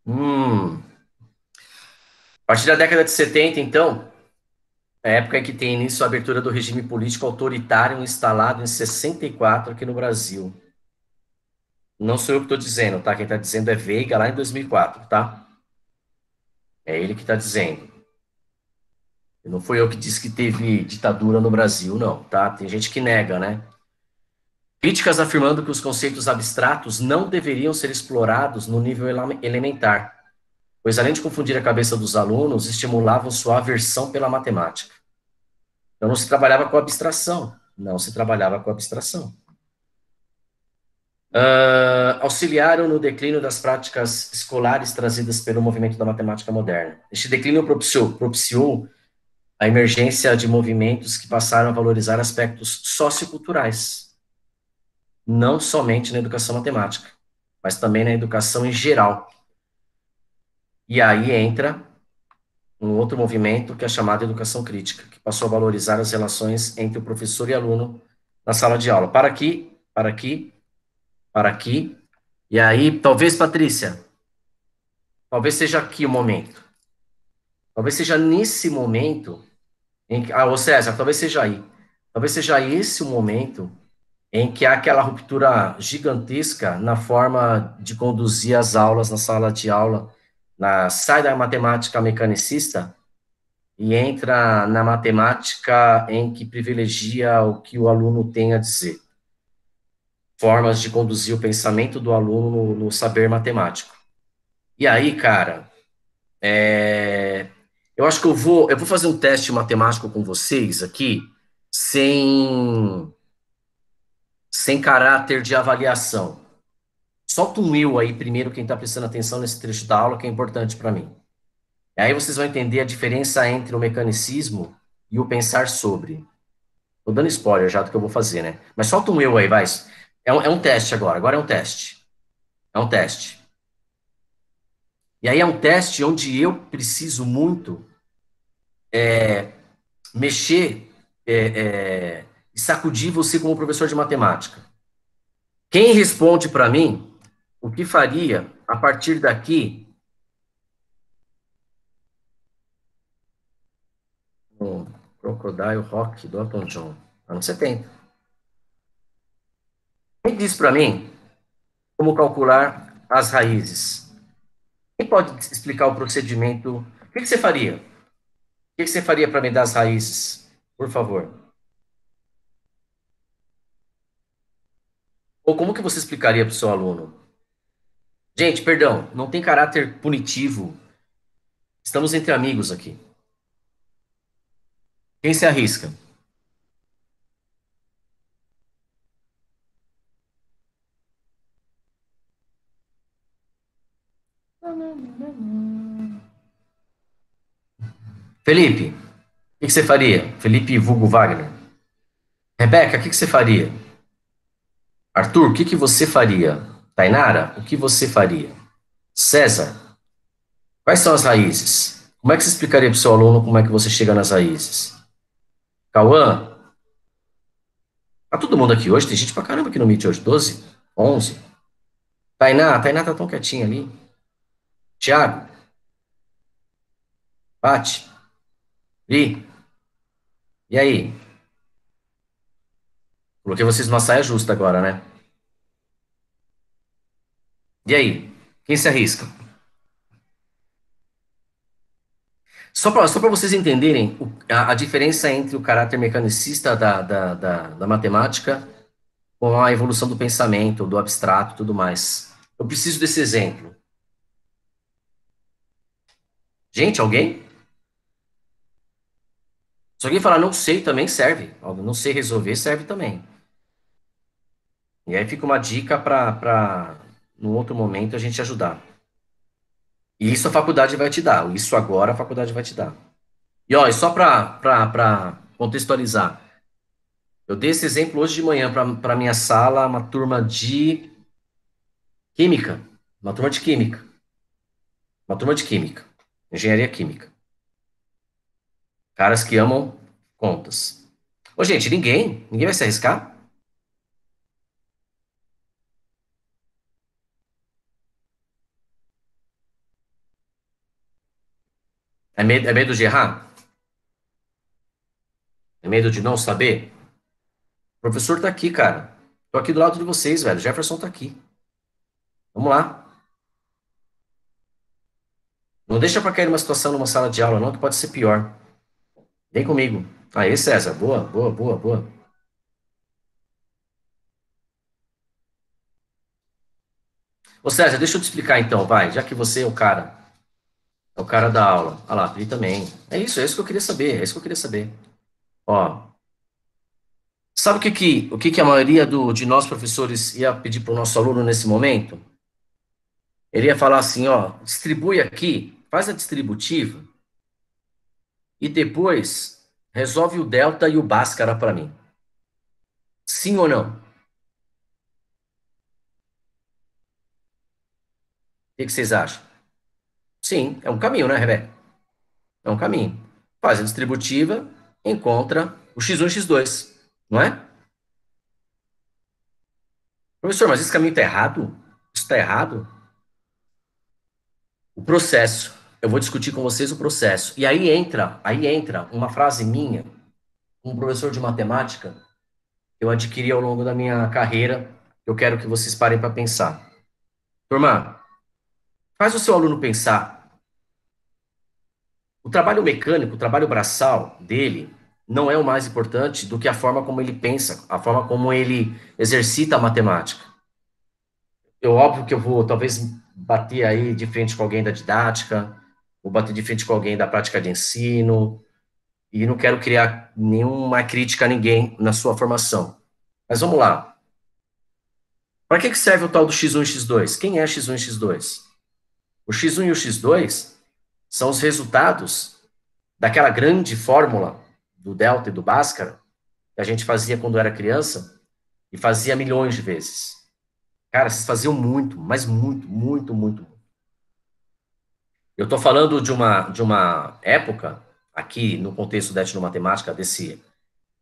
Hum. A partir da década de 70, então, a época em que tem início a abertura do regime político autoritário instalado em 64 aqui no Brasil. Não sou eu que estou dizendo, tá? Quem está dizendo é Veiga, lá em 2004, tá? É ele que está dizendo. Não foi eu que disse que teve ditadura no Brasil, não, tá? Tem gente que nega, né? Críticas afirmando que os conceitos abstratos não deveriam ser explorados no nível elementar, pois além de confundir a cabeça dos alunos, estimulavam sua aversão pela matemática. Então não se trabalhava com abstração, não se trabalhava com abstração. Uh, auxiliaram no declínio das práticas escolares trazidas pelo movimento da matemática moderna. Este declínio propiciou, propiciou a emergência de movimentos que passaram a valorizar aspectos socioculturais, não somente na educação matemática, mas também na educação em geral. E aí entra um outro movimento que é chamado educação crítica, que passou a valorizar as relações entre o professor e aluno na sala de aula. Para aqui, para aqui, para aqui. E aí, talvez, Patrícia, talvez seja aqui o momento. Talvez seja nesse momento, em que, ah, ô César, talvez seja aí. Talvez seja esse o momento em que há aquela ruptura gigantesca na forma de conduzir as aulas na sala de aula na, sai da matemática mecanicista e entra na matemática em que privilegia o que o aluno tem a dizer. Formas de conduzir o pensamento do aluno no, no saber matemático. E aí, cara, é, eu acho que eu vou, eu vou fazer um teste matemático com vocês aqui, sem, sem caráter de avaliação. Solta um eu aí primeiro, quem está prestando atenção nesse trecho da aula, que é importante para mim. E aí vocês vão entender a diferença entre o mecanicismo e o pensar sobre. Tô dando spoiler já do que eu vou fazer, né? Mas solta um eu aí, vai. É um, é um teste agora, agora é um teste. É um teste. E aí é um teste onde eu preciso muito é, mexer é, é, e sacudir você como professor de matemática. Quem responde para mim o que faria a partir daqui no Crocodile Rock do Elton John, anos 70. Quem diz para mim como calcular as raízes? Quem pode explicar o procedimento? O que, que você faria? O que, que você faria para me dar as raízes? Por favor. Ou como que você explicaria para o seu aluno? Gente, perdão, não tem caráter punitivo. Estamos entre amigos aqui. Quem se arrisca? Felipe, o que, você faria? Felipe Vulgo Wagner. Rebeca, o que, que você faria? Arthur, o que, que você faria? Tainara, o que você faria? César, quais são as raízes? Como é que você explicaria para o seu aluno como é que você chega nas raízes? Cauã, tá todo mundo aqui hoje? Tem gente pra caramba aqui no Meet hoje. 12? 11? Tainá, Tainá tá tão quietinha ali. Tiago? Pati? Li? E aí? Coloquei vocês numa saia justa agora, né? E aí? Quem se arrisca? Só para só vocês entenderem o, a, a, diferença entre o caráter mecanicista da, da, da, da, matemática com a evolução do pensamento, do abstrato e tudo mais. Eu preciso desse exemplo. Gente, alguém? Se alguém falar não sei, também serve. Não sei resolver, serve também. E aí fica uma dica para no outro momento, a gente ajudar. E isso a faculdade vai te dar. Isso agora a faculdade vai te dar. E ó, só para contextualizar, eu dei esse exemplo hoje de manhã para minha sala, uma turma de química. Uma turma de química. Uma turma de química. Engenharia química. Caras que amam contas. Ô, gente, ninguém, ninguém vai se arriscar? É medo, é medo de errar? É medo de não saber? O professor tá aqui, cara. Tô aqui do lado de vocês, velho. Jefferson tá aqui. Vamos lá. Não deixa para cair numa situação numa sala de aula, não, que pode ser pior. Vem comigo. Aí, César. Boa, boa, boa, boa. Ô, César, deixa eu te explicar então, vai, já que você é o cara. É o cara da aula. Ah lá, Pri também. É isso, é isso que eu queria saber, é isso que eu queria saber. Ó. Sabe o que, que, o que, que a maioria do, de nós professores ia pedir para o nosso aluno nesse momento? Ele ia falar assim, ó, distribui aqui, faz a distributiva e depois resolve o delta e o báscara para mim. Sim ou não? O que, que vocês acham? Sim, é um caminho, né, Rebeca? É um caminho. Faz a distributiva, encontra o x1 e x2, não é? Professor, mas esse caminho está errado? Isso está errado? O processo. Eu vou discutir com vocês o processo. E aí entra, aí entra uma frase minha, um professor de matemática, que eu adquiri ao longo da minha carreira. Eu quero que vocês parem para pensar. Turma, faz o seu aluno pensar. O trabalho mecânico, o trabalho braçal dele, não é o mais importante do que a forma como ele pensa, a forma como ele exercita a matemática. Eu, óbvio que eu vou, talvez, bater aí de frente com alguém da didática, vou bater de frente com alguém da prática de ensino, e não quero criar nenhuma crítica a ninguém na sua formação. Mas vamos lá. Para que serve o tal do x1 e x2? Quem é x1 e x2? O x1 e o x2 são os resultados daquela grande fórmula do delta e do bhaskara que a gente fazia quando era criança e fazia milhões de vezes. Cara, vocês faziam muito, mas muito, muito, muito. Eu estou falando de uma, de uma época, aqui no contexto da etnomatemática, desse,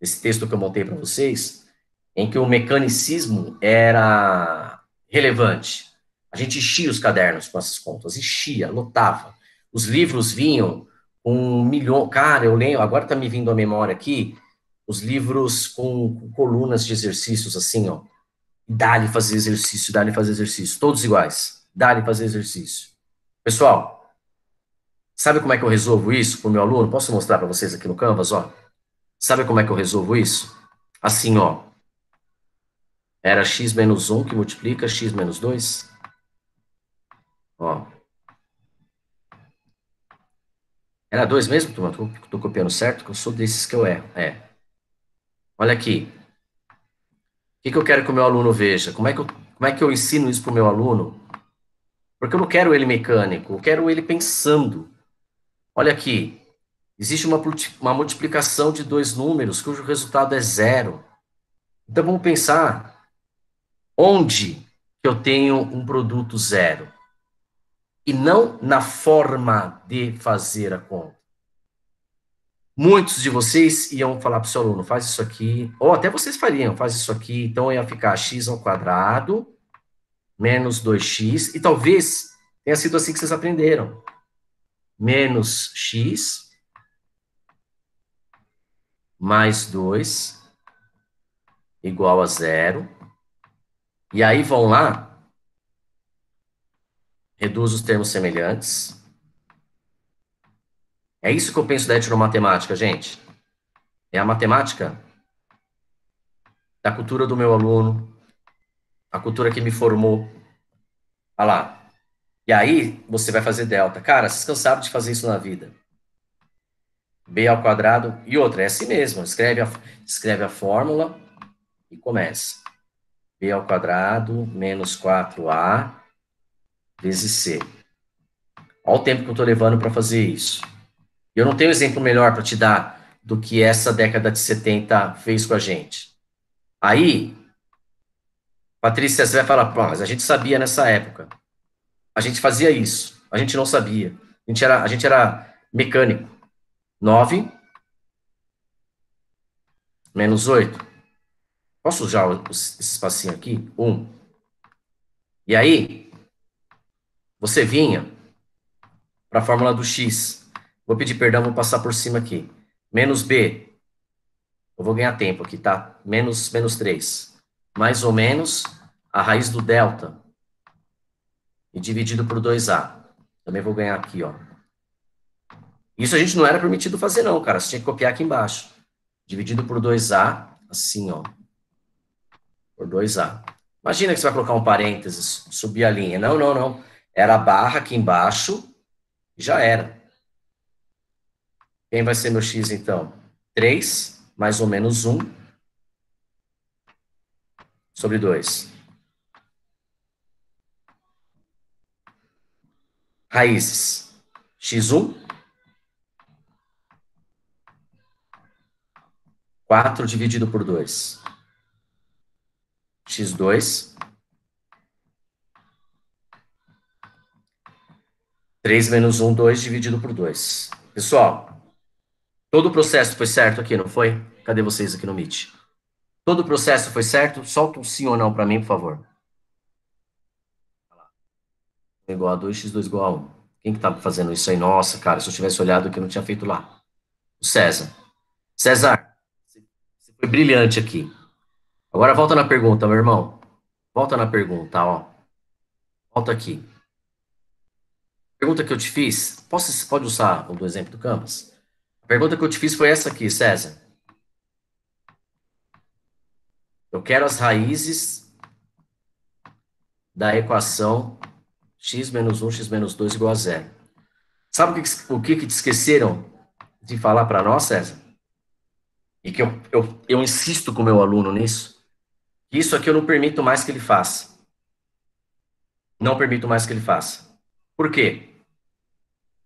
desse texto que eu montei para vocês, em que o mecanicismo era relevante. A gente enchia os cadernos com essas contas, enchia, lotava. Os livros vinham um milhão. Cara, eu lembro, agora está me vindo à memória aqui, os livros com, com colunas de exercícios, assim, ó Dá-lhe fazer exercício, dá-lhe fazer exercício. Todos iguais. Dá-lhe fazer exercício. Pessoal, sabe como é que eu resolvo isso para o meu aluno? Posso mostrar para vocês aqui no Canvas, ó? Sabe como é que eu resolvo isso? Assim, ó. Era x menos 1 que multiplica x menos 2. Ó. Era 2 mesmo, turma? Tô, tô copiando certo? Que eu sou desses que eu erro. É. Olha aqui que, que eu quero que o meu aluno veja? Como é que eu, como é que eu ensino isso para o meu aluno? Porque eu não quero ele mecânico, eu quero ele pensando. Olha aqui, existe uma, uma multiplicação de dois números cujo resultado é zero. Então vamos pensar onde eu tenho um produto zero e não na forma de fazer a conta. Muitos de vocês iam falar para o seu aluno, faz isso aqui, ou até vocês fariam, faz isso aqui, então ia ficar x ao quadrado menos 2x, e talvez tenha sido assim que vocês aprenderam. Menos x mais 2 igual a zero. E aí vão lá, reduz os termos semelhantes, é isso que eu penso da etnomatemática, gente. É a matemática da cultura do meu aluno, a cultura que me formou. Olha lá. E aí, você vai fazer delta. Cara, vocês cansaram de fazer isso na vida. B ao quadrado. E outra, é assim mesmo. Escreve a, escreve a fórmula e começa. B ao quadrado menos 4A vezes C. Olha o tempo que eu estou levando para fazer isso. Eu não tenho exemplo melhor para te dar do que essa década de 70 fez com a gente. Aí, Patrícia, você vai falar, Pô, mas a gente sabia nessa época. A gente fazia isso. A gente não sabia. A gente era, a gente era mecânico. 9 menos 8. Posso usar esse espacinho aqui? 1. E aí, você vinha para a fórmula do x Vou pedir perdão, vou passar por cima aqui. Menos B. Eu vou ganhar tempo aqui, tá? Menos, menos 3. Mais ou menos a raiz do delta. E dividido por 2A. Também vou ganhar aqui, ó. Isso a gente não era permitido fazer, não, cara. Você tinha que copiar aqui embaixo. Dividido por 2A, assim, ó. Por 2A. Imagina que você vai colocar um parênteses, subir a linha. Não, não, não. Era a barra aqui embaixo já era. Quem vai ser meu x, então? 3 mais ou menos 1 sobre 2. Raízes. x1 4 dividido por 2. x2. 3 menos 1, 2 dividido por 2. Pessoal, todo o processo foi certo aqui, não foi? Cadê vocês aqui no Meet? Todo o processo foi certo? Solta um sim ou não para mim, por favor. Igual a 2, x2 igual a 1. Quem que tá fazendo isso aí? Nossa, cara, se eu tivesse olhado aqui, eu não tinha feito lá. O César. César, foi brilhante aqui. Agora volta na pergunta, meu irmão. Volta na pergunta, ó. Volta aqui. Pergunta que eu te fiz, posso, pode usar o do exemplo do Campos? A pergunta que eu te fiz foi essa aqui, César. Eu quero as raízes da equação x menos 1, x menos 2 igual a zero. Sabe o que, o que, que te esqueceram de falar para nós, César? e que eu, eu, eu insisto com o meu aluno nisso, isso aqui eu não permito mais que ele faça. Não permito mais que ele faça. Por quê?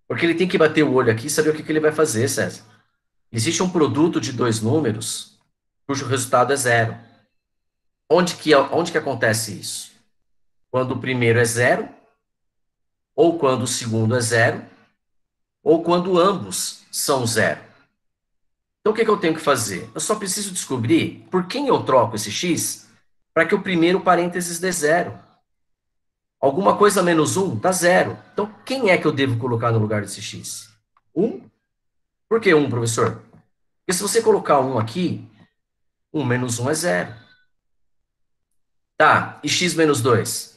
Porque ele tem que bater o olho aqui e saber o que, que ele vai fazer, César. Existe um produto de dois números cujo resultado é zero. Onde que, onde que acontece isso? Quando o primeiro é zero, ou quando o segundo é zero, ou quando ambos são zero. Então, o que, que eu tenho que fazer? Eu só preciso descobrir por quem eu troco esse x para que o primeiro parênteses dê zero. Alguma coisa menos 1 dá zero. Então, quem é que eu devo colocar no lugar desse x? 1? Por que 1, professor? Porque se você colocar 1 aqui, 1 menos 1 é zero. Tá, e x menos 2?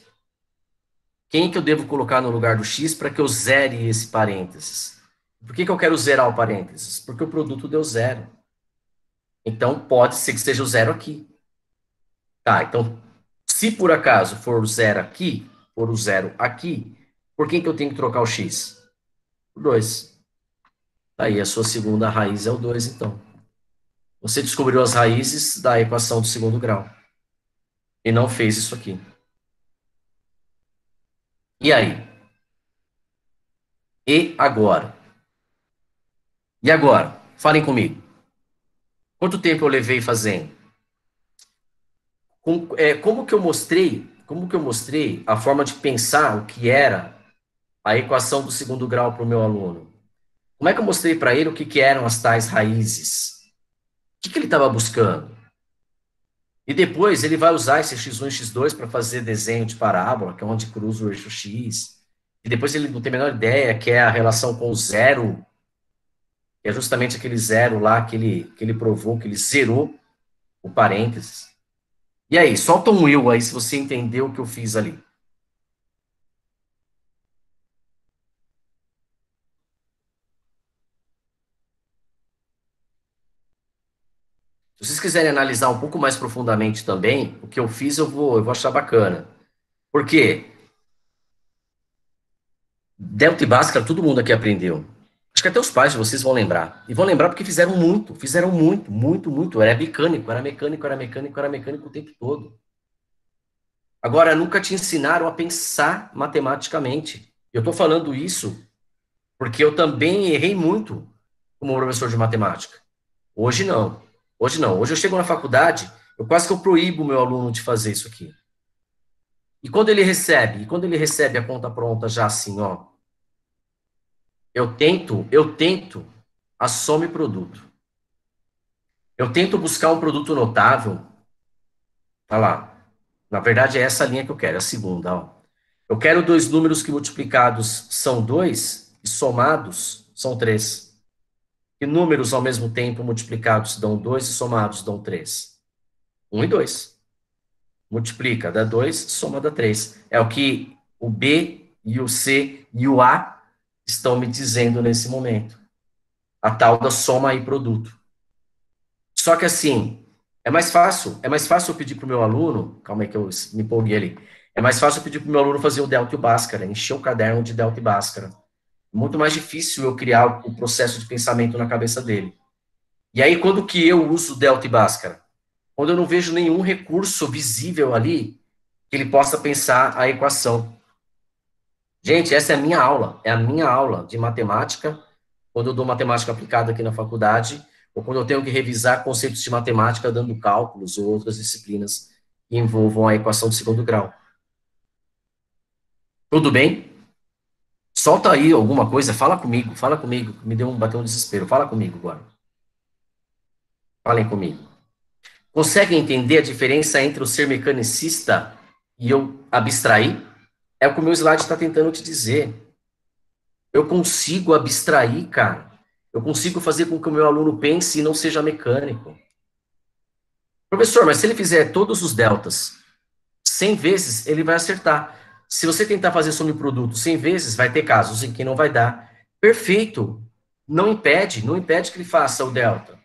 Quem é que eu devo colocar no lugar do x para que eu zere esse parênteses? Por que, que eu quero zerar o parênteses? Porque o produto deu zero. Então, pode ser que seja o zero aqui. Tá, então, se por acaso for o zero aqui, for o zero aqui, por que, que eu tenho que trocar o x? Por 2. Tá aí, a sua segunda raiz é o 2, então. Você descobriu as raízes da equação do segundo grau. E não fez isso aqui. E aí? E agora? E agora? Falem comigo. Quanto tempo eu levei fazendo? É, como que eu mostrei? Como que eu mostrei a forma de pensar o que era a equação do segundo grau para o meu aluno? Como é que eu mostrei para ele o que, que eram as tais raízes? O que, que ele estava buscando? E depois ele vai usar esse x1 e x2 para fazer desenho de parábola, que é onde cruza o eixo x. E depois ele não tem a menor ideia que é a relação com o zero é justamente aquele zero lá que ele, que ele provou, que ele zerou o parênteses. E aí, solta um eu aí se você entendeu o que eu fiz ali. Se vocês quiserem analisar um pouco mais profundamente também, o que eu fiz eu vou, eu vou achar bacana. Por quê? Delta e Bhaskara todo mundo aqui aprendeu. Acho que até os pais de vocês vão lembrar. E vão lembrar porque fizeram muito, fizeram muito, muito, muito. Era mecânico, era mecânico, era mecânico, era mecânico o tempo todo. Agora, nunca te ensinaram a pensar matematicamente. Eu estou falando isso porque eu também errei muito como professor de matemática. Hoje não. Hoje não. Hoje eu chego na faculdade, eu quase que eu proíbo o meu aluno de fazer isso aqui. E quando ele recebe, e quando ele recebe a conta pronta já assim, ó, eu tento, eu tento a some produto. Eu tento buscar um produto notável. Olha lá. Na verdade, é essa linha que eu quero, a segunda. Ó. Eu quero dois números que multiplicados são dois e somados são 3. Que números ao mesmo tempo multiplicados dão 2 e somados dão 3? 1 e 2. Multiplica, dá 2, soma dá 3. É o que o B e o C e o A estão me dizendo nesse momento. A tal da soma e produto. Só que assim, é mais fácil, é mais fácil eu pedir para o meu aluno, calma aí que eu me empolguei ali, é mais fácil eu pedir para o meu aluno fazer o Delta e o Bhaskara, encher o caderno de Delta e Bhaskara. Muito mais difícil eu criar o processo de pensamento na cabeça dele. E aí, quando que eu uso Delta e Bhaskara? Quando eu não vejo nenhum recurso visível ali que ele possa pensar a equação. Gente, essa é a minha aula, é a minha aula de matemática, quando eu dou matemática aplicada aqui na faculdade, ou quando eu tenho que revisar conceitos de matemática dando cálculos ou outras disciplinas que envolvam a equação de segundo grau. Tudo bem? Solta aí alguma coisa, fala comigo, fala comigo, me deu um bateu desespero, fala comigo agora. Falem comigo. Conseguem entender a diferença entre o ser mecanicista e eu abstrair? É o que o meu slide está tentando te dizer. Eu consigo abstrair, cara. Eu consigo fazer com que o meu aluno pense e não seja mecânico. Professor, mas se ele fizer todos os deltas 100 vezes, ele vai acertar. Se você tentar fazer sobre produto 100 vezes, vai ter casos em que não vai dar. Perfeito. Não impede, não impede que ele faça o delta.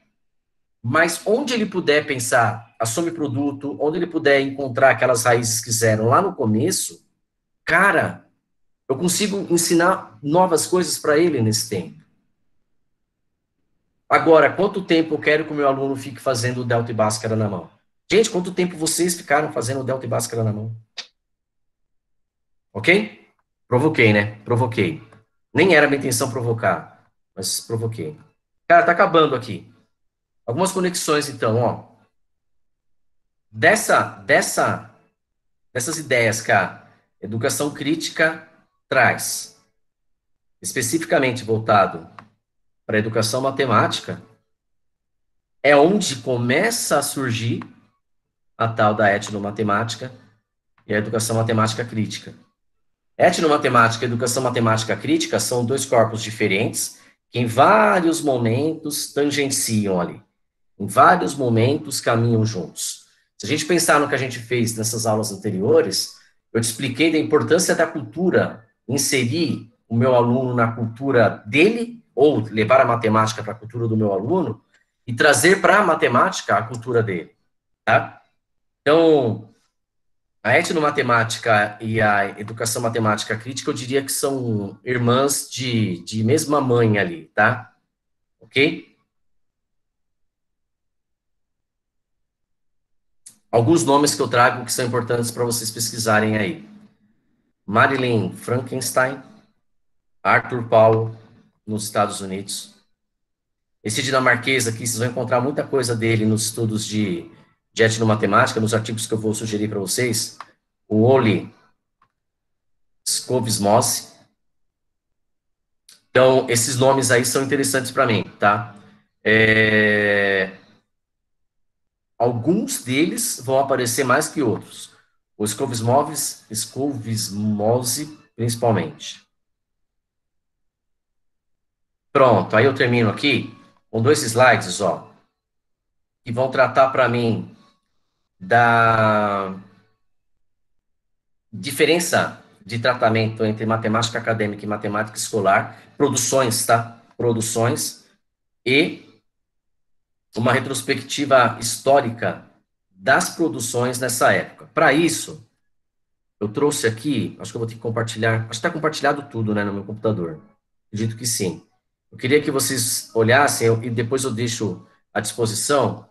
Mas onde ele puder pensar a some produto, onde ele puder encontrar aquelas raízes que fizeram lá no começo, cara, eu consigo ensinar novas coisas para ele nesse tempo. Agora, quanto tempo eu quero que o meu aluno fique fazendo o Delta e Bhaskara na mão? Gente, quanto tempo vocês ficaram fazendo o Delta e Bhaskara na mão? Ok? Provoquei, né? Provoquei. Nem era minha intenção provocar, mas provoquei. Cara, tá acabando aqui. Algumas conexões, então, ó. Dessa, dessa, dessas ideias que a educação crítica traz, especificamente voltado para a educação matemática, é onde começa a surgir a tal da etnomatemática e a educação matemática crítica. Etnomatemática e educação matemática crítica são dois corpos diferentes que em vários momentos tangenciam ali. Em vários momentos caminham juntos. Se a gente pensar no que a gente fez nessas aulas anteriores, eu te expliquei da importância da cultura, inserir o meu aluno na cultura dele ou levar a matemática para a cultura do meu aluno e trazer para a matemática a cultura dele, tá? Então, a etnomatemática e a educação matemática crítica, eu diria que são irmãs de, de mesma mãe ali, tá? Ok? Alguns nomes que eu trago que são importantes para vocês pesquisarem aí. Marilyn Frankenstein, Arthur Paulo, nos Estados Unidos. Esse dinamarquês aqui, vocês vão encontrar muita coisa dele nos estudos de, de etnomatemática, nos artigos que eu vou sugerir para vocês. O Oli Skovsmose. Então, esses nomes aí são interessantes para mim, tá? É... Alguns deles vão aparecer mais que outros. O Skovsmose, Skovsmose principalmente. Pronto, aí eu termino aqui com dois slides, ó, que vão tratar para mim da diferença de tratamento entre matemática acadêmica e matemática escolar, produções, tá? Produções e uma retrospectiva histórica das produções nessa época. Para isso, eu trouxe aqui, acho que eu vou ter que compartilhar, acho que está compartilhado tudo, né, no meu computador. Acredito que sim. Eu queria que vocês olhassem, e depois eu deixo à disposição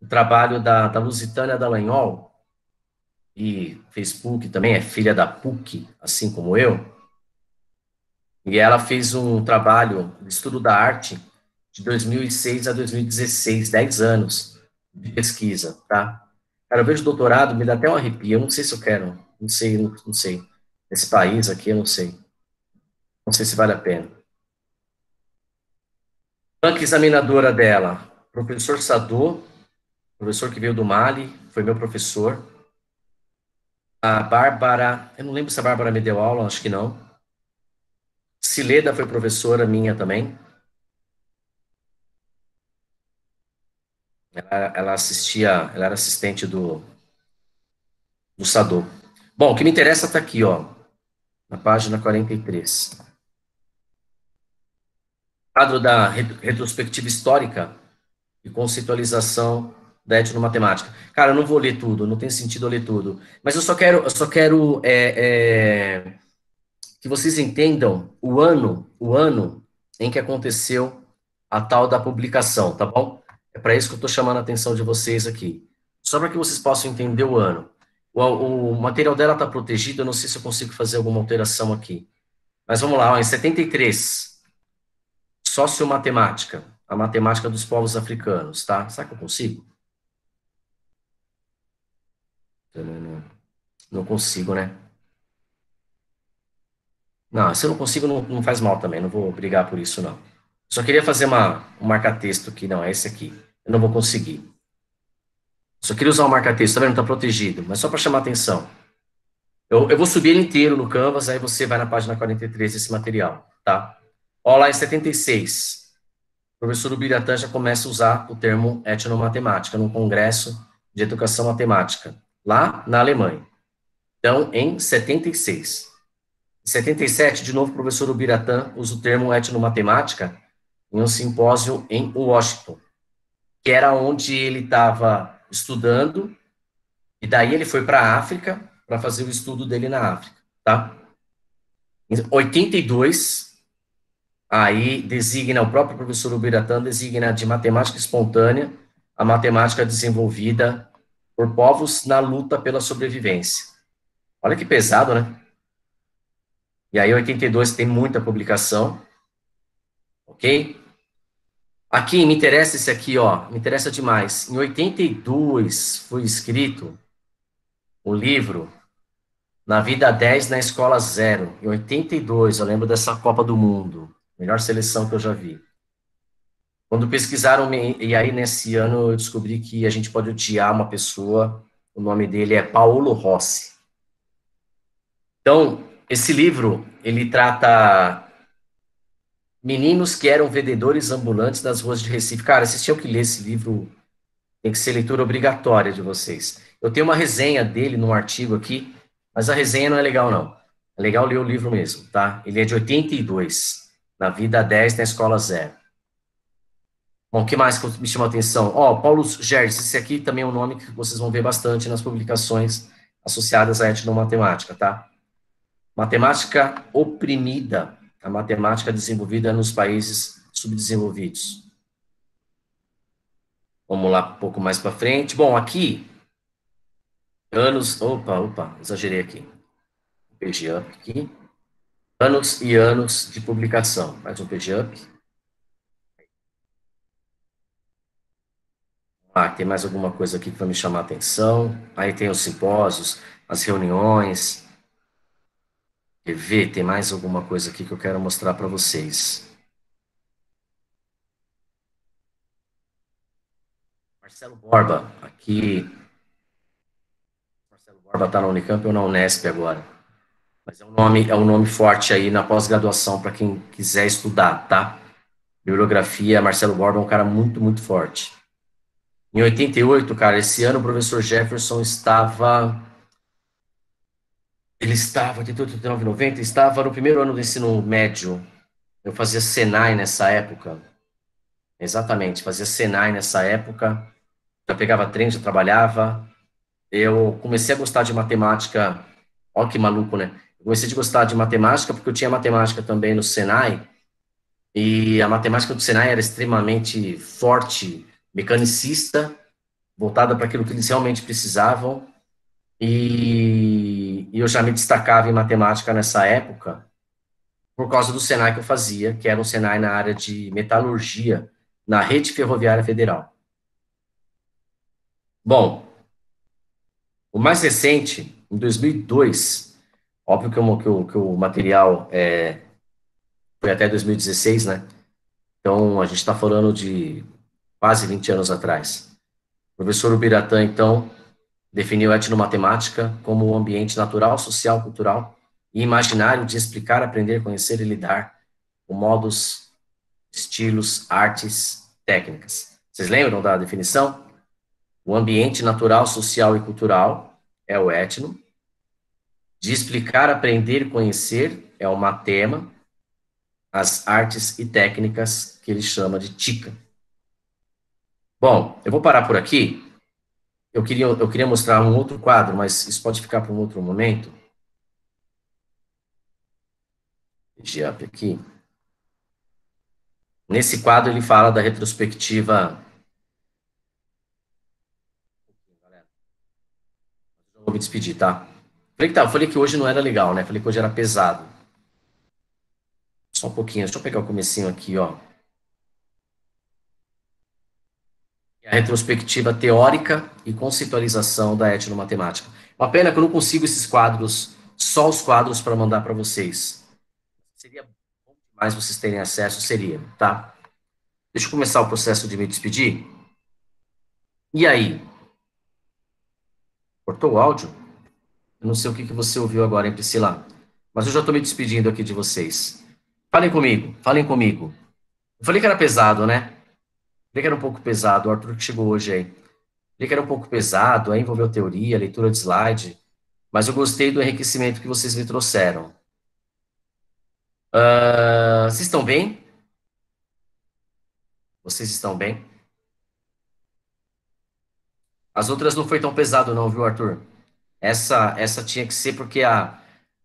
o trabalho da, da Lusitânia Dallagnol, e Facebook também é filha da PUC, assim como eu, e ela fez um trabalho de estudo da arte de 2006 a 2016, 10 anos de pesquisa, tá? Cara, eu vejo doutorado, me dá até um arrepio, eu não sei se eu quero, não sei, não, não sei. Esse país aqui, eu não sei. Não sei se vale a pena. Banca examinadora dela, professor Sadô, professor que veio do Mali, foi meu professor. A Bárbara, eu não lembro se a Bárbara me deu aula, acho que não. Cileda foi professora minha também. Ela, ela assistia, ela era assistente do, do Sadu. Bom, o que me interessa está aqui, ó, na página 43. Quadro da retrospectiva histórica e conceitualização da etnomatemática. Cara, eu não vou ler tudo, não tem sentido eu ler tudo. Mas eu só quero, eu só quero é, é, que vocês entendam o ano, o ano em que aconteceu a tal da publicação, tá bom? É para isso que eu estou chamando a atenção de vocês aqui. Só para que vocês possam entender o ano. O, o material dela está protegido, eu não sei se eu consigo fazer alguma alteração aqui. Mas vamos lá, ó, em 73, sociomatemática, a matemática dos povos africanos, tá? Será que eu consigo? Não consigo, né? Não, se eu não consigo, não, não faz mal também, não vou brigar por isso, não. Só queria fazer uma, um marca-texto aqui, não, é esse aqui. Eu não vou conseguir. Só queria usar o um marca-texto, tá vendo? Tá protegido, mas só para chamar atenção. Eu, eu vou subir ele inteiro no Canvas, aí você vai na página 43 desse material, tá? Ó, lá em 76, o professor Ubiratã já começa a usar o termo etnomatemática num congresso de educação matemática, lá na Alemanha. Então, em 76. Em 77, de novo, o professor Ubiratã usa o termo etnomatemática em um simpósio em Washington, que era onde ele estava estudando, e daí ele foi para a África para fazer o estudo dele na África, tá? Em 82, aí designa, o próprio professor Ubiratã designa de matemática espontânea a matemática desenvolvida por povos na luta pela sobrevivência. Olha que pesado, né? E aí, 82 tem muita publicação, ok? Aqui, me interessa esse aqui, ó, me interessa demais. Em 82 foi escrito o livro Na Vida 10 na Escola Zero. Em 82, eu lembro dessa Copa do Mundo, melhor seleção que eu já vi. Quando pesquisaram, e aí nesse ano eu descobri que a gente pode odiar uma pessoa, o nome dele é Paulo Rossi. Então, esse livro, ele trata Meninos que eram vendedores ambulantes das ruas de Recife. Cara, vocês tinham que ler esse livro, tem que ser leitura obrigatória de vocês. Eu tenho uma resenha dele num artigo aqui, mas a resenha não é legal, não. É legal ler o livro mesmo, tá? Ele é de 82, na vida 10, na escola 0. Bom, o que mais que me chamou a atenção? Ó, oh, Paulo Gerdes, esse aqui também é um nome que vocês vão ver bastante nas publicações associadas à etnomatemática, tá? Matemática oprimida a matemática desenvolvida nos países subdesenvolvidos. Vamos lá um pouco mais para frente. Bom, aqui, anos, opa, opa, exagerei aqui. Page up aqui. Anos e anos de publicação. Mais um page up. Ah, tem mais alguma coisa aqui para me chamar a atenção. Aí tem os simpósios, as reuniões, Quer ver? Tem mais alguma coisa aqui que eu quero mostrar para vocês. Marcelo Borba, aqui. Marcelo Borba está na Unicamp ou na Unesp agora. Mas é um nome, é um nome forte aí na pós-graduação para quem quiser estudar, tá? Bibliografia, Marcelo Borba é um cara muito, muito forte. Em 88, cara, esse ano o professor Jefferson estava ele estava, 88, 89, 90, estava no primeiro ano do ensino médio. Eu fazia Senai nessa época. Exatamente, fazia Senai nessa época. Já pegava trem, já trabalhava. Eu comecei a gostar de matemática. Olha que maluco, né? Eu comecei a gostar de matemática porque eu tinha matemática também no Senai. E a matemática do Senai era extremamente forte, mecanicista, voltada para aquilo que eles realmente precisavam. E, eu já me destacava em matemática nessa época, por causa do Senai que eu fazia, que era um Senai na área de metalurgia, na rede ferroviária federal. Bom, o mais recente, em 2002, óbvio que, o, que o, que o material é, foi até 2016, né? Então, a gente está falando de quase 20 anos atrás. O professor Ubiratã, então, Definiu a etnomatemática como um ambiente natural, social, cultural e imaginário de explicar, aprender, conhecer e lidar com modos, estilos, artes, técnicas. Vocês lembram da definição? O ambiente natural, social e cultural é o etno. De explicar, aprender, conhecer é o matema. As artes e técnicas que ele chama de tica. Bom, eu vou parar por aqui. Eu queria, eu queria mostrar um outro quadro, mas isso pode ficar para um outro momento. up aqui. Nesse quadro ele fala da retrospectiva. Vou me despedir, tá? Falei que tá, falei que hoje não era legal, né? Falei que hoje era pesado. Só um pouquinho, deixa eu pegar o comecinho aqui, ó. A retrospectiva teórica e conceitualização da etnomatemática. Uma pena que eu não consigo esses quadros, só os quadros para mandar para vocês seria bom demais vocês terem acesso, seria, tá? Deixa eu começar o processo de me despedir. E aí? Cortou o áudio? Eu não sei o que, que você ouviu agora, hein, Priscila? Mas eu já estou me despedindo aqui de vocês. Falem comigo, falem comigo. Eu falei que era pesado, né? Falei que era um pouco pesado, o Arthur que chegou hoje aí. Falei que era um pouco pesado, aí envolveu teoria, leitura de slide, mas eu gostei do enriquecimento que vocês me trouxeram. Uh, vocês estão bem? Vocês estão bem? As outras não foi tão pesado não, viu, Arthur? Essa, essa tinha que ser porque a,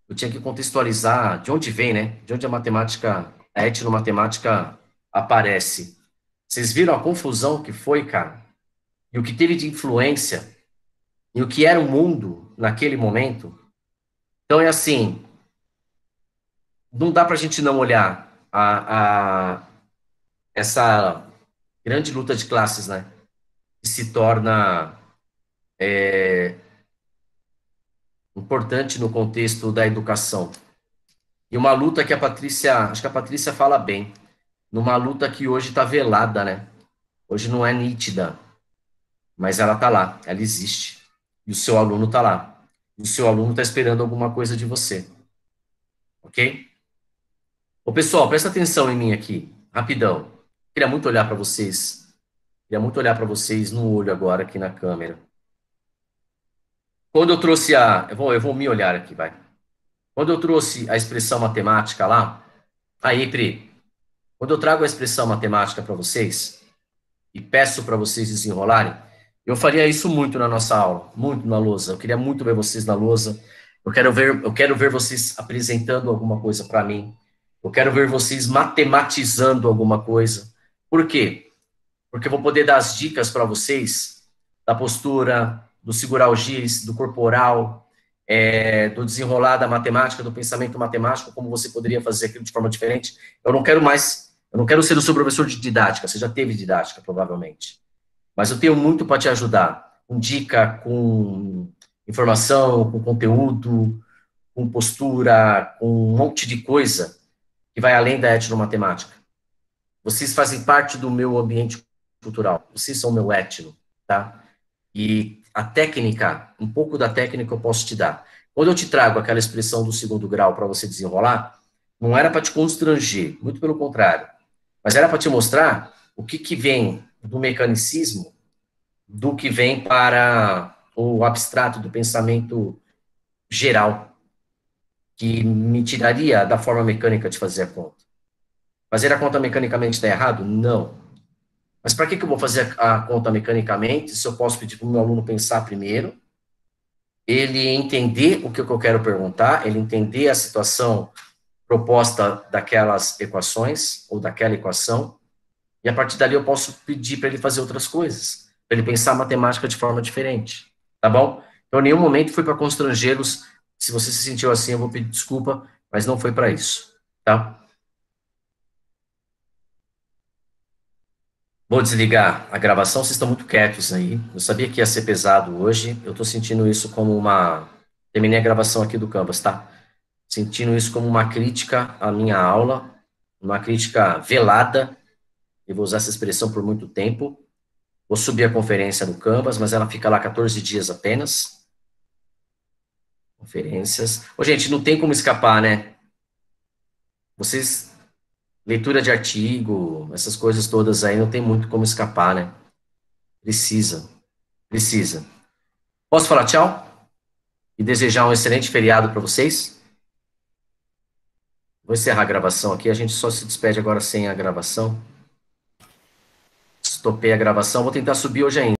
eu tinha que contextualizar de onde vem, né? De onde a matemática, a etnomatemática aparece. Vocês viram a confusão que foi, cara? E o que teve de influência? E o que era o mundo naquele momento? Então é assim, não dá para a gente não olhar a, a, essa grande luta de classes, né? Que se torna é, importante no contexto da educação. E uma luta que a Patrícia, acho que a Patrícia fala bem, numa luta que hoje está velada, né? Hoje não é nítida, mas ela está lá, ela existe. E o seu aluno está lá. E o seu aluno está esperando alguma coisa de você. Ok? Ô, pessoal, presta atenção em mim aqui, rapidão. Queria muito olhar para vocês. Queria muito olhar para vocês no olho agora aqui na câmera. Quando eu trouxe a. Eu vou, eu vou me olhar aqui, vai. Quando eu trouxe a expressão matemática lá. Aí, Pri. Quando eu trago a expressão matemática para vocês e peço para vocês desenrolarem, eu faria isso muito na nossa aula, muito na lousa. Eu queria muito ver vocês na lousa. Eu quero ver, eu quero ver vocês apresentando alguma coisa para mim. Eu quero ver vocês matematizando alguma coisa. Por quê? Porque eu vou poder dar as dicas para vocês da postura, do segurar o giz, do corporal, é, do desenrolar da matemática, do pensamento matemático, como você poderia fazer aquilo de forma diferente. Eu não quero mais, eu não quero ser o seu professor de didática, você já teve didática, provavelmente. Mas eu tenho muito para te ajudar, com dica, com informação, com conteúdo, com postura, com um monte de coisa que vai além da etnomatemática. Vocês fazem parte do meu ambiente cultural. Vocês são meu etno, tá? E a técnica, um pouco da técnica eu posso te dar. Quando eu te trago aquela expressão do segundo grau para você desenrolar, não era para te constranger, muito pelo contrário. Mas era para te mostrar o que, que vem do mecanicismo, do que vem para o abstrato, do pensamento geral que me tiraria da forma mecânica de fazer a conta. Fazer a conta mecanicamente está errado? Não. Mas para que, que eu vou fazer a conta mecanicamente se eu posso pedir para o meu aluno pensar primeiro, ele entender o que eu quero perguntar, ele entender a situação proposta daquelas equações ou daquela equação, e a partir dali eu posso pedir para ele fazer outras coisas, para ele pensar a matemática de forma diferente, tá bom? Então, em nenhum momento foi para constrangê-los se você se sentiu assim, eu vou pedir desculpa, mas não foi para isso, tá? Vou desligar a gravação, vocês estão muito quietos aí. Eu sabia que ia ser pesado hoje, eu estou sentindo isso como uma... Terminei a gravação aqui do Canvas, tá? Sentindo isso como uma crítica à minha aula, uma crítica velada, e vou usar essa expressão por muito tempo. Vou subir a conferência no Canvas, mas ela fica lá 14 dias apenas, Conferências. Ô, gente, não tem como escapar, né? Vocês Leitura de artigo, essas coisas todas aí não tem muito como escapar, né? Precisa. Precisa. Posso falar tchau? E desejar um excelente feriado para vocês? Vou encerrar a gravação aqui. A gente só se despede agora sem a gravação. Estopei a gravação. Vou tentar subir hoje ainda.